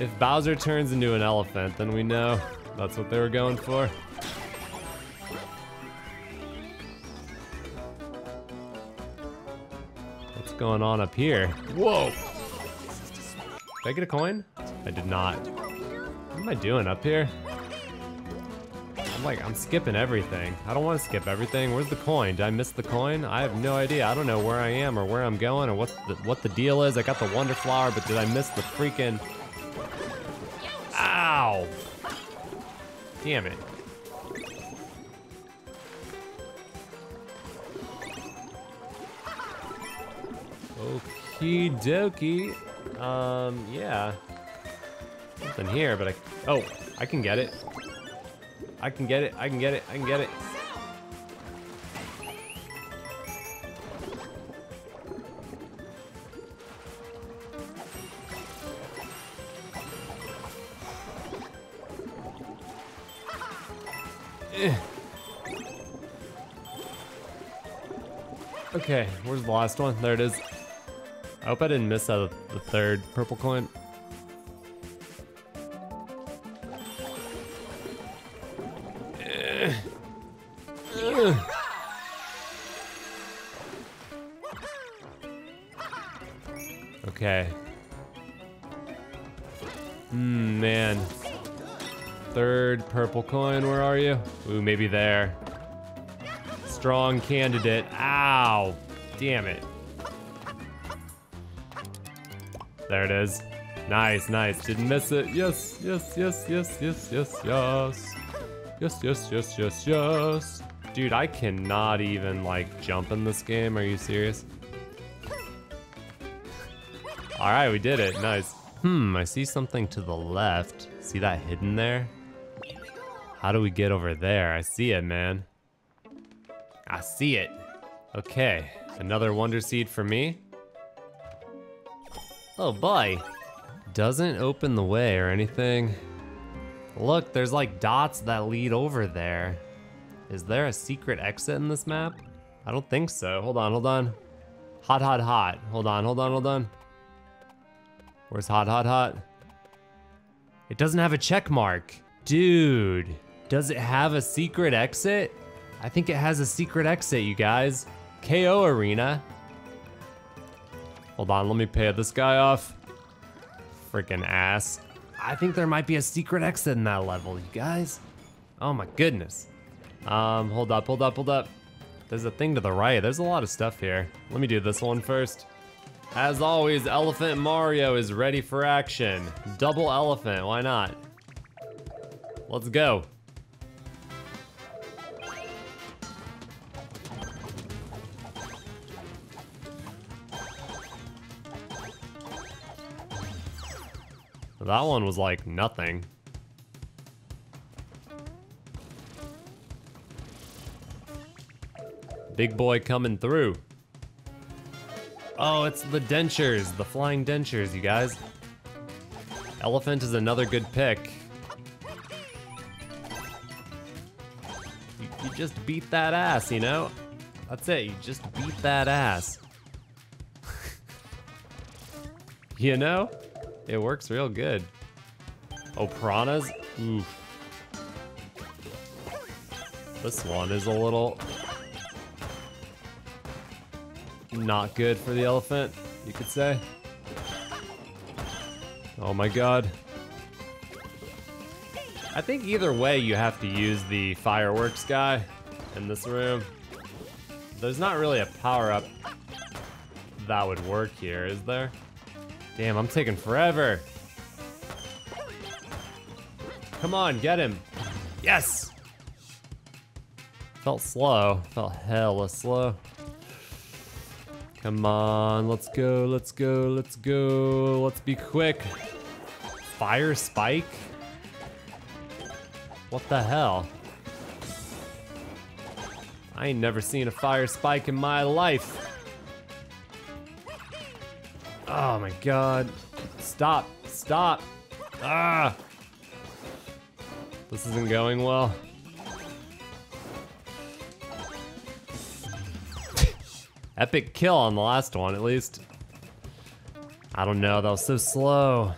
If Bowser turns into an elephant, then we know that's what they were going for. Going on up here? Whoa! Did I get a coin? I did not. What am I doing up here? I'm like, I'm skipping everything. I don't want to skip everything. Where's the coin? Did I miss the coin? I have no idea. I don't know where I am or where I'm going or what the, what the deal is. I got the Wonder Flower, but did I miss the freaking... Ow! Damn it. Okie dokie. Um, yeah. Something here, but I... Oh, I can get it. I can get it, I can get it, I can get it. Eh. Okay, where's the last one? There it is. I hope I didn't miss out the third purple coin. Okay. Hmm, man. Third purple coin, where are you? Ooh, maybe there. Strong candidate. Ow! Damn it. There it is. Nice, nice. Didn't miss it. Yes, yes, yes, yes, yes, yes, yes. Yes, yes, yes, yes, yes. Dude, I cannot even, like, jump in this game. Are you serious? Alright, we did it. Nice. Hmm, I see something to the left. See that hidden there? How do we get over there? I see it, man. I see it. Okay, another Wonder Seed for me. Oh boy. Doesn't open the way or anything. Look, there's like dots that lead over there. Is there a secret exit in this map? I don't think so. Hold on, hold on. Hot, hot, hot. Hold on, hold on, hold on. Where's hot, hot, hot? It doesn't have a check mark. Dude, does it have a secret exit? I think it has a secret exit, you guys. KO Arena. Hold on, let me pay this guy off. Freaking ass. I think there might be a secret exit in that level, you guys. Oh my goodness. Um, hold up, hold up, hold up. There's a thing to the right. There's a lot of stuff here. Let me do this one first. As always, Elephant Mario is ready for action. Double elephant, why not? Let's go. That one was like nothing. Big boy coming through. Oh, it's the dentures, the flying dentures, you guys. Elephant is another good pick. You, you just beat that ass, you know? That's it, you just beat that ass. you know? It works real good. Oh, piranhas? Oof. This one is a little... Not good for the elephant, you could say. Oh my god. I think either way you have to use the fireworks guy in this room. There's not really a power-up that would work here, is there? Damn, I'm taking forever. Come on, get him. Yes! Felt slow. Felt hella slow. Come on, let's go, let's go, let's go. Let's be quick. Fire spike? What the hell? I ain't never seen a fire spike in my life. Oh my god. Stop, stop. Ah! This isn't going well. Epic kill on the last one, at least. I don't know, that was so slow.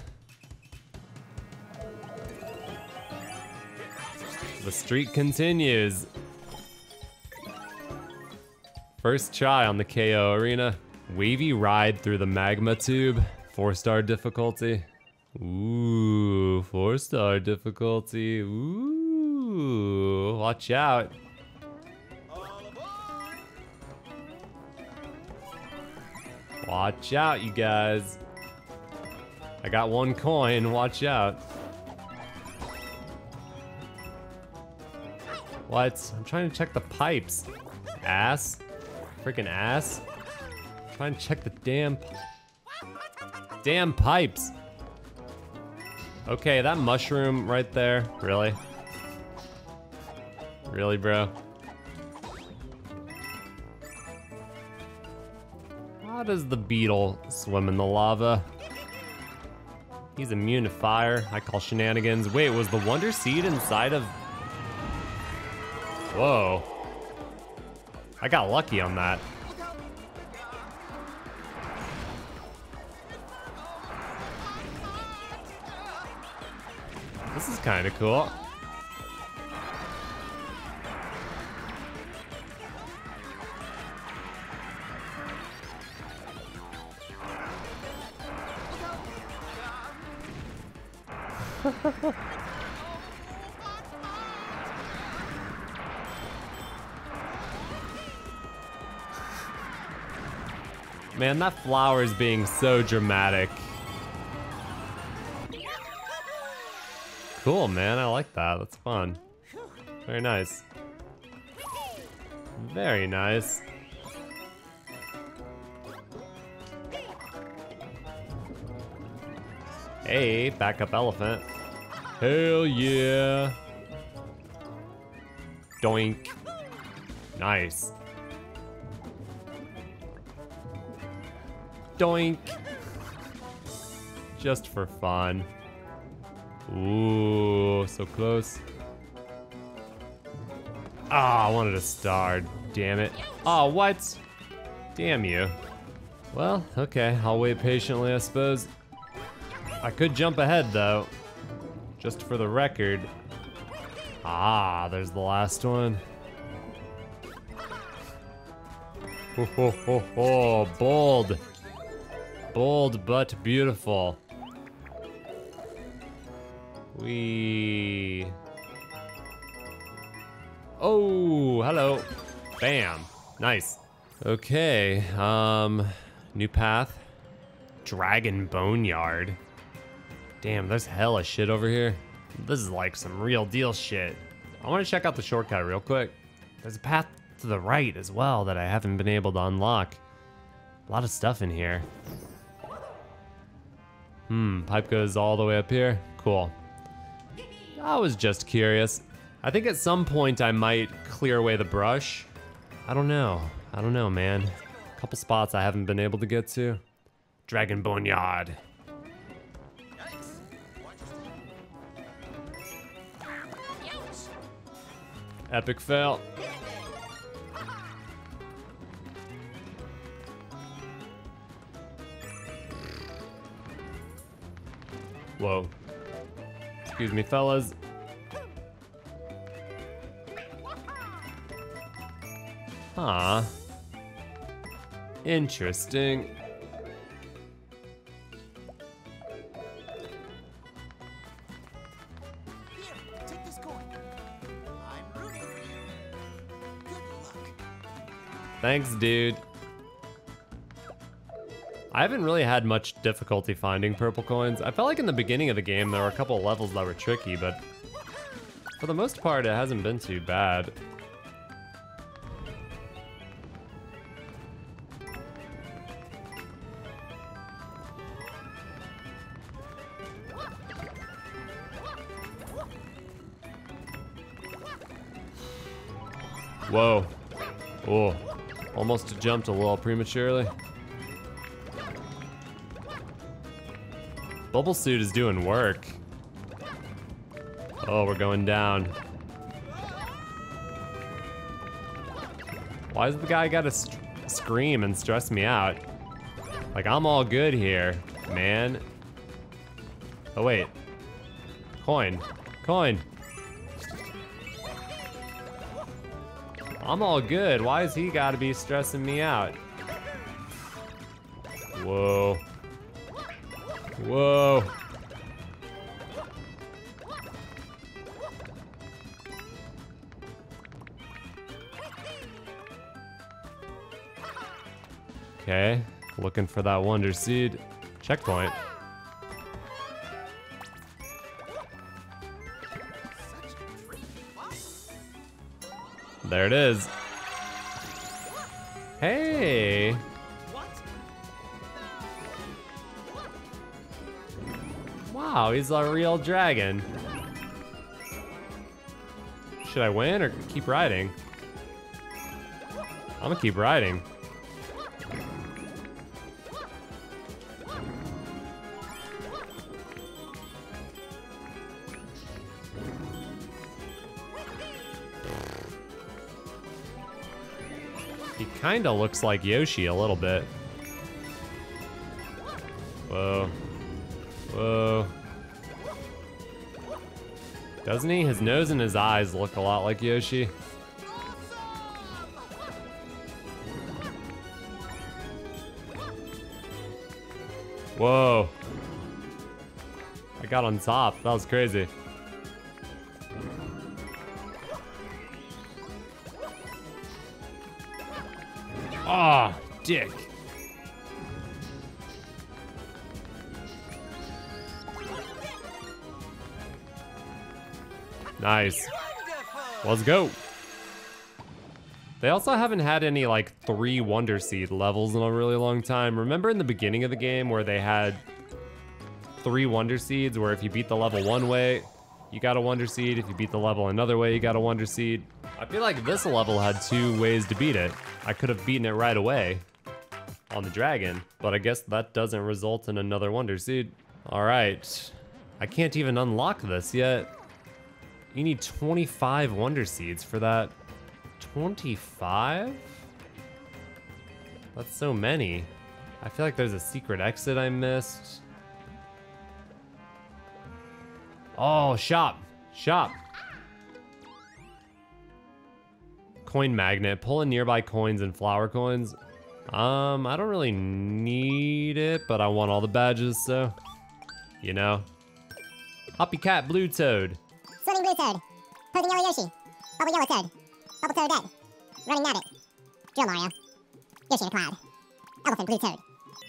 The streak continues. First try on the KO arena. Wavy ride through the magma tube. Four star difficulty. Ooh, four star difficulty. Ooh, watch out. Watch out, you guys. I got one coin, watch out. What? I'm trying to check the pipes. Ass? Freaking ass? Trying to check the damn... Damn pipes. Okay, that mushroom right there. Really? Really, bro? How does the beetle swim in the lava? He's immune to fire. I call shenanigans. Wait, was the wonder seed inside of... Whoa. I got lucky on that. Kind of cool. Man, that flower is being so dramatic. Cool, man. I like that. That's fun. Very nice. Very nice. Hey, backup elephant. Hell yeah. Doink. Nice. Doink. Just for fun. Ooh, so close. Ah, oh, I wanted a star. Damn it. Oh, what? Damn you. Well, okay, I'll wait patiently, I suppose. I could jump ahead, though. Just for the record. Ah, there's the last one. Ho ho ho ho, bold. Bold but beautiful. We. Oh, hello. Bam. Nice. Okay, um, new path. Dragon Boneyard. Damn, there's hella shit over here. This is like some real deal shit. I want to check out the shortcut real quick. There's a path to the right as well that I haven't been able to unlock. A lot of stuff in here. Hmm, pipe goes all the way up here. Cool. I was just curious. I think at some point I might clear away the brush. I don't know. I don't know, man. A couple spots I haven't been able to get to. Dragon Boneyard. Epic fail. Whoa. Excuse me, fellas. Ah. Interesting. Thanks, take I haven't really had much difficulty finding purple coins. I felt like in the beginning of the game there were a couple levels that were tricky, but for the most part it hasn't been too bad. Whoa. Oh, almost jumped a little prematurely. Bubble suit is doing work. Oh, we're going down. Why does the guy gotta scream and stress me out? Like, I'm all good here, man. Oh, wait. Coin. Coin. I'm all good. Why has he gotta be stressing me out? Whoa. Whoa. Okay, looking for that wonder seed. Checkpoint. There it is. He's a real dragon. Should I win or keep riding? I'm gonna keep riding. He kinda looks like Yoshi a little bit. Whoa. Doesn't he? His nose and his eyes look a lot like Yoshi. Whoa. I got on top. That was crazy. Ah, dick. Nice. Let's go. They also haven't had any like three Wonder Seed levels in a really long time. Remember in the beginning of the game where they had three Wonder Seeds where if you beat the level one way, you got a Wonder Seed. If you beat the level another way, you got a Wonder Seed. I feel like this level had two ways to beat it. I could have beaten it right away on the dragon, but I guess that doesn't result in another Wonder Seed. All right. I can't even unlock this yet. You need 25 Wonder Seeds for that. 25? That's so many. I feel like there's a secret exit I missed. Oh, shop. Shop. Coin magnet. Pull in nearby coins and flower coins. Um, I don't really need it, but I want all the badges, so... You know. Hoppy Cat Blue Toad. Bubble yellow toad. Bubble toad red. Running nabbit. Drill Mario. Yoshi in a cloud. Elephant blue toad.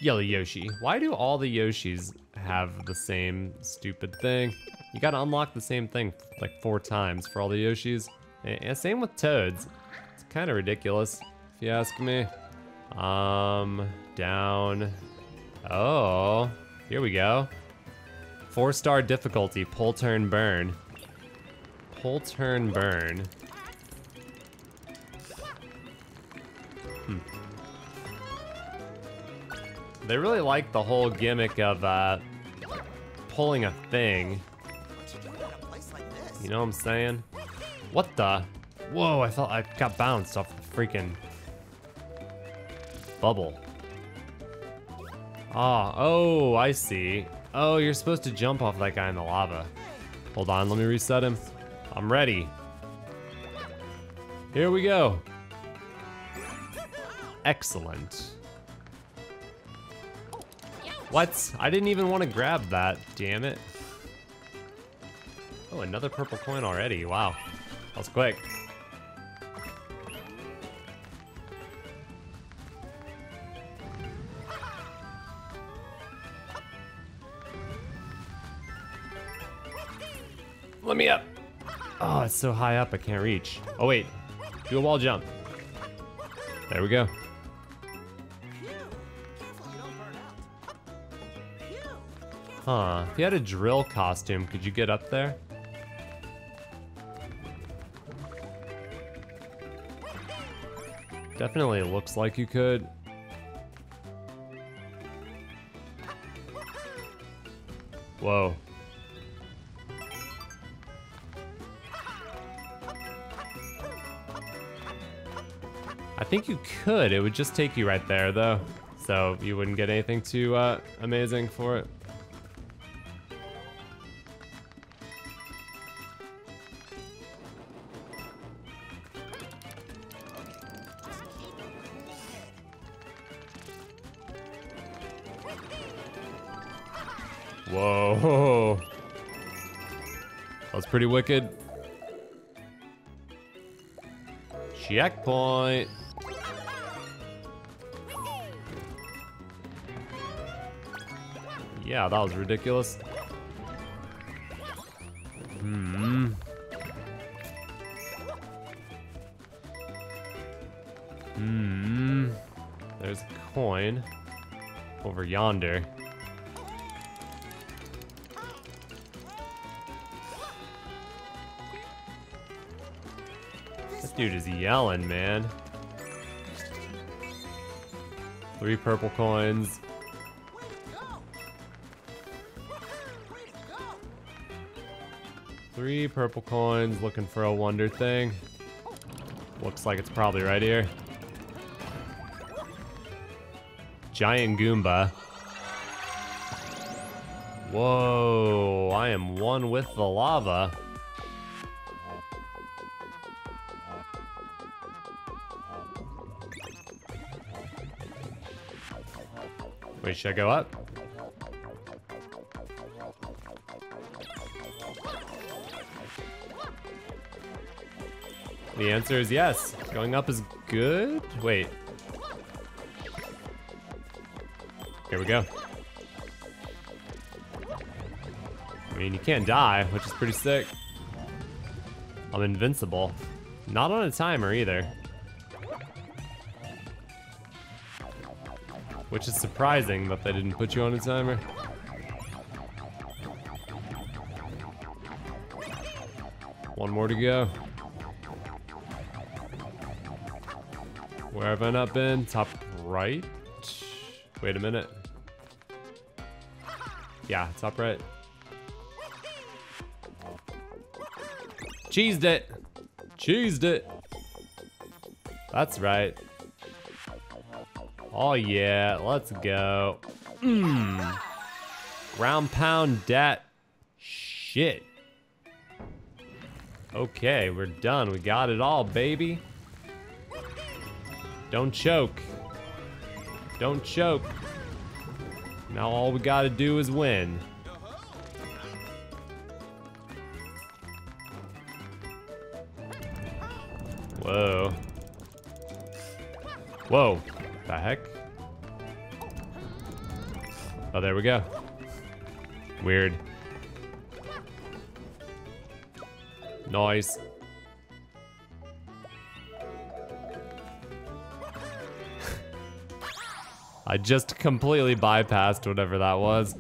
Yellow Yoshi. Why do all the Yoshis have the same stupid thing? You gotta unlock the same thing like four times for all the Yoshis. And same with Toads. It's kind of ridiculous, if you ask me. Um, down. Oh, here we go. Four star difficulty, pull, turn, burn. Pull, turn, burn. They really like the whole gimmick of uh, pulling a thing. You know what I'm saying? What the? Whoa, I thought I got bounced off the freaking bubble. Ah, oh, I see. Oh, you're supposed to jump off that guy in the lava. Hold on, let me reset him. I'm ready. Here we go. Excellent. What? I didn't even want to grab that, damn it. Oh, another purple coin already. Wow. That was quick. Let me up. Oh, it's so high up I can't reach. Oh wait, do a wall jump. There we go. Huh, if you had a drill costume, could you get up there? Definitely looks like you could. Whoa. Think you could. It would just take you right there, though. So you wouldn't get anything too uh, amazing for it. Whoa. That was pretty wicked. Checkpoint. Yeah, that was ridiculous. Hmm. Hmm. There's a coin over yonder. This dude is yelling, man. Three purple coins. Three purple coins, looking for a wonder thing. Looks like it's probably right here. Giant Goomba. Whoa, I am one with the lava. Wait, should I go up? The answer is yes. Going up is good. Wait. Here we go. I mean, you can't die, which is pretty sick. I'm invincible. Not on a timer either. Which is surprising that they didn't put you on a timer. One more to go. Where have I not been? Top right? Wait a minute. Yeah, top right. Cheesed it. Cheesed it. That's right. Oh yeah, let's go. Mmm. Ground pound dat shit. Okay, we're done. We got it all, baby. Don't choke. Don't choke. Now all we gotta do is win. Whoa. Whoa. The heck? Oh, there we go. Weird. Noise. I just completely bypassed whatever that was.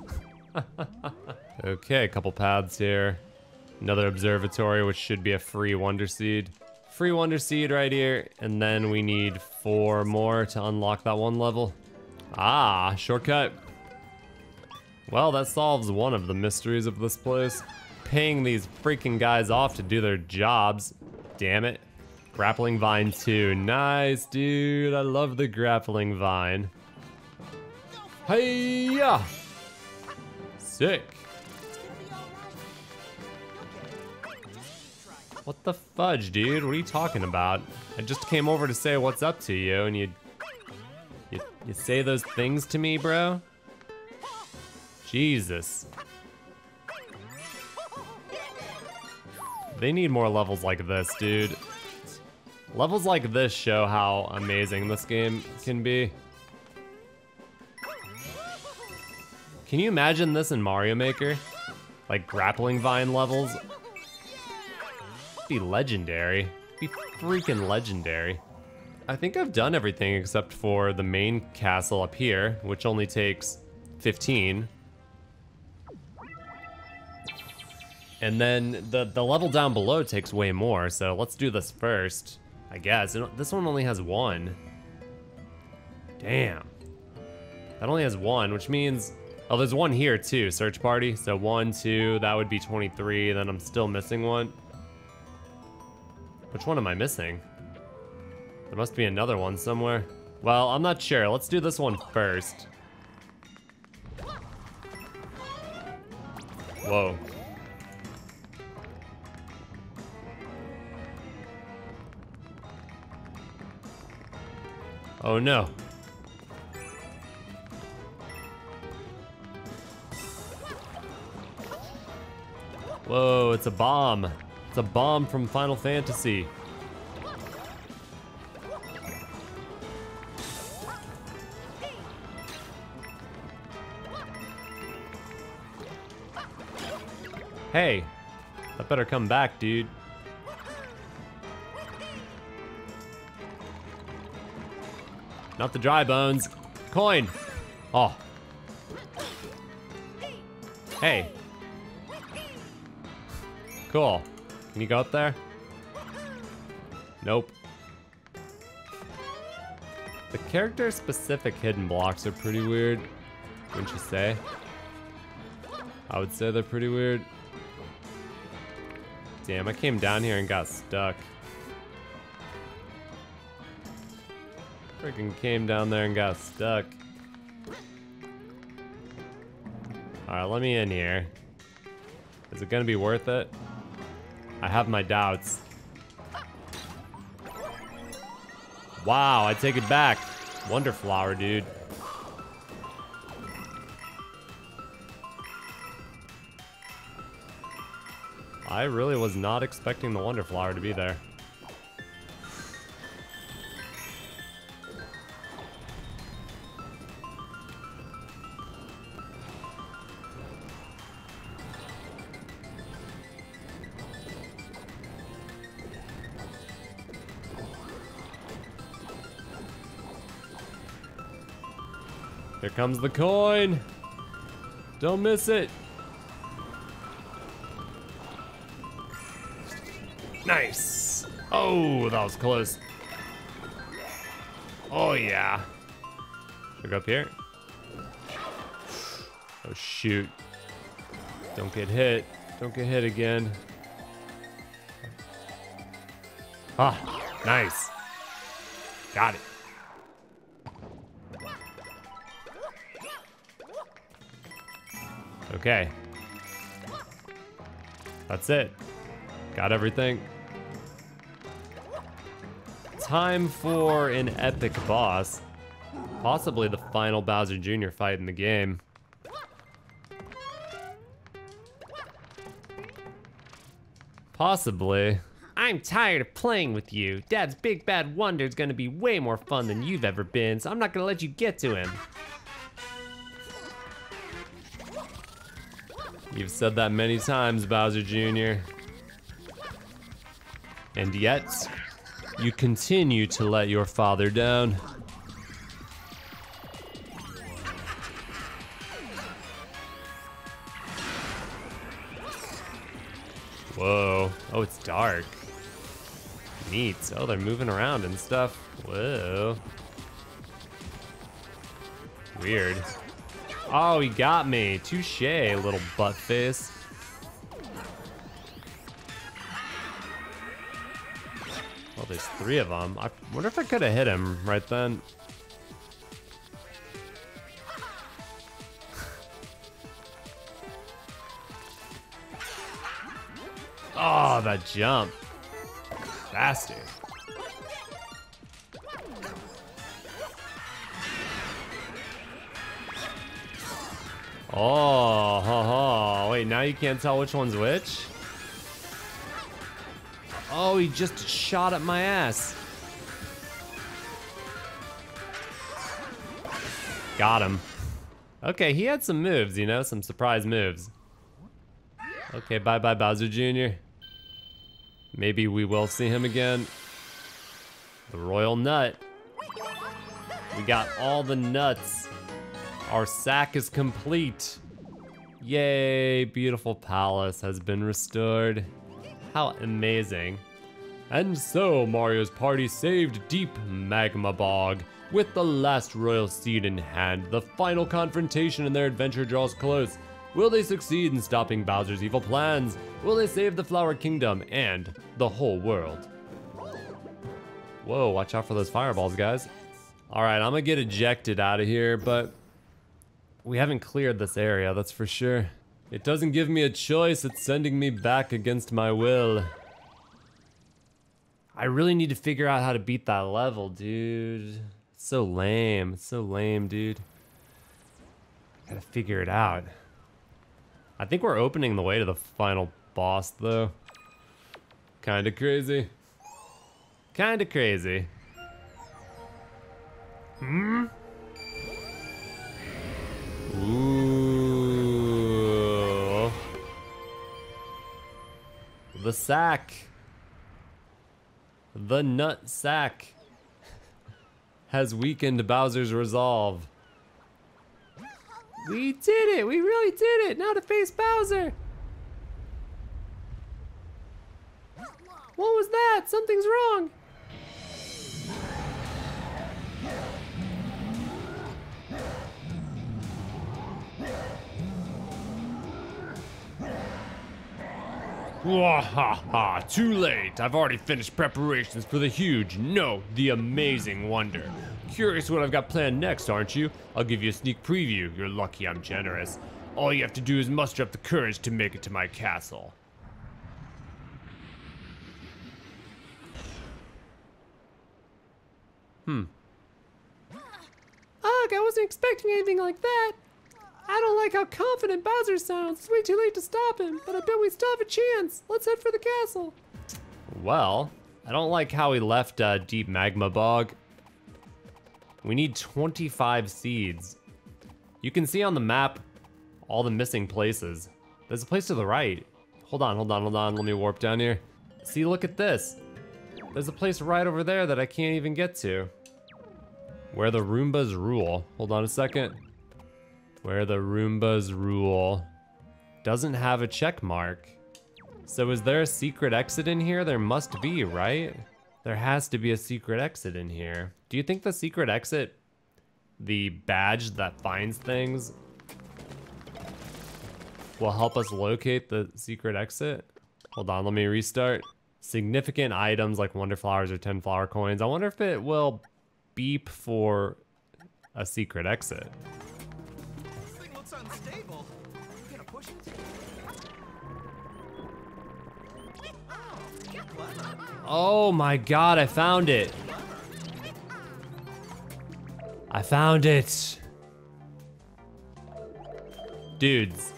okay, a couple paths here. Another observatory, which should be a free Wonder Seed. Free Wonder Seed right here, and then we need four more to unlock that one level. Ah, shortcut. Well, that solves one of the mysteries of this place. Paying these freaking guys off to do their jobs. Damn it. Grappling Vine too. Nice, dude. I love the Grappling Vine. Keep Sick. What the fudge, dude? What are you talking about? I just came over to say what's up to you, and you, you, you say those things to me, bro. Jesus. They need more levels like this, dude. Levels like this show how amazing this game can be. Can you imagine this in Mario Maker? Like grappling vine levels? Be legendary. Be freaking legendary. I think I've done everything except for the main castle up here, which only takes 15. And then the, the level down below takes way more, so let's do this first, I guess. This one only has one. Damn. That only has one, which means... Oh, there's one here too, search party. So one, two, that would be 23, then I'm still missing one. Which one am I missing? There must be another one somewhere. Well, I'm not sure. Let's do this one first. Whoa. Oh no. Whoa, it's a bomb. It's a bomb from Final Fantasy. Hey, that better come back, dude. Not the dry bones. Coin. Oh. Hey. Cool. Can you go up there? Nope. The character specific hidden blocks are pretty weird. Wouldn't you say? I would say they're pretty weird. Damn, I came down here and got stuck. Freaking came down there and got stuck. Alright, let me in here. Is it gonna be worth it? I have my doubts. Wow, I take it back. Wonderflower, dude. I really was not expecting the Wonderflower to be there. Comes the coin. Don't miss it. Nice. Oh, that was close. Oh, yeah. Should go up here? Oh, shoot. Don't get hit. Don't get hit again. Ah, nice. Got it. Okay. That's it. Got everything. Time for an epic boss. Possibly the final Bowser Jr. fight in the game. Possibly. I'm tired of playing with you. Dad's Big Bad Wonder is gonna be way more fun than you've ever been, so I'm not gonna let you get to him. You've said that many times, Bowser Jr. And yet, you continue to let your father down. Whoa. Oh, it's dark. Neat. Oh, they're moving around and stuff. Whoa. Weird. Oh, he got me. Touche, little butt face. Well, there's three of them. I wonder if I could have hit him right then. oh, that jump. Faster. Oh, ha, ha. wait, now you can't tell which one's which? Oh, he just shot at my ass. Got him. Okay, he had some moves, you know, some surprise moves. Okay, bye bye, Bowser Jr. Maybe we will see him again. The Royal Nut. We got all the nuts. Our sack is complete. Yay, beautiful palace has been restored. How amazing. And so Mario's party saved Deep Magma Bog. With the last royal seed in hand, the final confrontation in their adventure draws close. Will they succeed in stopping Bowser's evil plans? Will they save the Flower Kingdom and the whole world? Whoa, watch out for those fireballs, guys. All right, I'm gonna get ejected out of here, but we haven't cleared this area, that's for sure. It doesn't give me a choice, it's sending me back against my will. I really need to figure out how to beat that level, dude. It's so lame, it's so lame, dude. Gotta figure it out. I think we're opening the way to the final boss, though. Kinda crazy. Kinda crazy. Hmm? Ooh. The sack. The nut sack has weakened Bowser's resolve. We did it! We really did it! Now to face Bowser! What was that? Something's wrong! Ha! ha, Too late. I've already finished preparations for the huge, no, the amazing wonder. Curious what I've got planned next, aren't you? I'll give you a sneak preview. You're lucky I'm generous. All you have to do is muster up the courage to make it to my castle. Hmm. Ugh, I wasn't expecting anything like that. I don't like how confident Bowser sounds. It's way too late to stop him, but I bet we still have a chance. Let's head for the castle. Well, I don't like how he left uh, Deep Magma Bog. We need 25 seeds. You can see on the map all the missing places. There's a place to the right. Hold on, hold on, hold on. Let me warp down here. See, look at this. There's a place right over there that I can't even get to. Where the Rrrumbas rule. Hold on a second. Where the Rrrumbas rule. Doesn't have a check mark. So is there a secret exit in here? There must be, right? There has to be a secret exit in here. Do you think the secret exit, the badge that finds things, will help us locate the secret exit? Hold on, let me restart. Significant items like wonder flowers or 10 flower coins. I wonder if it will beep for a secret exit. Oh my god, I found it. I found it. Dudes.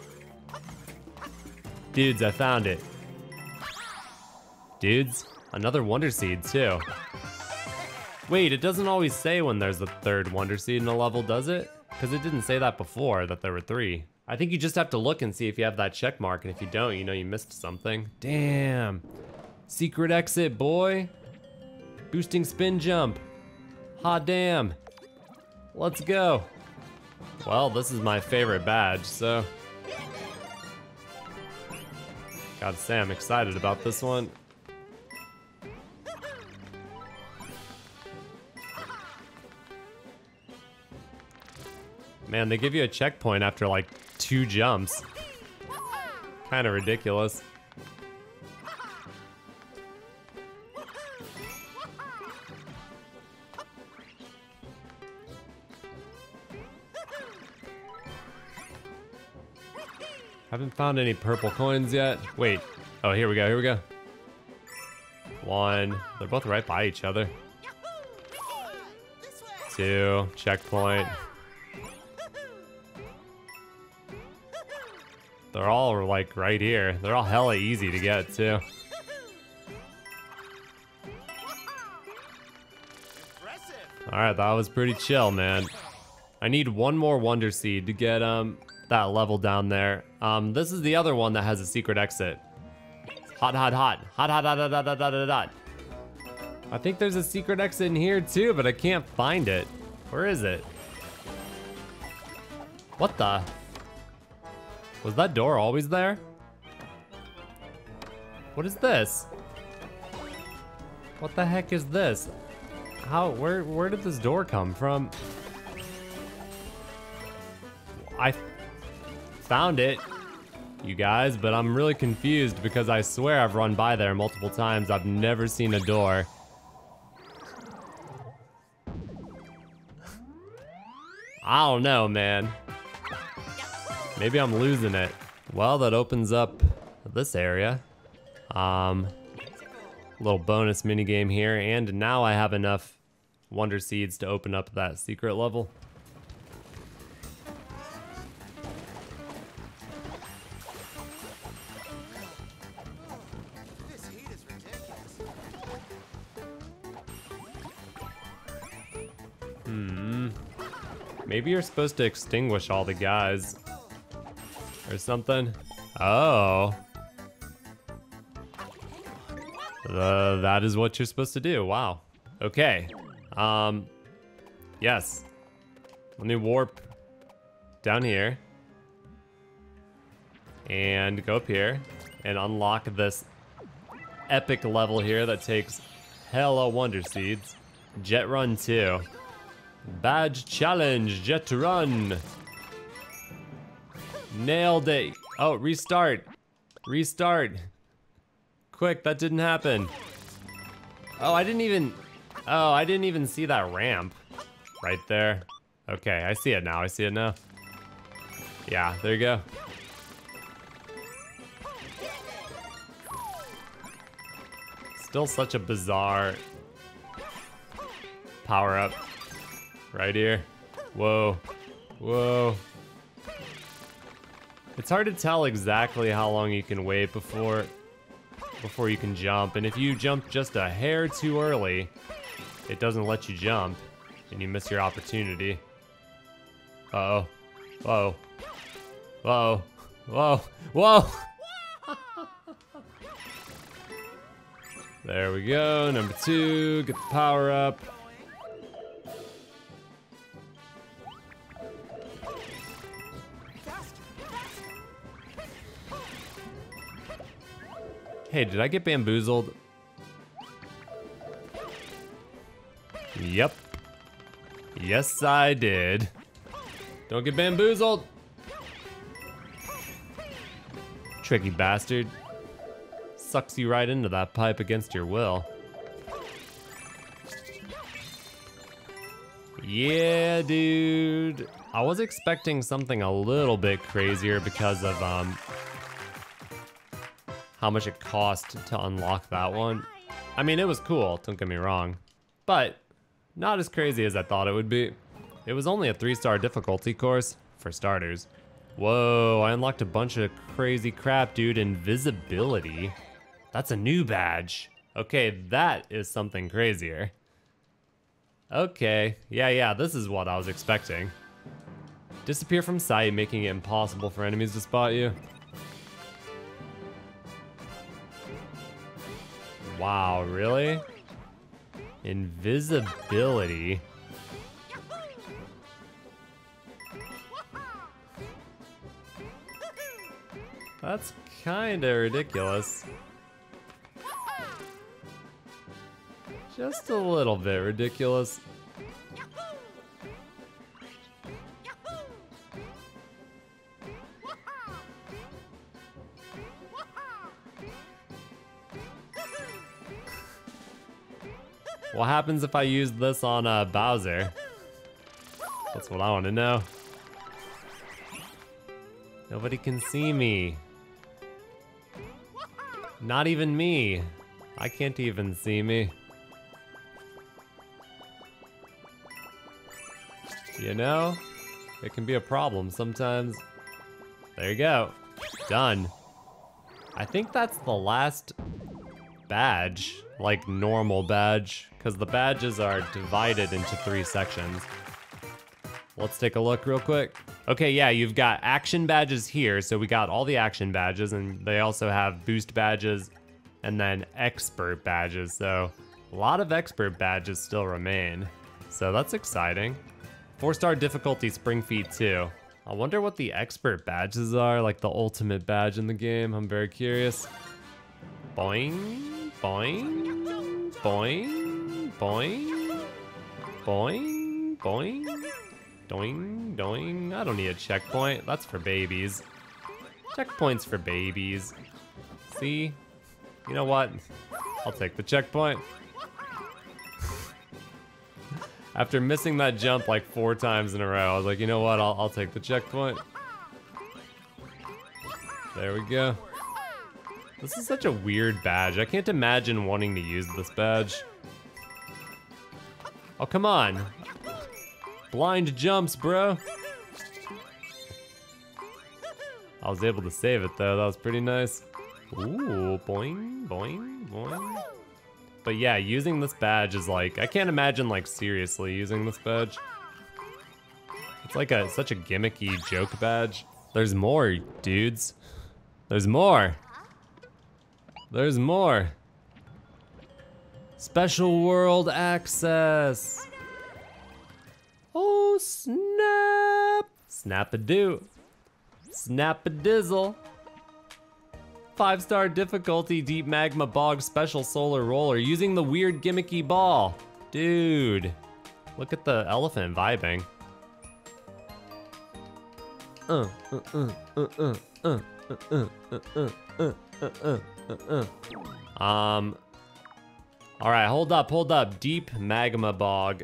Dudes, I found it. Dudes, another Wonder Seed too. Wait, it doesn't always say when there's a third Wonder Seed in a level, does it? Because it didn't say that before, that there were three. I think you just have to look and see if you have that check mark, and if you don't, you know you missed something. Damn. Secret exit, boy. Boosting spin jump. Hot damn. Let's go. Well, this is my favorite badge, so. Gotta say, I'm excited about this one. Man, they give you a checkpoint after like two jumps. Kind of ridiculous. Haven't found any purple coins yet. Wait. Oh, here we go, here we go. One. They're both right by each other. Two. Checkpoint. They're all like right here. They're all hella easy to get too. Alright, that was pretty chill, man. I need one more Wonder Seed to get um that level down there. Um, this is the other one that has a secret exit. Hot, hot, hot. Hot, hot, hot, hot, hot, hot, hot, hot. I think there's a secret exit in here too, but I can't find it. Where is it? What the? Was that door always there? What is this? What the heck is this? How, where, where did this door come from? I found it, you guys, but I'm really confused because I swear I've run by there multiple times. I've never seen a door. I don't know, man. Maybe I'm losing it. Well, that opens up this area. Um, little bonus mini game here, and now I have enough Wonder Seeds to open up that secret level. Maybe you're supposed to extinguish all the guys. Or something. Oh. Uh, that is what you're supposed to do. Wow. Okay. Um. Yes. Let me warp down here. And go up here. And unlock this epic level here that takes hella Wonder Seeds. Jet Run 2. Badge challenge, jet to run. Nailed it. Oh, restart. Restart. Quick, that didn't happen. Oh, I didn't even, oh, I didn't even see that ramp right there. Okay, I see it now, I see it now. Yeah, there you go. Still such a bizarre power up right here. Whoa, whoa. It's hard to tell exactly how long you can wait before before you can jump, and if you jump just a hair too early, it doesn't let you jump, and you miss your opportunity. Uh oh. Whoa. Whoa. Whoa. Whoa. there we go. Number two. Get the power up. Hey, did I get bamboozled? Yep. Yes, I did. Don't get bamboozled. Tricky bastard. Sucks you right into that pipe against your will. Yeah, dude. I was expecting something a little bit crazier because of um how much it cost to unlock that one. I mean, it was cool, don't get me wrong, but not as crazy as I thought it would be. It was only a three star difficulty course, for starters. Whoa, I unlocked a bunch of crazy crap, dude. Invisibility. That's a new badge. Okay, that is something crazier. Okay, yeah, yeah, this is what I was expecting. Disappear from sight, making it impossible for enemies to spot you. Wow, really? Invisibility. That's kinda ridiculous. Just a little bit ridiculous. What happens if I use this on uh, Bowser? That's what I want to know. Nobody can see me. Not even me. I can't even see me. You know, it can be a problem sometimes. There you go. Done. I think that's the last badge, like normal badge, because the badges are divided into three sections. Let's take a look real quick. Okay, yeah, you've got action badges here, so we got all the action badges, and they also have boost badges and then expert badges, so a lot of expert badges still remain. So that's exciting. Four star difficulty Spring Feet 2. I wonder what the expert badges are, like the ultimate badge in the game. I'm very curious. Boing, boing, boing, boing, boing, boing, doing, doing. I don't need a checkpoint. That's for babies. Checkpoints for babies. See? You know what? I'll take the checkpoint. After missing that jump like four times in a row, I was like, you know what? I'll, I'll take the checkpoint. There we go. This is such a weird badge. I can't imagine wanting to use this badge. Oh, come on. Blind jumps, bro. I was able to save it though. That was pretty nice. Ooh, boing, boing, boing. But yeah, using this badge is like, I can't imagine like seriously using this badge. It's like a such a gimmicky joke badge. There's more, dudes. There's more. There's more. Special world access. Oh, snap. Snap-a-doo. Snap-a-dizzle. Five star difficulty, deep magma bog special solar roller using the weird gimmicky ball. Dude, look at the elephant vibing. Uh, uh, uh, uh, uh, uh, uh, uh, uh, uh, uh, uh, uh. Um, all right, hold up, hold up. Deep magma bog.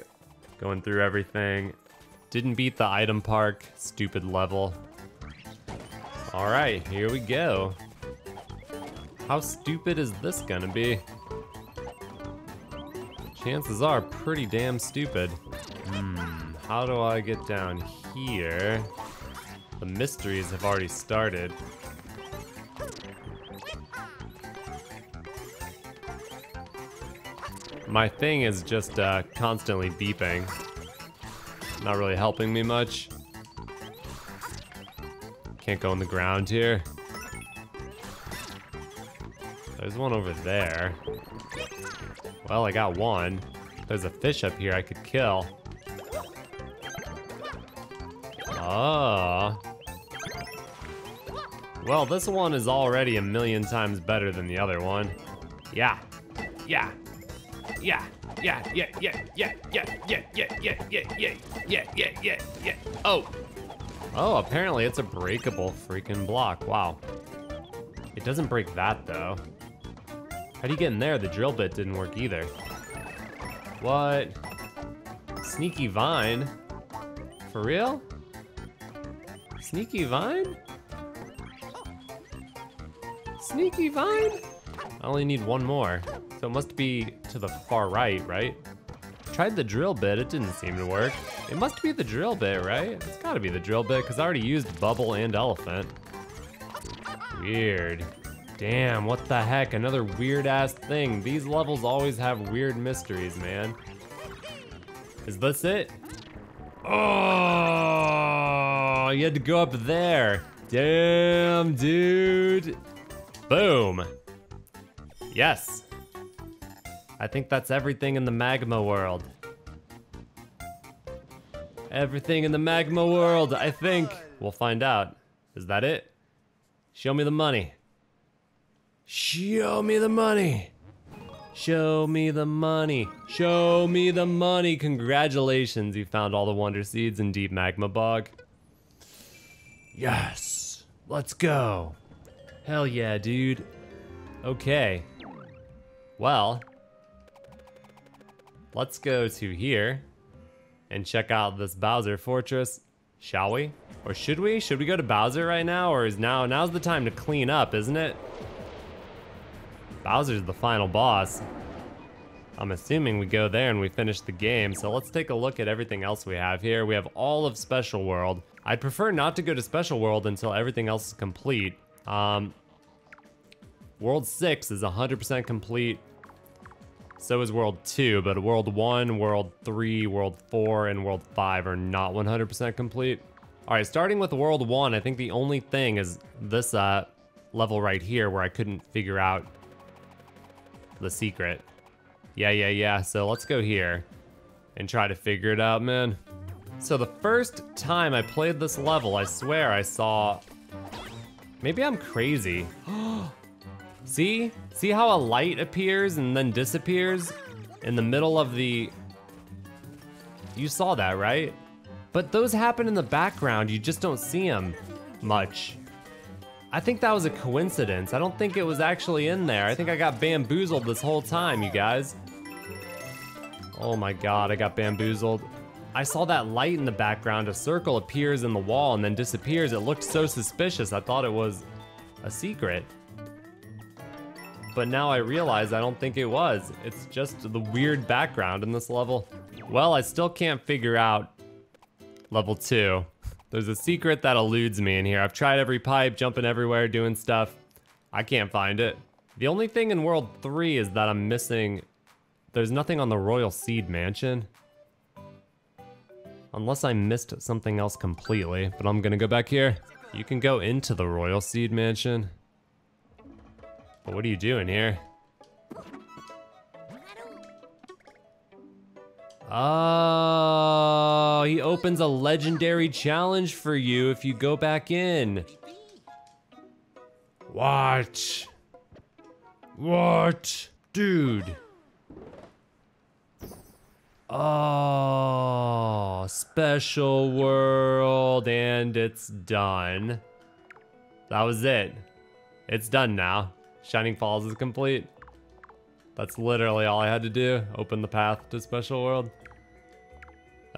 Going through everything. Didn't beat the item park. Stupid level. All right, here we go. How stupid is this gonna be? Chances are pretty damn stupid. Hmm, how do I get down here? The mysteries have already started. My thing is just uh, constantly beeping. Not really helping me much. Can't go on the ground here. There's one over there. Well, I got one. There's a fish up here I could kill. Ah. Well, this one is already a million times better than the other one. Yeah. Yeah. Yeah. Yeah, yeah, yeah, yeah, yeah, yeah, yeah, yeah, yeah, yeah, yeah, yeah, yeah, yeah. Oh. Oh, apparently it's a breakable freaking block. Wow. It doesn't break that though. How do you get in there? The drill bit didn't work either. What? Sneaky Vine? For real? Sneaky Vine? Sneaky Vine? I only need one more. So it must be to the far right, right? Tried the drill bit, it didn't seem to work. It must be the drill bit, right? It's gotta be the drill bit, because I already used bubble and elephant. Weird. Damn, what the heck? Another weird ass thing. These levels always have weird mysteries, man. Is this it? Oh, you had to go up there. Damn, dude. Boom. Yes. I think that's everything in the magma world. Everything in the magma world, I think. We'll find out. Is that it? Show me the money. Show me the money. Show me the money. Show me the money. Congratulations, you found all the wonder seeds in Deep Magma Bog. Yes. Let's go. Hell yeah, dude. Okay. Well, let's go to here and check out this Bowser Fortress, shall we? Or should we? Should we go to Bowser right now? Or is now, now's the time to clean up, isn't it? Bowser's the final boss. I'm assuming we go there and we finish the game, so let's take a look at everything else we have here. We have all of Special World. I'd prefer not to go to Special World until everything else is complete. Um, World 6 is 100% complete. So is World 2, but World 1, World 3, World 4, and World 5 are not 100% complete. Alright, starting with World 1, I think the only thing is this uh, level right here where I couldn't figure out the secret. Yeah, yeah, yeah, so let's go here and try to figure it out, man. So the first time I played this level, I swear I saw... Maybe I'm crazy. See? See how a light appears and then disappears in the middle of the... You saw that, right? But those happen in the background, you just don't see them much. I think that was a coincidence. I don't think it was actually in there. I think I got bamboozled this whole time, you guys. Oh my god, I got bamboozled. I saw that light in the background. A circle appears in the wall and then disappears. It looked so suspicious. I thought it was a secret. But now I realize I don't think it was. It's just the weird background in this level. Well, I still can't figure out level two. There's a secret that eludes me in here. I've tried every pipe, jumping everywhere, doing stuff. I can't find it. The only thing in World 3 is that I'm missing... There's nothing on the Royal Seed Mansion. Unless I missed something else completely, but I'm gonna go back here. You can go into the Royal Seed Mansion. But what are you doing here? Oh, he opens a legendary challenge for you if you go back in. What? What? Dude. Oh, special world, and it's done. That was it. It's done now. Shining Falls is complete. That's literally all I had to do. Open the path to Special World.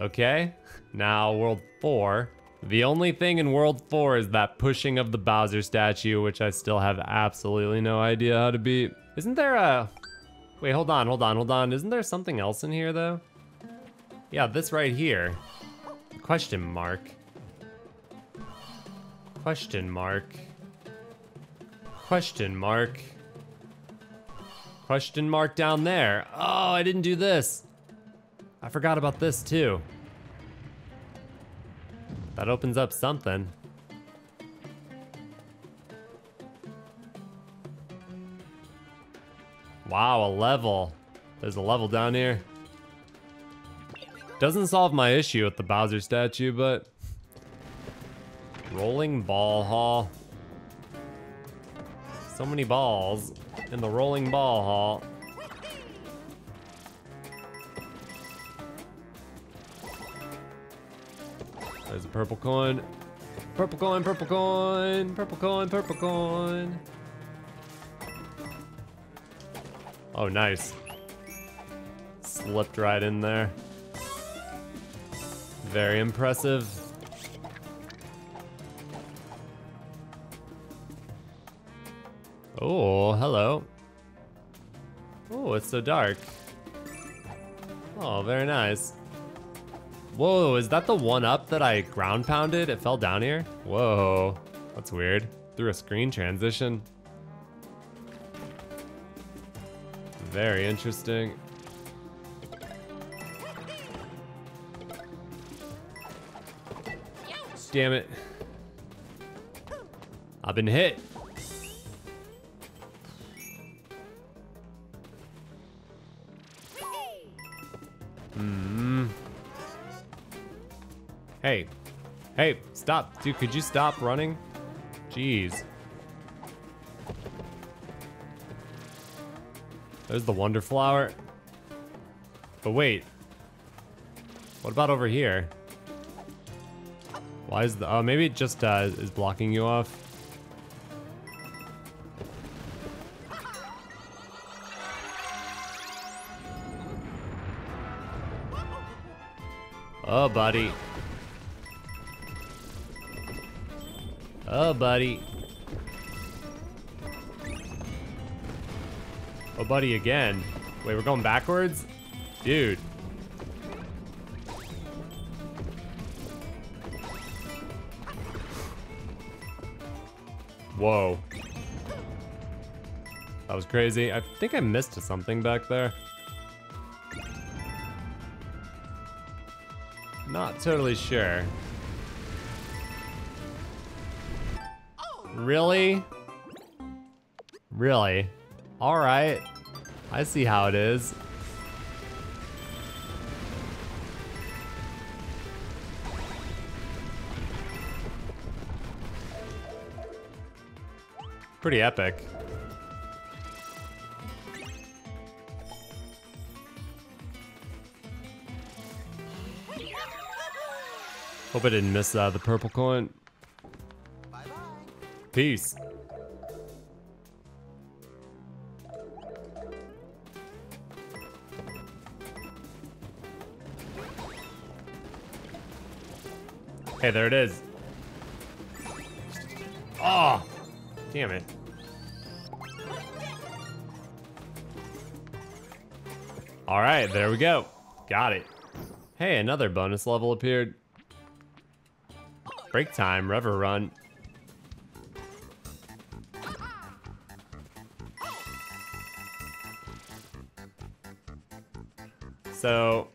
Okay, now World 4. The only thing in World 4 is that pushing of the Bowser statue, which I still have absolutely no idea how to beat. Isn't there a... Wait, hold on, hold on, hold on. Isn't there something else in here, though? Yeah, this right here. Question mark. Question mark. Question mark. Question mark down there. Oh, I didn't do this. I forgot about this too. That opens up something. Wow, a level. There's a level down here. Doesn't solve my issue with the Bowser statue, but... Rolling ball hall. So many balls in the rolling ball hall. There's a purple coin. Purple coin, purple coin, purple coin, purple coin. Oh, nice. Slipped right in there. Very impressive. Oh, hello. Oh, it's so dark. Oh, very nice. Whoa, is that the one up that I ground pounded? It fell down here? Whoa, that's weird. Through a screen transition. Very interesting. Damn it. I've been hit. Hmm. Hey. Hey, stop. Dude, could you stop running? Jeez. There's the Wonder Flower. But wait. What about over here? Why is the... Oh, maybe it just uh, is blocking you off. Oh, buddy. Oh, buddy. Oh, buddy, again. Wait, we're going backwards? Dude. Whoa. That was crazy. I think I missed something back there. Not totally sure. Oh. Really? Really? Alright. I see how it is. Pretty epic. Hope I didn't miss uh, the purple coin. Bye bye. Peace. Hey, there it is. Oh, damn it. All right, there we go. Got it. Hey, another bonus level appeared. Break time, Rever Run. So,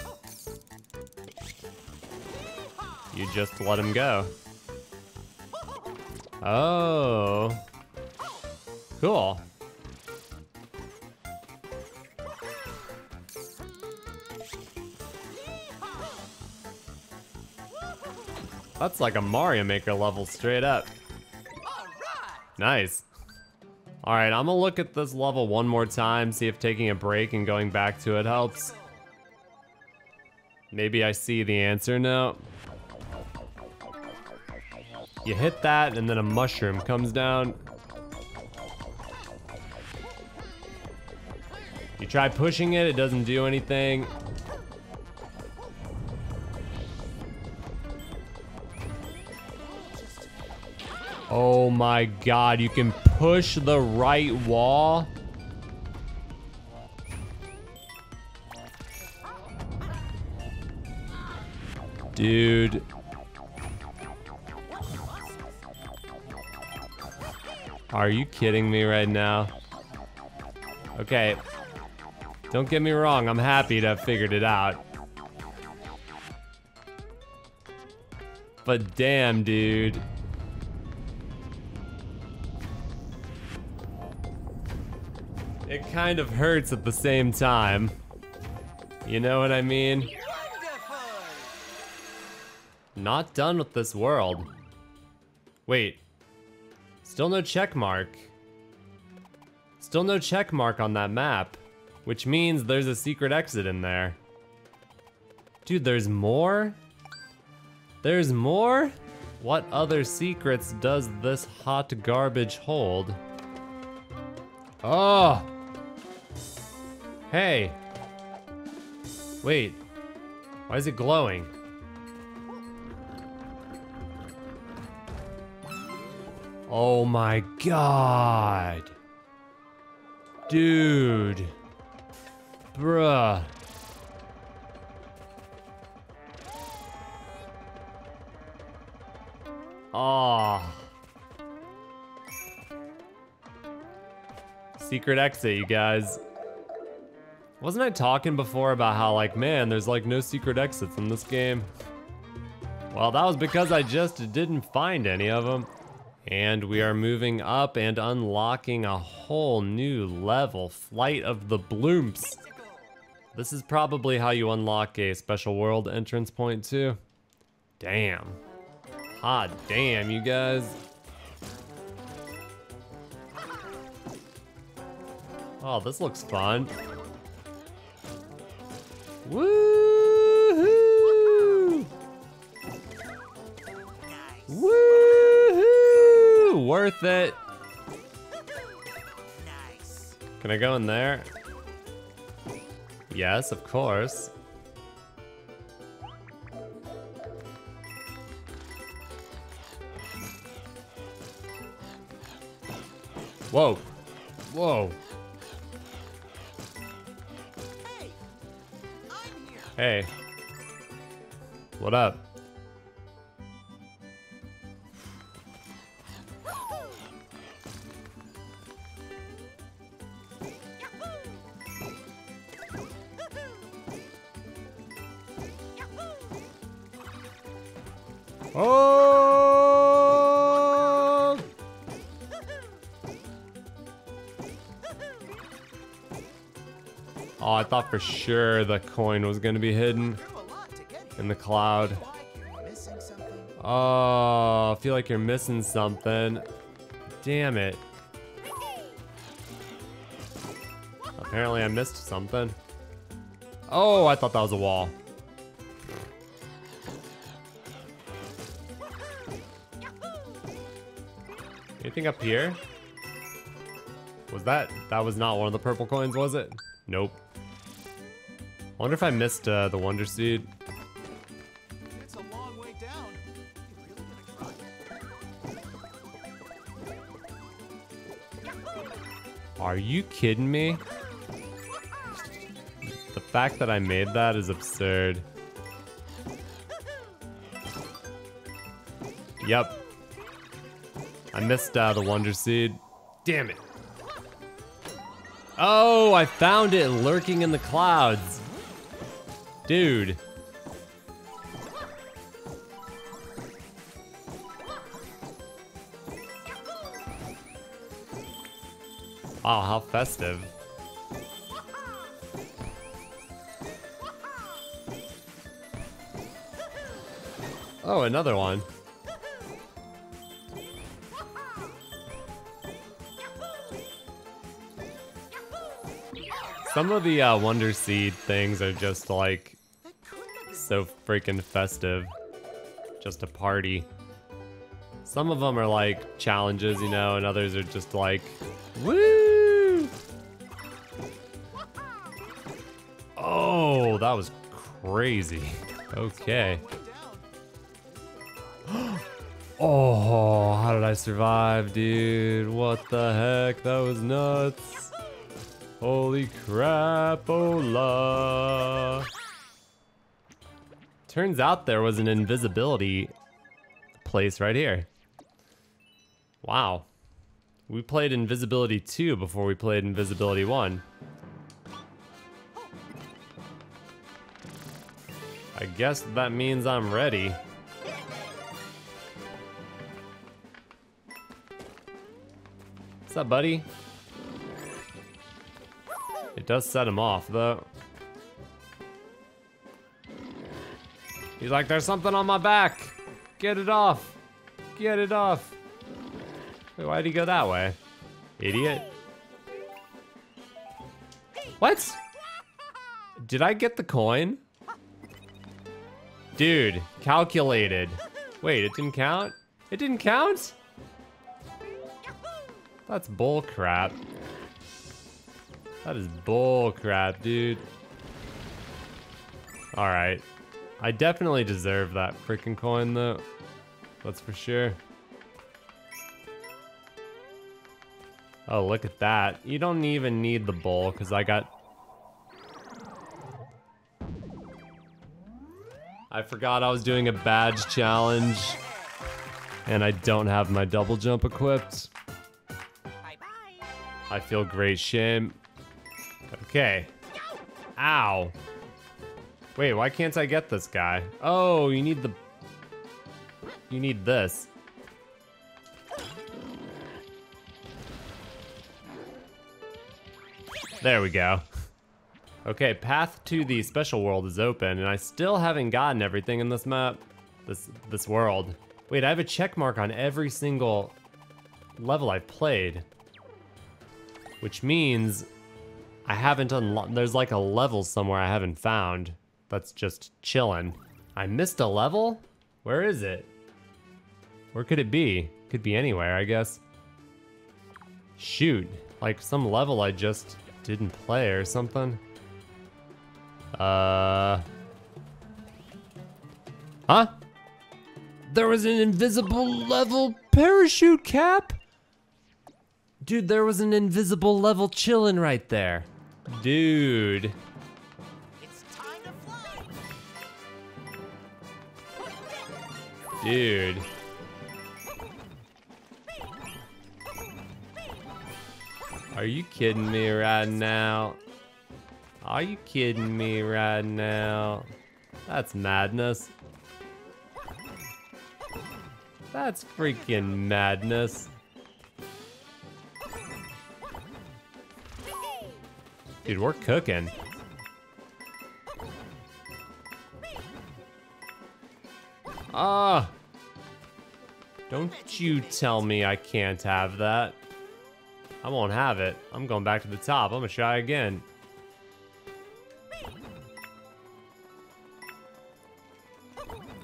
you just let him go. Oh. Cool. That's like a Mario Maker level straight up. Nice. All right, I'm gonna look at this level one more time, see if taking a break and going back to it helps. Maybe I see the answer now. You hit that and then a mushroom comes down. You try pushing it, it doesn't do anything. My god, you can push the right wall? Dude. Are you kidding me right now? Okay. Don't get me wrong, I'm happy to have figured it out. But damn, dude. Kind of hurts at the same time. You know what I mean? Not done with this world. Wait. Still no check mark. Still no check mark on that map. Which means there's a secret exit in there. Dude, there's more? There's more? What other secrets does this hot garbage hold? Oh! Hey! Wait. Why is it glowing? Oh my god. Dude. Bruh. Ah. Secret exit, you guys. Wasn't I talking before about how, like, man, there's like no secret exits in this game? Well, that was because I just didn't find any of them. And we are moving up and unlocking a whole new level, Flight of the Bloomps. This is probably how you unlock a special world entrance point too. Damn. Hot damn, you guys. Oh, this looks fun. Woohoo! Woohoo! Worth it. Nice. Can I go in there? Yes, of course. Whoa. Whoa. Hey. What up? For sure the coin was be hidden lot to get here. in the cloud. Oh, I feel like you're missing something. Damn it. Apparently I missed something. Oh, I thought that was a wall. Anything up here? Was that, that was not one of the purple coins, was it? Nope. I wonder if I missed uh, the Wonder Seed. It's a long way down. You really gonna try? Are you kidding me? The fact that I made that is absurd. Yep. I missed uh, the Wonder Seed. Damn it. Oh, I found it lurking in the clouds. Dude. Wow, how festive. Oh, another one. Some of the uh, Wonder Seed things are just like so freaking festive. Just a party. Some of them are like challenges, you know, and others are just like, woo! Oh, that was crazy. Okay. Oh, how did I survive, dude? What the heck? That was nuts. Holy crap, Ola. Turns out there was an invisibility place right here. Wow. We played Invisibility 2 before we played Invisibility 1. I guess that means I'm ready. What's up, buddy? It does set him off, though. He's like, there's something on my back. Get it off. Get it off. Wait, why'd he go that way? Idiot. What? Did I get the coin? Dude, calculated. Wait, it didn't count? It didn't count? That's bull crap. That is bull crap, dude. Alright. I definitely deserve that freaking coin, though. That's for sure. Oh, look at that. You don't even need the bowl, because I got... I forgot I was doing a badge challenge. And I don't have my double jump equipped. Bye bye. I feel great shame. Okay. Ow. Wait, why can't I get this guy? Oh, you need the... You need this. There we go. Okay, path to the special world is open, and I still haven't gotten everything in this map. This this world. Wait, I have a check mark on every single level I've played. Which means I haven't unlocked. There's like a level somewhere I haven't found that's just chilling. I missed a level? Where is it? Where could it be? Could be anywhere, I guess. Shoot, like some level I just didn't play or something. Uh. Huh? There was an invisible level parachute cap? Dude, there was an invisible level chilling right there. Dude. Dude. Are you kidding me right now? Are you kidding me right now? That's madness. That's freaking madness. Dude, we're cooking. Ah! Don't you tell me I can't have that. I won't have it. I'm going back to the top. I'm gonna try again.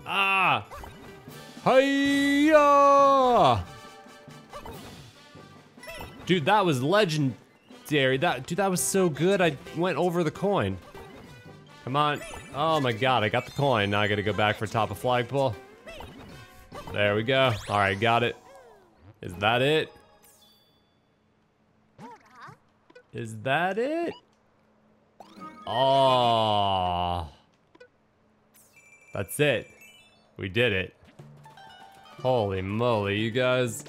Ah! Hiya! Dude, that was legendary. That dude, that was so good. I went over the coin. Come on. Oh my god, I got the coin. Now I gotta go back for top of flagpole. There we go. Alright, got it. Is that it? Is that it? Oh. That's it. We did it. Holy moly, you guys.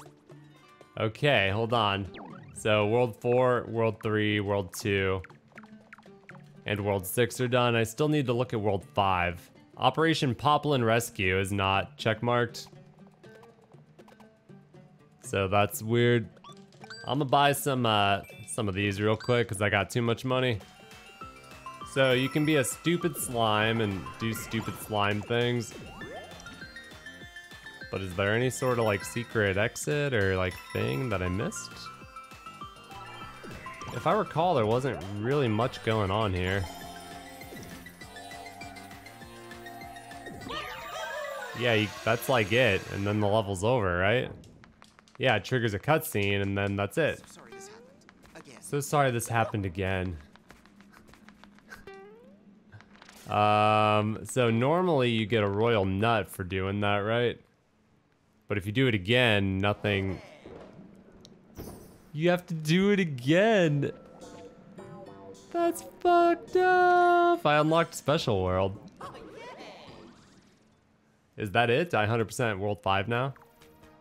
Okay, hold on. So World 4, World 3, World 2, and World 6 are done. I still need to look at World 5. Operation Poplin Rescue is not checkmarked. So that's weird. I'm gonna buy some uh, some of these real quick because I got too much money. So you can be a stupid slime and do stupid slime things. But is there any sort of like secret exit or like thing that I missed? If I recall, there wasn't really much going on here. Yeah, you, that's like it, and then the level's over, right? Yeah, it triggers a cutscene, and then that's it. So sorry this happened. Again. So sorry this happened again. um, so normally you get a royal nut for doing that, right? But if you do it again, nothing... You have to do it again! That's fucked up! I unlocked Special World. Is that it? I 100% World 5 now?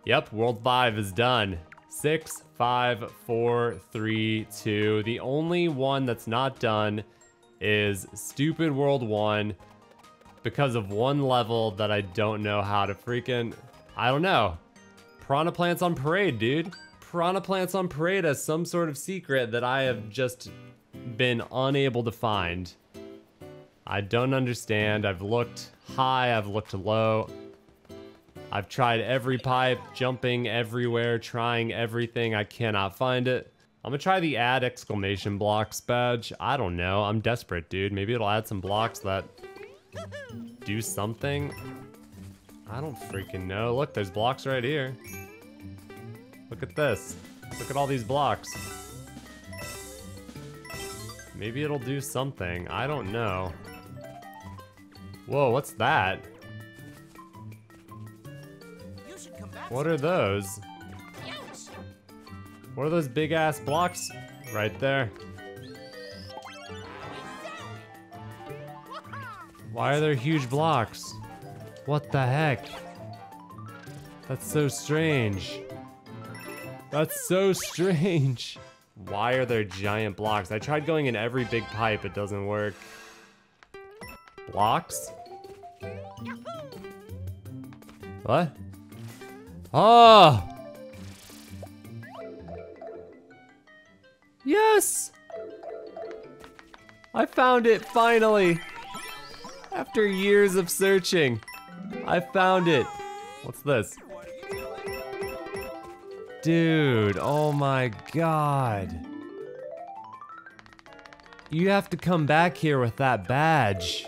Yep, World 5 is done. Six, five, four, three, two. The only one that's not done is Stupid World 1 because of one level that I don't know how to freaking... I don't know. Piranha Plants on Parade, dude. Piranha Plants on Parade has some sort of secret that I have just been unable to find. I don't understand. I've looked high, I've looked low. I've tried every pipe, jumping everywhere, trying everything. I cannot find it. I'm gonna try the add exclamation blocks badge. I don't know. I'm desperate, dude. Maybe it'll add some blocks that do something. I don't freaking know. Look, there's blocks right here. Look at this. Look at all these blocks. Maybe it'll do something. I don't know. Whoa, what's that? You should come back. What are those? What are those big ass blocks right there? Why are there huge blocks? What the heck? That's so strange. That's so strange. Why are there giant blocks? I tried going in every big pipe, it doesn't work. Blocks? What? Oh! Yes! I found it finally! After years of searching, I found it. What's this? Dude, oh my god. You have to come back here with that badge.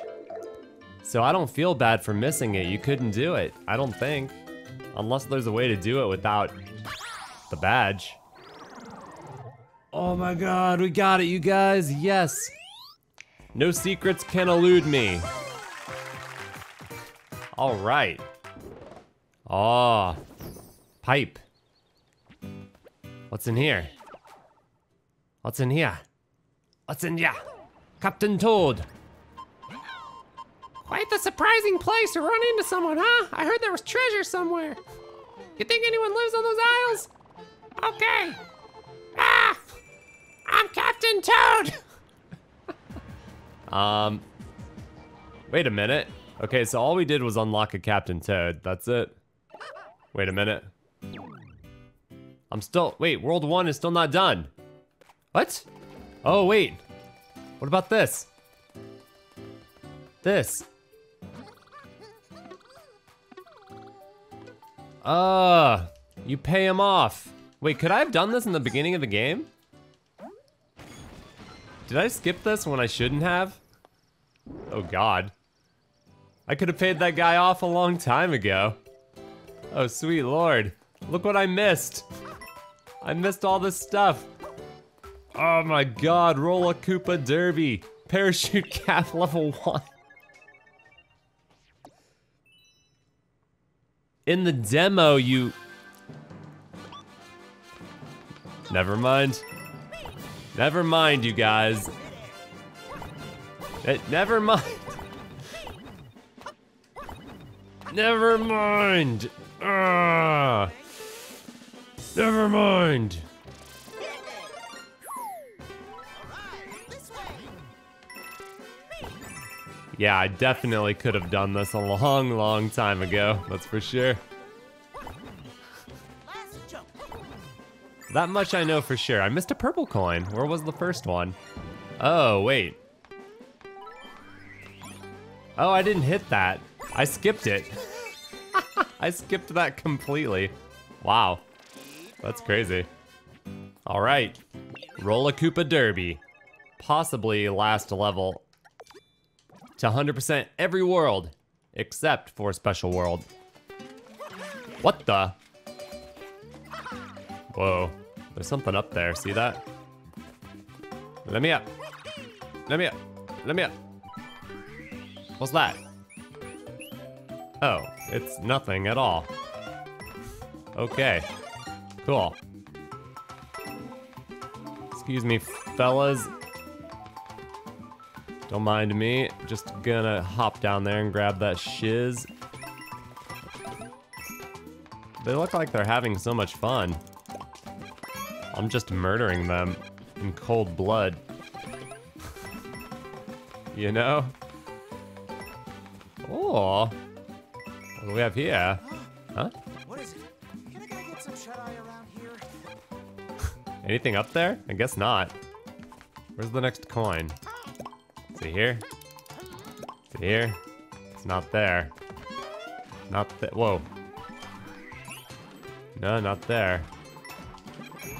So I don't feel bad for missing it. You couldn't do it, I don't think. Unless there's a way to do it without the badge. Oh my god, we got it, you guys. Yes. No secrets can elude me. All right. Oh, pipe. What's in here? What's in here? What's in here? Captain Toad. Quite the surprising place to run into someone, huh? I heard there was treasure somewhere. You think anyone lives on those isles? Okay. Ah! I'm Captain Toad! um. Wait a minute. Okay, so all we did was unlock a Captain Toad. That's it. Wait a minute. I'm still. Wait, World 1 is still not done. What? Oh, wait. What about this? This. Uh, you pay him off. Wait, could I have done this in the beginning of the game? Did I skip this when I shouldn't have? Oh god. I could have paid that guy off a long time ago. Oh sweet lord. Look what I missed. I missed all this stuff. Oh my god, Rolla Koopa Derby. Parachute cap level 1. In the demo, you... Never mind. Never mind, you guys. Eh, never mind. Never mind. Ah. Never mind. Yeah, I definitely could have done this a long, long time ago. That's for sure. That much I know for sure. I missed a purple coin. Where was the first one? Oh, wait. Oh, I didn't hit that. I skipped it. I skipped that completely. Wow. That's crazy. All right. Rolla Koopa Derby. Possibly last level to 100% every world except for Special World. What the? Whoa. There's something up there. See that? Let me up. Let me up. Let me up. What's that? Oh, it's nothing at all. Okay. Cool. Excuse me, fellas. Don't mind me. Just gonna hop down there and grab that shiz. They look like they're having so much fun. I'm just murdering them in cold blood. you know? Oh. What do we have here? Huh? Anything up there? I guess not. Where's the next coin? Is it here? Is it here? It's not there. Not there. Whoa. No, not there.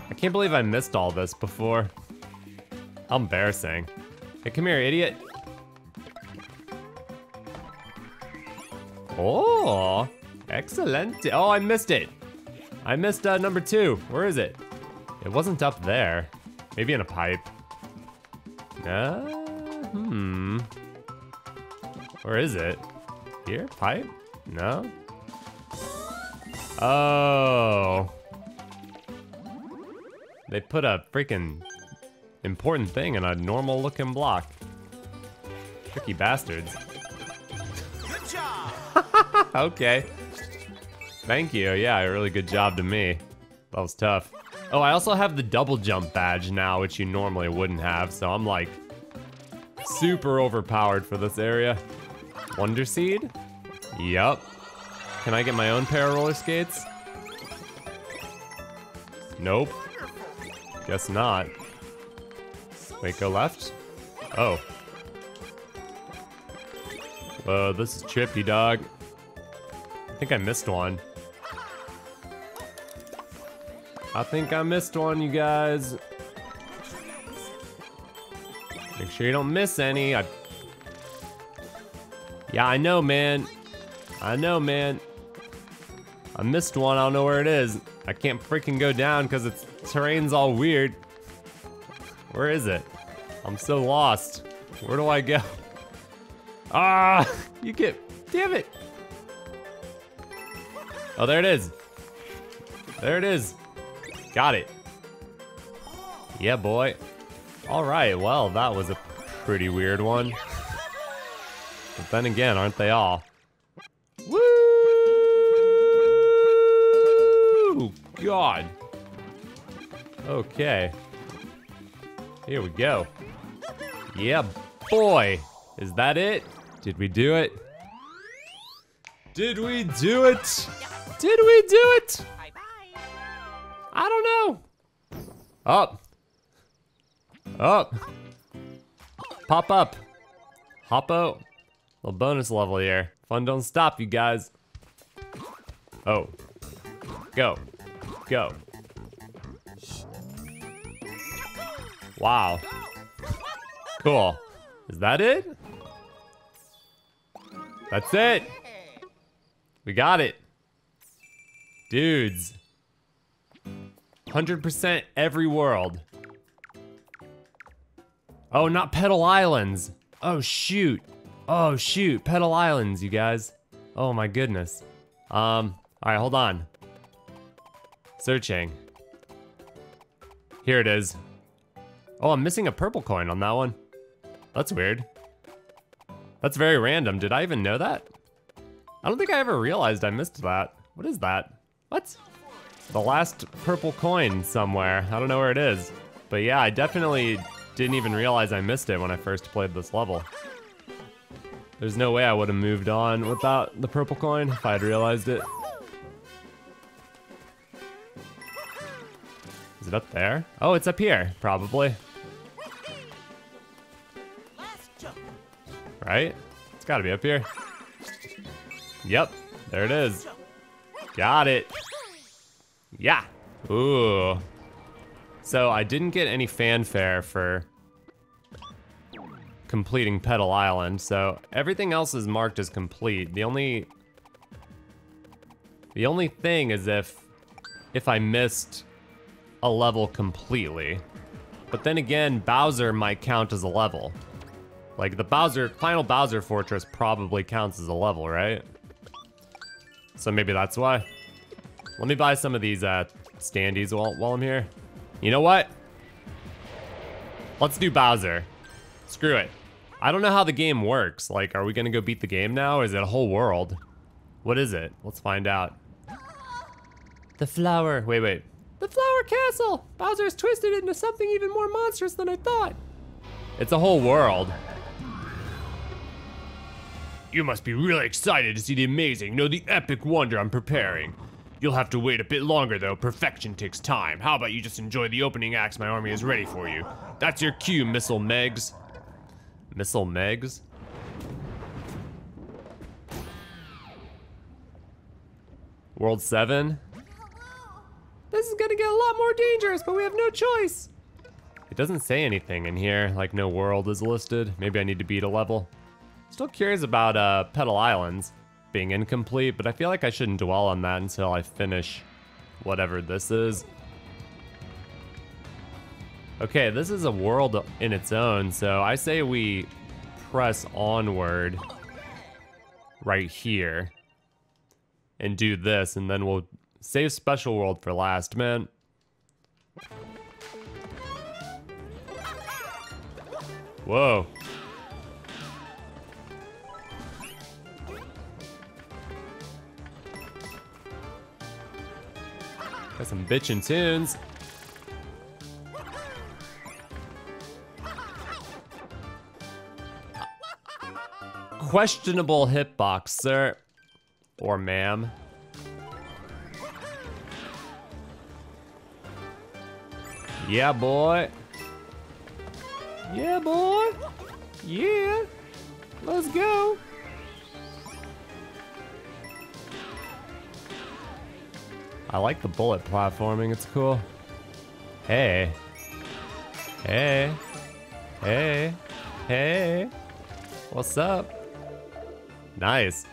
I can't believe I missed all this before. How embarrassing. Hey, come here, idiot. Oh, excellent. Oh, I missed it. I missed uh, number two. Where is it? It wasn't up there. Maybe in a pipe. Uh, hmm. Where is it? Here? Pipe? No? Oh. They put a freaking important thing in a normal looking block. Tricky bastards. Good job. okay. Thank you. Yeah, a really good job to me. That was tough. Oh, I also have the double jump badge now, which you normally wouldn't have, so I'm like super overpowered for this area. Wonder Seed? Yup. Can I get my own pair of roller skates? Nope. Guess not. Wait, go left? Oh. Whoa, this is trippy, dog. I think I missed one. I think I missed one, you guys. Make sure you don't miss any. I... Yeah, I know, man. I know, man. I missed one. I don't know where it is. I can't freaking go down because its terrain's all weird. Where is it? I'm so lost. Where do I go? Ah, you get, damn it. Oh, there it is. There it is. Got it. Yeah, boy. All right, well, that was a pretty weird one. But then again, aren't they all? Woo! God. Okay. Here we go. Yeah, boy. Is that it? Did we do it? Did we do it? Did we do it? I don't know. Up. Up. Pop up. Hop out. Little bonus level here. Fun don't stop, you guys. Oh. Go. Go. Wow. Cool. Is that it? That's it. We got it. Dudes. 100% every world. Oh, not Petal Islands. Oh, shoot. Oh, shoot. Petal Islands, you guys. Oh, my goodness. Um, all right, hold on. Searching. Here it is. Oh, I'm missing a purple coin on that one. That's weird. That's very random. Did I even know that? I don't think I ever realized I missed that. What is that? What? The last purple coin somewhere. I don't know where it is. But yeah, I definitely didn't even realize I missed it when I first played this level. There's no way I would have moved on without the purple coin if I had realized it. Is it up there? Oh, it's up here, probably. Right? It's gotta be up here. Yep, there it is. Got it. Yeah. Ooh. So I didn't get any fanfare for completing Petal Island, so everything else is marked as complete. The only the only thing is if if I missed a level completely. But then again, Bowser might count as a level. Like the Bowser final Bowser Fortress probably counts as a level, right? So maybe that's why. Let me buy some of these uh, standees while, while I'm here. You know what? Let's do Bowser. Screw it. I don't know how the game works. Like, are we gonna go beat the game now? Or is it a whole world? What is it? Let's find out. The flower. Wait, wait. The flower castle. Bowser has twisted into something even more monstrous than I thought. It's a whole world. You must be really excited to see the amazing, no, the epic wonder I'm preparing. You'll have to wait a bit longer though, perfection takes time. How about you just enjoy the opening acts my army is ready for you? That's your cue, Missile Megs. Missile Megs? World 7? This is gonna get a lot more dangerous, but we have no choice. It doesn't say anything in here, like no world is listed. Maybe I need to beat a level. Still curious about uh, Petal Islands being incomplete, but I feel like I shouldn't dwell on that until I finish whatever this is. Okay, this is a world in its own, so I say we press onward right here and do this, and then we'll save Special World for last, man. Whoa. Got some bitchin' tunes. Questionable hitbox, sir. Or ma'am. Yeah, boy. Yeah, boy. Yeah. Let's go. I like the bullet platforming. It's cool. Hey. Hey. Hey. Hey. What's up? Nice.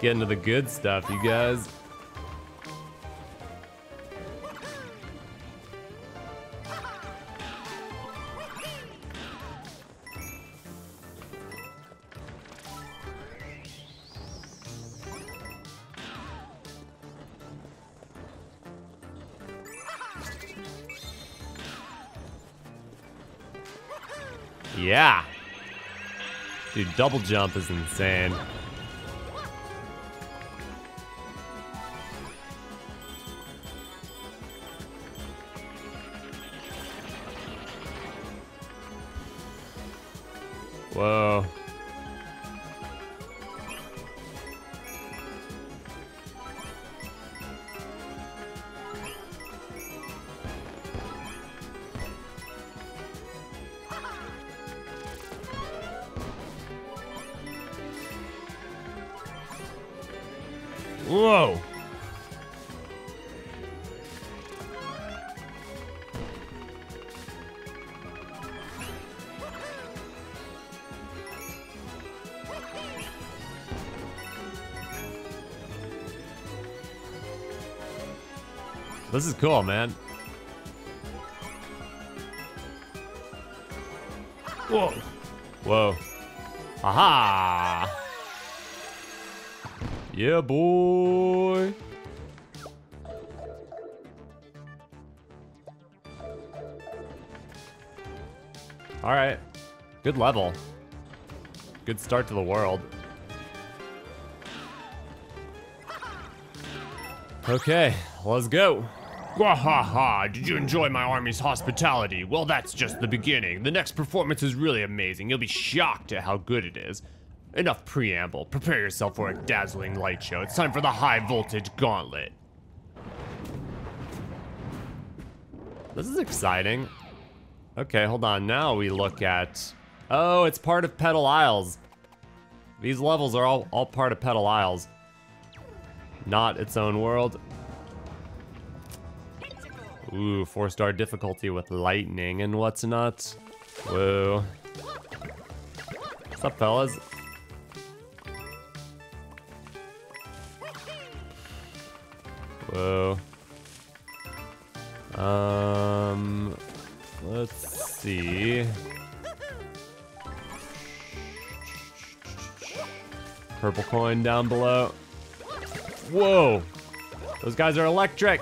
Getting to the good stuff, you guys. Yeah. Dude, double jump is insane. Whoa. Whoa. This is cool, man. Whoa. Whoa. Aha! Yeah, boy. All right. Good level. Good start to the world. Okay, let's go. Wahaha, did you enjoy my army's hospitality? Well, that's just the beginning. The next performance is really amazing. You'll be shocked at how good it is. Enough preamble. Prepare yourself for a dazzling light show. It's time for the high voltage gauntlet. This is exciting. Okay, hold on. Now we look at... Oh, it's part of Petal Isles. These levels are all, all part of Petal Isles. Not its own world. Ooh, four star difficulty with lightning and what's not. Whoa. What's up, fellas? Whoa. Um, let's see. Purple coin down below. Whoa! Those guys are electric!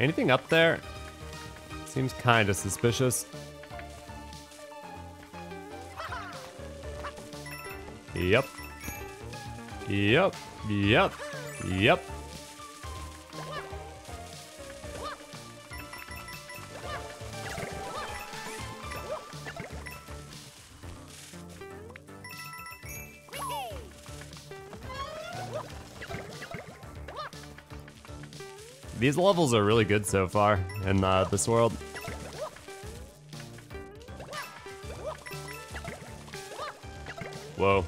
Anything up there? Seems kinda suspicious. Yep. Yep. Yep. Yep. These levels are really good so far in uh, this world. Whoa.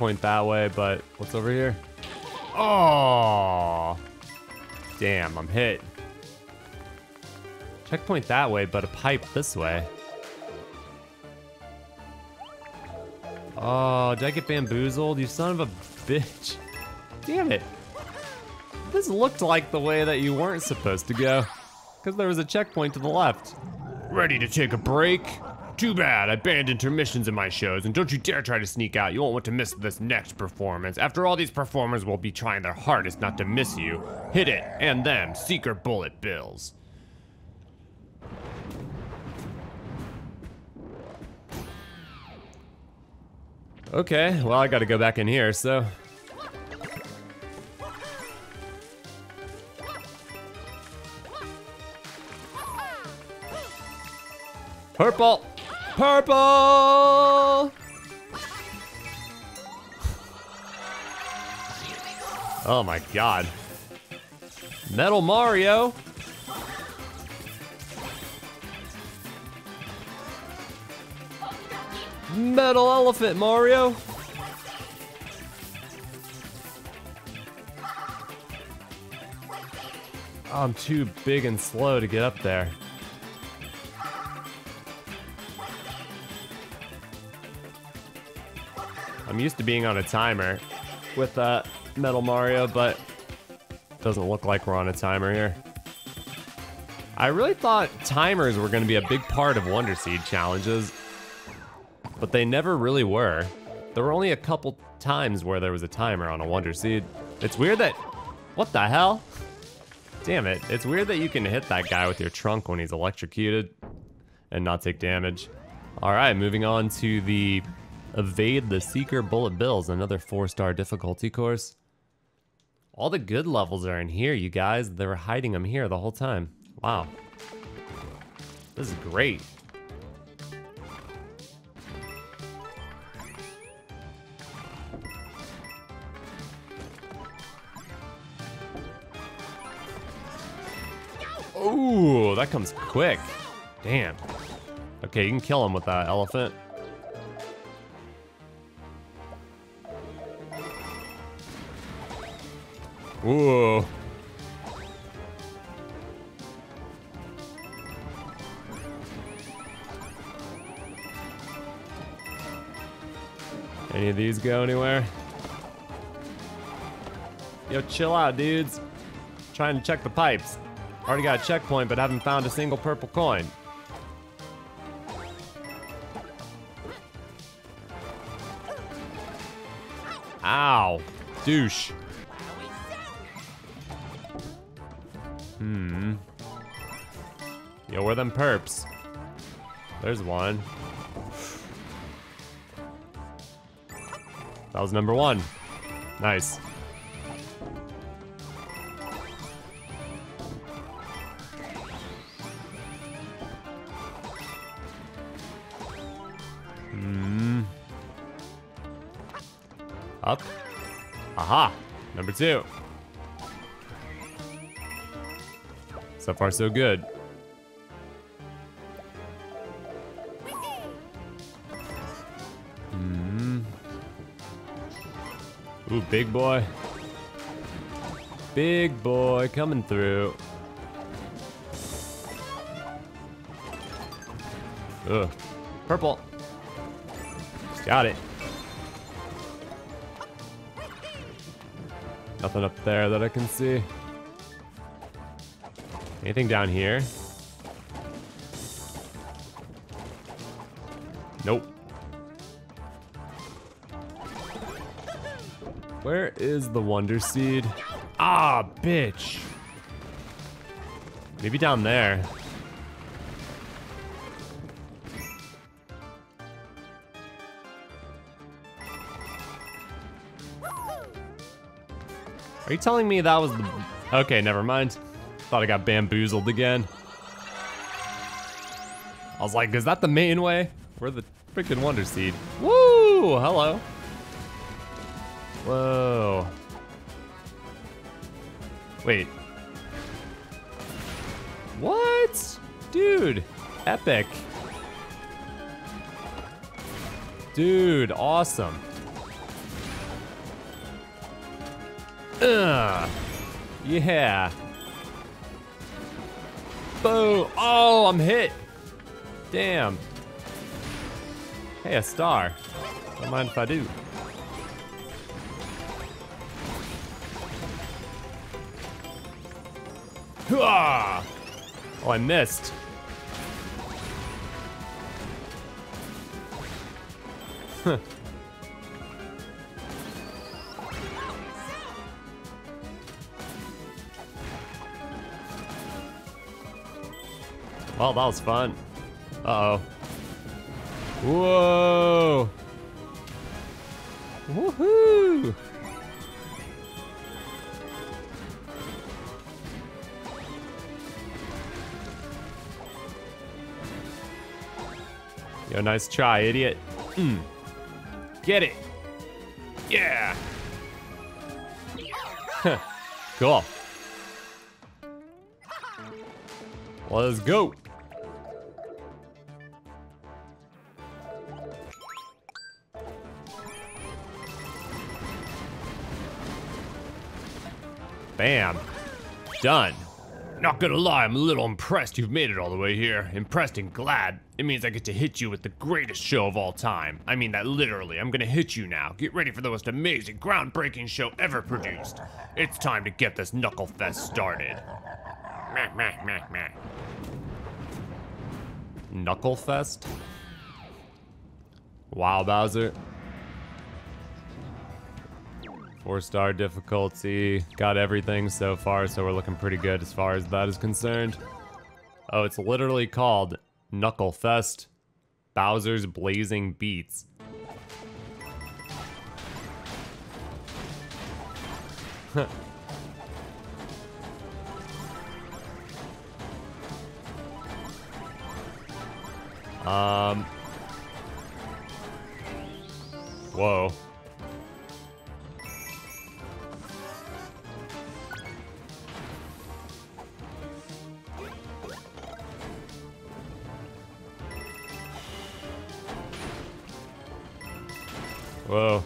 Checkpoint that way, but what's over here? Oh. Damn, I'm hit. Checkpoint that way, but a pipe this way. Oh, did I get bamboozled? You son of a bitch. Damn it. This looked like the way that you weren't supposed to go. Because there was a checkpoint to the left. Ready to take a break? Too bad, I banned intermissions in my shows, and don't you dare try to sneak out. You won't want to miss this next performance. After all, these performers will be trying their hardest not to miss you. Hit it, and them, Seeker bullet bills. Okay, well, I gotta go back in here, so. Purple! Purple! Oh my god. Metal Mario! Metal Elephant Mario! I'm too big and slow to get up there. I'm used to being on a timer with uh, Metal Mario, but doesn't look like we're on a timer here. I really thought timers were going to be a big part of Wonder Seed challenges, but they never really were. There were only a couple times where there was a timer on a Wonder Seed. It's weird that. What the hell? Damn it. It's weird that you can hit that guy with your trunk when he's electrocuted and not take damage. All right, moving on to the Evade the Seeker Bullet Bills, another four star difficulty course. All the good levels are in here, you guys. They were hiding them here the whole time. Wow. This is great. Ooh, that comes quick. Damn. Okay, you can kill him with that elephant. Whoa. Any of these go anywhere? Yo, chill out, dudes. Trying to check the pipes. Already got a checkpoint, but haven't found a single purple coin. Ow. Douche. Hmm. Yo, where them perps? There's one. That was number one. Nice. Hmm. Up. Aha. Number two. So far, so good. Hmm. Ooh, big boy. Big boy coming through. Ugh. Purple. Got it. Nothing up there that I can see. Anything down here? Nope. Where is the Wonder Seed? Ah, bitch. Maybe down there. Are you telling me that was the... Okay, never mind. Thought I got bamboozled again. I was like, is that the main way? We're the freaking Wonder Seed. Woo! Hello. Whoa. Wait. What? Dude, epic. Dude, awesome. Ugh. Yeah. Boom. Oh, I'm hit. Damn. Hey, a star. Don't mind if I do. Hooah! Oh, I missed. Huh. Well, that was fun. Uh-oh. Whoa! Woohoo! Yo, nice try, idiot. Mm. Get it. Yeah. cool. Let's go. Bam. Done. Not gonna lie, I'm a little impressed you've made it all the way here. Impressed and glad. It means I get to hit you with the greatest show of all time. I mean that literally. I'm gonna hit you now. Get ready for the most amazing, groundbreaking show ever produced. It's time to get this Knuckle Fest started. Meh, meh, meh, meh. Knuckle Fest? Wow, Bowser. Four star difficulty. Got everything so far, so we're looking pretty good as far as that is concerned. Oh, it's literally called Knuckle Fest Bowser's Blazing Beats. um. Whoa. Whoa.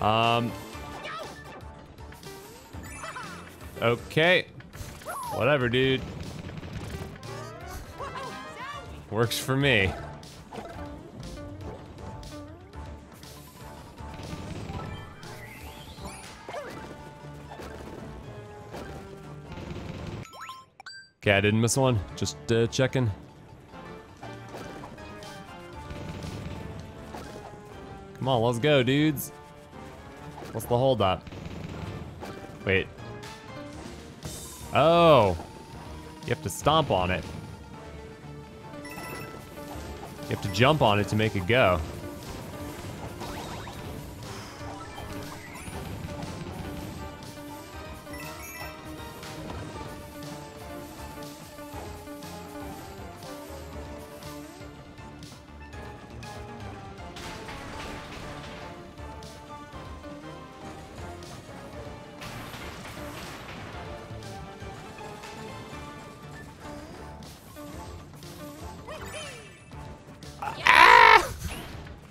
Um. Okay. Whatever, dude. Works for me. Okay, I didn't miss one. Just uh, checking. Come on, let's go, dudes. What's the holdup? Wait. Oh. You have to stomp on it. To jump on it to make it go.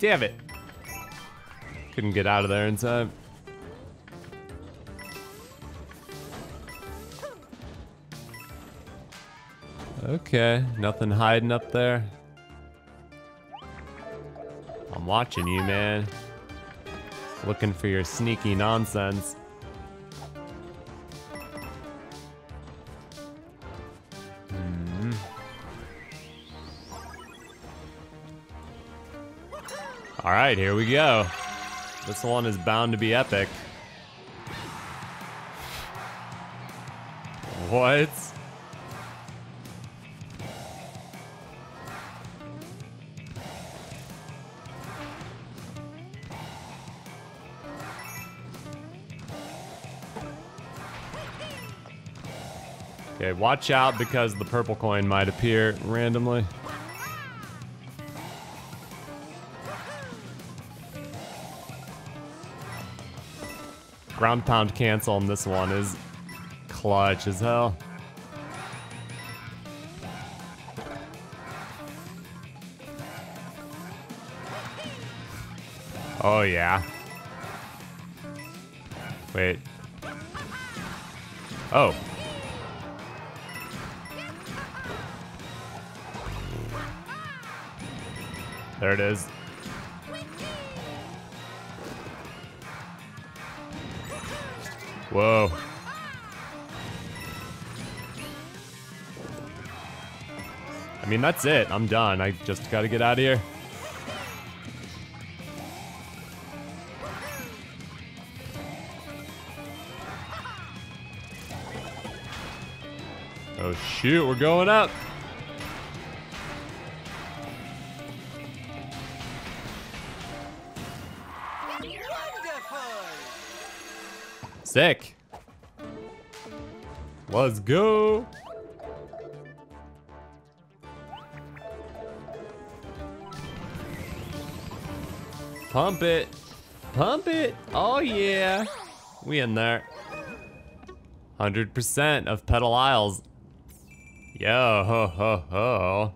Damn it. Couldn't get out of there in time. Okay, nothing hiding up there. I'm watching you, man. Looking for your sneaky nonsense. Right, here we go. This one is bound to be epic. What? Okay, watch out because the purple coin might appear randomly. Ground pound cancel on this one is clutch as hell. Oh yeah. Wait. Oh. There it is. Whoa. I mean, that's it. I'm done. I just gotta get out of here. Oh shoot, we're going up. Let's go. Pump it. Pump it. Oh yeah. We in there. 100% of Petal Isles. Yo ho ho ho.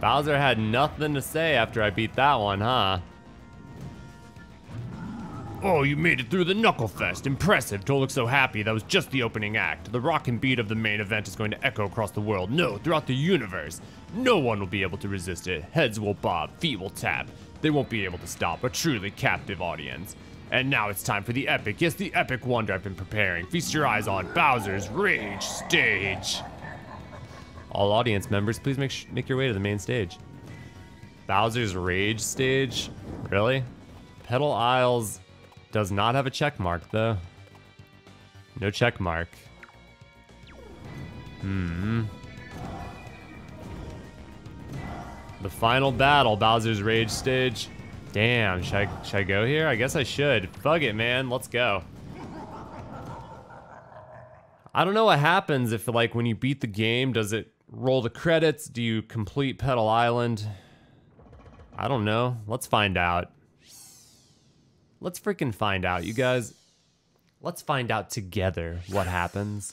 Bowser had nothing to say after I beat that one, huh? Oh, you made it through the Knucklefest. Impressive. To look so happy. That was just the opening act. The rock and beat of the main event is going to echo across the world. No, throughout the universe. No one will be able to resist it. Heads will bob, feet will tap. They won't be able to stop a truly captive audience. And now it's time for the epic, yes, the epic wonder I've been preparing. Feast your eyes on Bowser's Rage Stage. All audience members, please make, make your way to the main stage. Bowser's Rage Stage? Really? Petal Isles does not have a check mark, though. No check mark. Hmm. The final battle, Bowser's Rage Stage. Damn, should I, should I go here? I guess I should. Fuck it, man. Let's go. I don't know what happens if, like, when you beat the game, does it roll the credits? Do you complete Petal Island? I don't know. Let's find out. Let's freaking find out, you guys. Let's find out together what happens.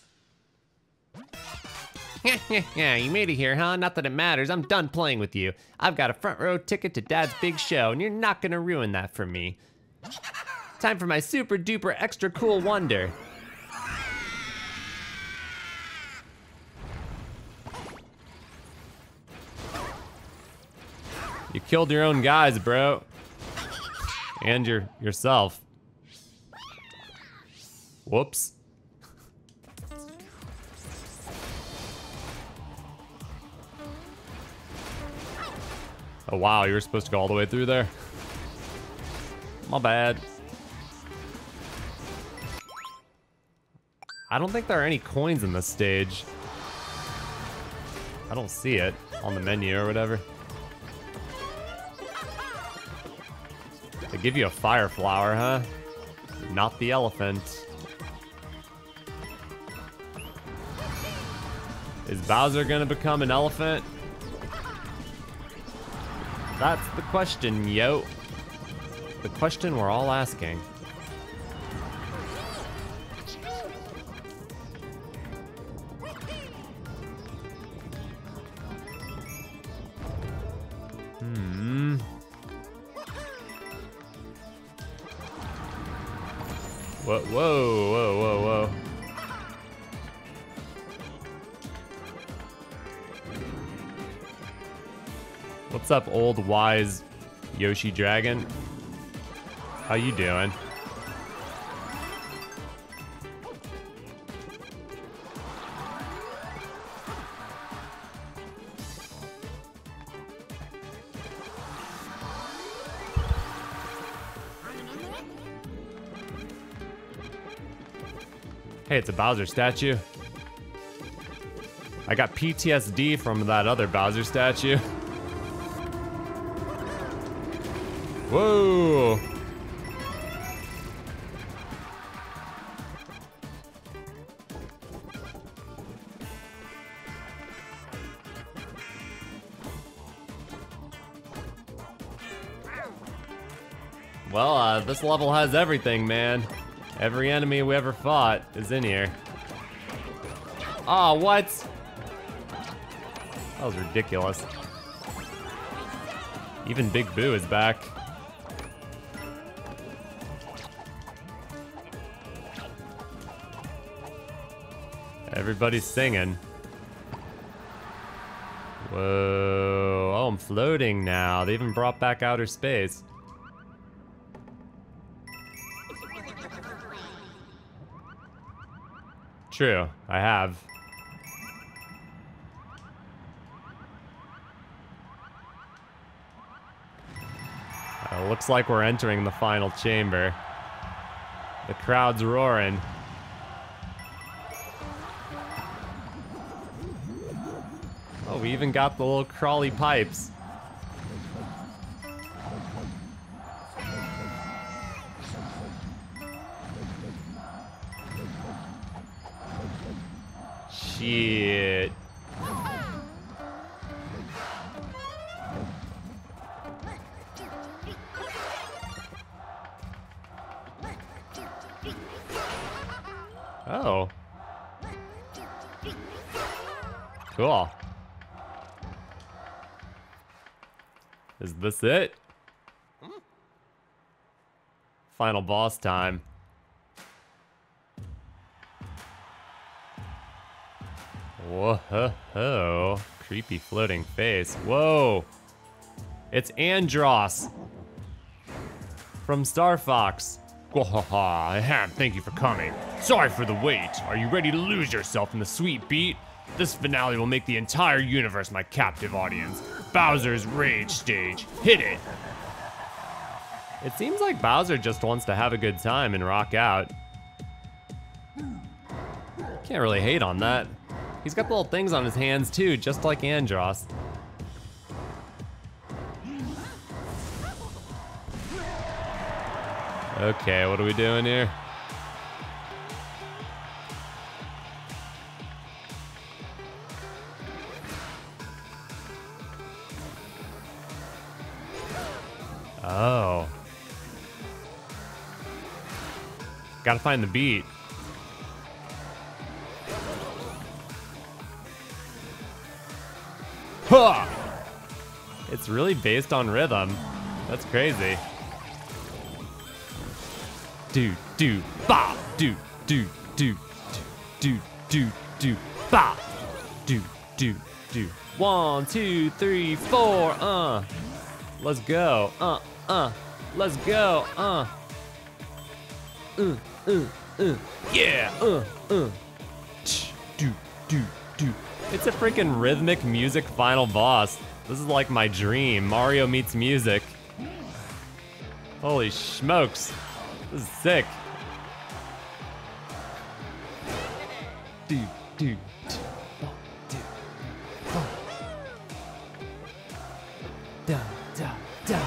yeah, you made it here, huh? Not that it matters. I'm done playing with you. I've got a front row ticket to Dad's big show, and you're not gonna ruin that for me. Time for my super duper extra cool wonder. You killed your own guys, bro. And your yourself. Whoops. Oh wow, you were supposed to go all the way through there. My bad. I don't think there are any coins in this stage. I don't see it on the menu or whatever. Give you a fire flower, huh? Not the elephant. Is Bowser gonna become an elephant? That's the question, yo. The question we're all asking. Whoa, whoa, whoa, whoa, whoa. What's up, old wise Yoshi Dragon? How you doing? Hey, it's a Bowser statue. I got PTSD from that other Bowser statue. Whoa! Well, uh, this level has everything, man. Every enemy we ever fought is in here. Aw, oh, what? That was ridiculous. Even Big Boo is back. Everybody's singing. Whoa. Oh, I'm floating now. They even brought back outer space. True, I have. Uh, looks like we're entering the final chamber. The crowd's roaring. Oh, we even got the little crawly pipes. Shit. Oh. Cool. Is this it? Final boss time. Whoa, creepy floating face. Whoa, it's Andross from Star Fox. Ahem, thank you for coming. Sorry for the wait. Are you ready to lose yourself in the sweet beat? This finale will make the entire universe my captive audience. Bowser's Rage Stage. Hit it! It seems like Bowser just wants to have a good time and rock out. Can't really hate on that. He's got little things on his hands too, just like Andross. Okay, what are we doing here? Oh. Gotta find the beat. Ha! It's really based on rhythm. That's crazy. Do, do, ba, do, do, do, do, do, do, ba, do, do, do. One, two, three, four, uh. Let's go, uh, uh. Let's go, uh. Uh, uh, uh. Yeah, uh, uh. Do, do, do. It's a freaking rhythmic music final boss. This is like my dream. Mario meets music. Holy smokes. This is sick. Do, do, Da, da, da.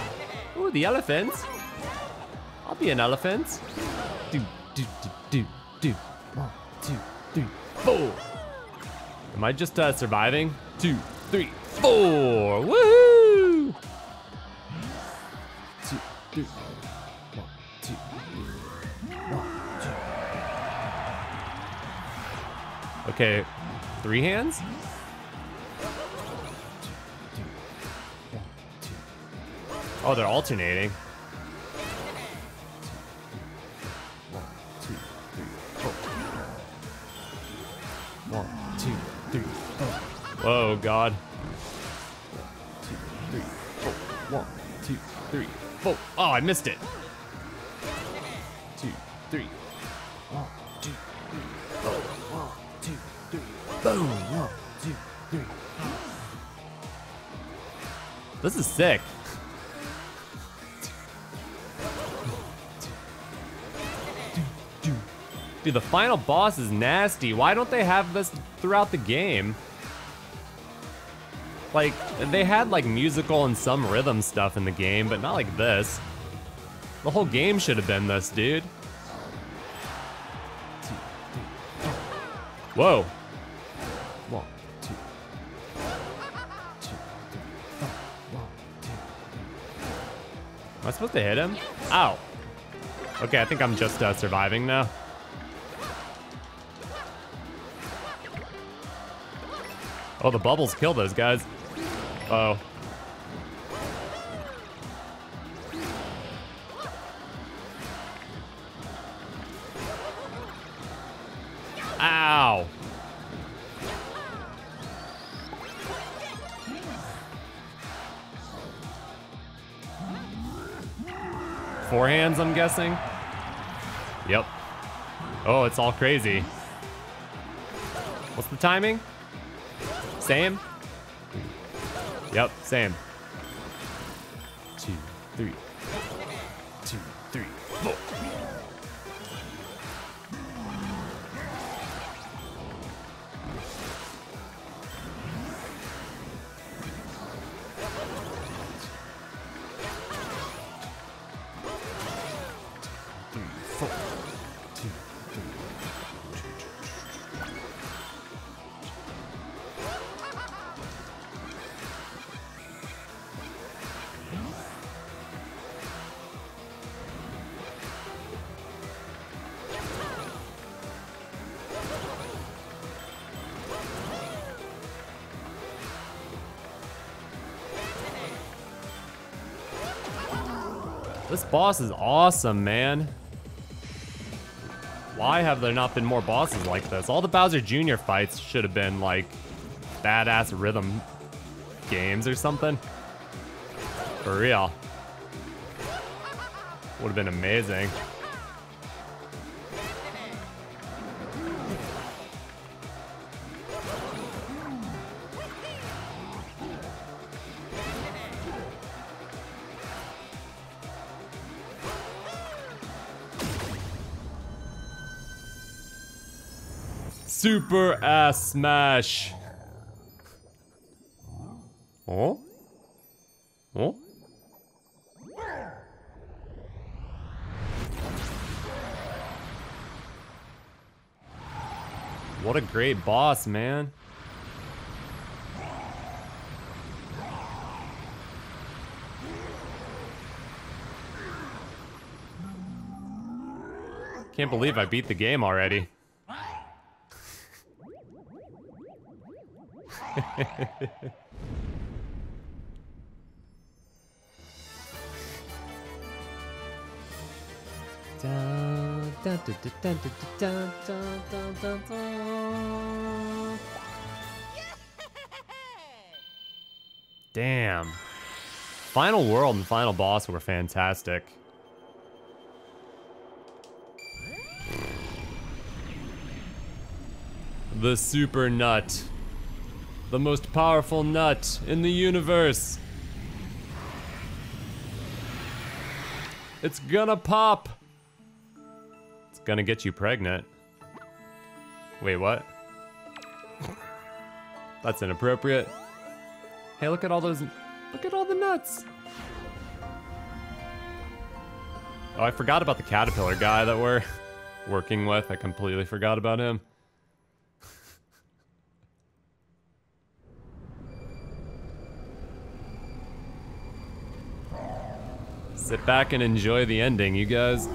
Ooh, the elephants. I'll be an elephant. Do, do, do, do, do. One, two, three, four. Am I just uh, surviving? Two, three, four. Woohoo! Two, three. Okay, three hands? Oh, they're alternating. Whoa, God. One, two, three, four. One, two, three, four. Oh, I missed it. Two, three. One, two, three, four. One, two, three. Boom. One, two, three. This is sick. Dude, the final boss is nasty. Why don't they have this throughout the game? Like, they had like musical and some rhythm stuff in the game, but not like this. The whole game should have been this, dude. Whoa. One, two. Am I supposed to hit him? Ow. Okay, I think I'm just uh, surviving now. Oh, the bubbles kill those guys. Oh. Ow. Four hands, I'm guessing. Yep. Oh, it's all crazy. What's the timing? Same? Yep, same. Two, three. Boss is awesome, man. Why have there not been more bosses like this? All the Bowser Jr. fights should have been like badass rhythm games or something. For real. Would have been amazing. Super ass smash. Oh? Oh? What a great boss, man. Can't believe I beat the game already. Damn. Final world and final boss were fantastic. The super nut. The most powerful nut in the universe. It's gonna pop. It's gonna get you pregnant. Wait, what? That's inappropriate. Hey, look at all those, look at all the nuts. Oh, I forgot about the caterpillar guy that we're working with. I completely forgot about him. Sit back and enjoy the ending, you guys.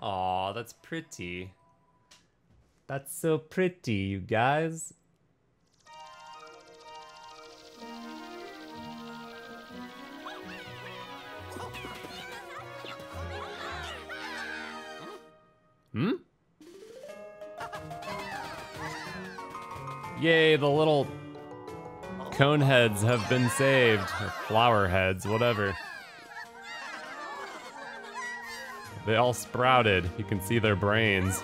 Aw, that's pretty. That's so pretty, you guys. Cone heads have been saved. Flower heads, whatever. They all sprouted. You can see their brains.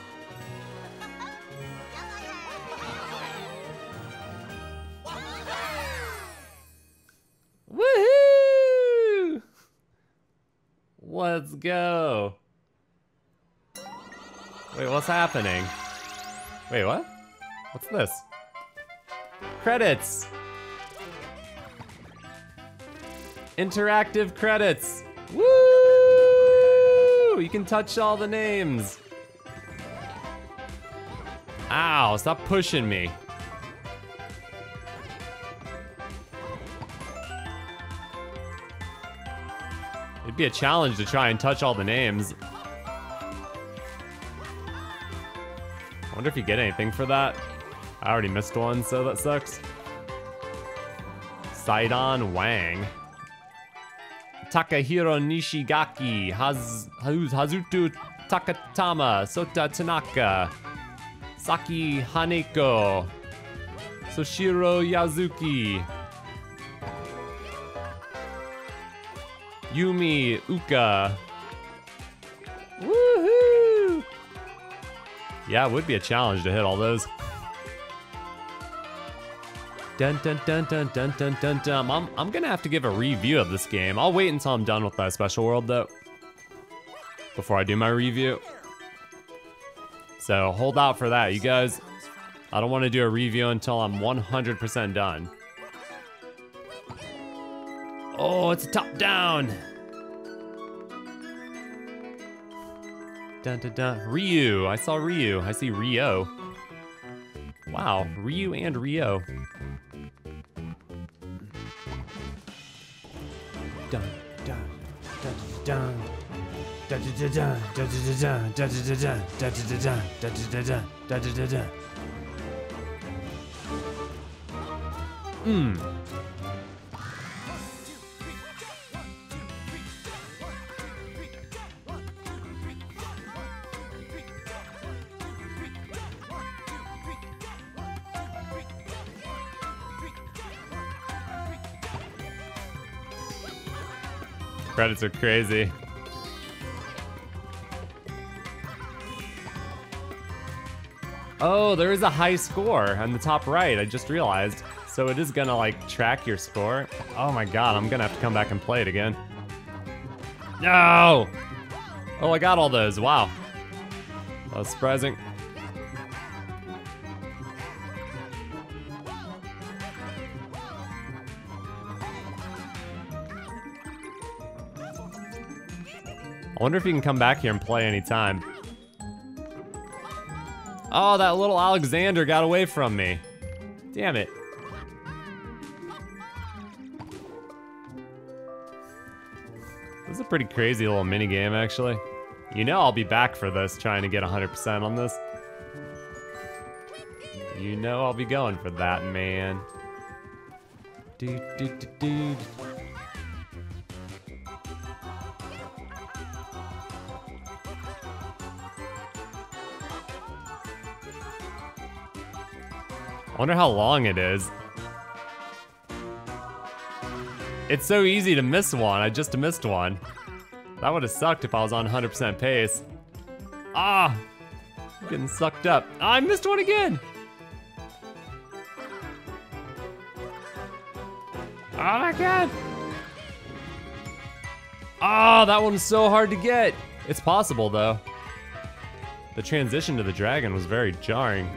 Woohoo! Let's go. Wait, what's happening? Wait, what? What's this? Credits! Interactive credits! Woo! You can touch all the names. Ow, stop pushing me. It'd be a challenge to try and touch all the names. I wonder if you get anything for that. I already missed one, so that sucks. Sidon Wang. Takahiro Nishigaki. Haz Haz- Hazuto Takatama. Sota Tanaka. Saki Haneko. Soshiro Yazuki. Yumi Uka. Woohoo! Yeah, it would be a challenge to hit all those. Dun dun dun dun dun dun dun dun. I'm, I'm gonna have to give a review of this game. I'll wait until I'm done with that special world though. Before I do my review. So hold out for that, you guys. I don't want to do a review until I'm 100% done. Oh, it's a top down. Dun dun dun. Ryu. I saw Ryu. I see Rio. Wow, Ryu and Rio. Dun dun dun dun. Hmm. Credits are crazy. Oh, there is a high score on the top right. I just realized. So it is gonna like track your score. Oh my god, I'm gonna have to come back and play it again. No! Oh, I got all those. Wow. That was surprising. I wonder if you can come back here and play anytime. Oh, that little Alexander got away from me. Damn it. This is a pretty crazy little mini game, actually. You know I'll be back for this, trying to get 100% on this. You know I'll be going for that, man. Dude, dude, dude, dude. Wonder how long it is. It's so easy to miss one. I just missed one. That would have sucked if I was on 100% pace. Ah! Getting sucked up. Ah, I missed one again! Oh my god! Oh, that one's so hard to get. It's possible though. The transition to the dragon was very jarring.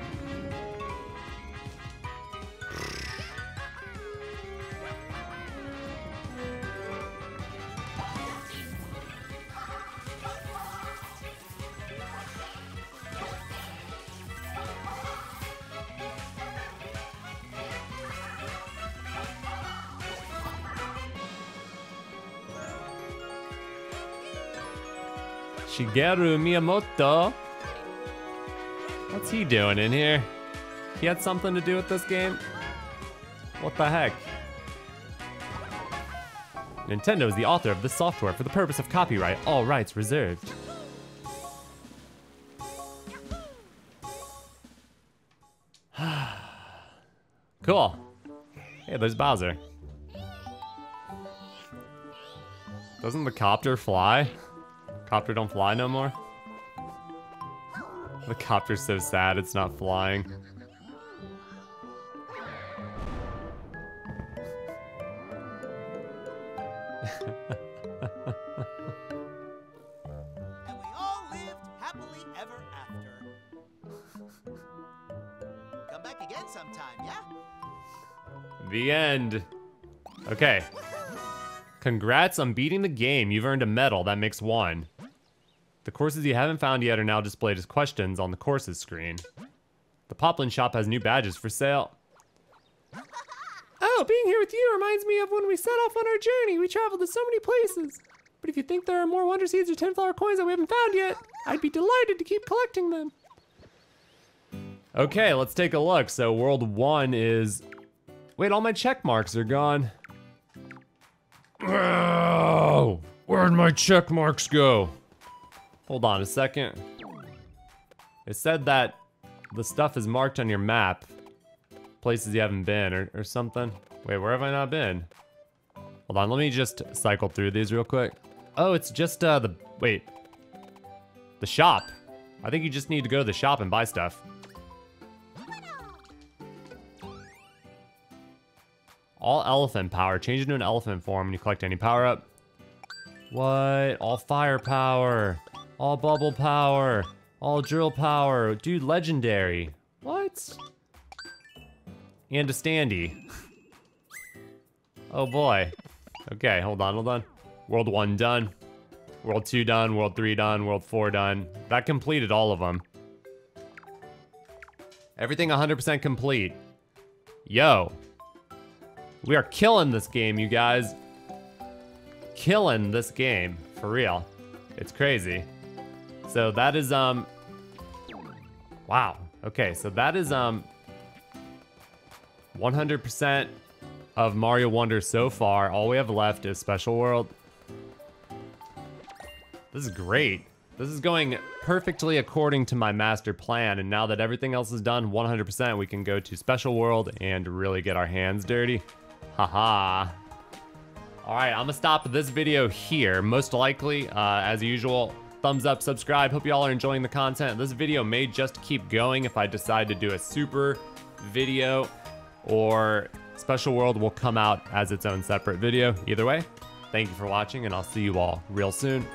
Shigeru Miyamoto. What's he doing in here? He had something to do with this game? What the heck? Nintendo is the author of this software for the purpose of copyright, all rights reserved. cool. Hey, there's Bowser. Doesn't the copter fly? Copter don't fly no more? The copter's so sad it's not flying. And we all lived happily ever after. Come back again sometime, yeah? The end. Okay. Congrats on beating the game. You've earned a medal. That makes one. The courses you haven't found yet are now displayed as questions on the courses screen. The Poplin shop has new badges for sale. Oh, being here with you reminds me of when we set off on our journey. We traveled to so many places. But if you think there are more Wonder Seeds or 10 flower coins that we haven't found yet, I'd be delighted to keep collecting them. Okay, let's take a look. So world one is... Wait, all my check marks are gone. Oh, where'd my check marks go? Hold on a second. It said that the stuff is marked on your map. Places you haven't been or, or something. Wait, where have I not been? Hold on, let me just cycle through these real quick. Oh, it's just uh the wait. The shop. I think you just need to go to the shop and buy stuff. All elephant power. Change into an elephant form when you collect any power up. What? All fire power. All bubble power. All drill power. Dude, legendary. What? And a standy. oh boy. Okay, hold on, hold on. World 1 done. World 2 done. World 3 done. World 4 done. That completed all of them. Everything 100% complete. Yo. We are killing this game, you guys. Killing this game. For real. It's crazy. So that is um Wow. Okay, so that is um 100% of Mario Wonder so far. All we have left is Special World. This is great. This is going perfectly according to my master plan, and now that everything else is done 100%, we can go to Special World and really get our hands dirty. Haha. All right, I'm gonna stop this video here. Most likely, uh, as usual, thumbs up, subscribe. Hope you all are enjoying the content. This video may just keep going if I decide to do a super video or Special World will come out as its own separate video. Either way, thank you for watching and I'll see you all real soon.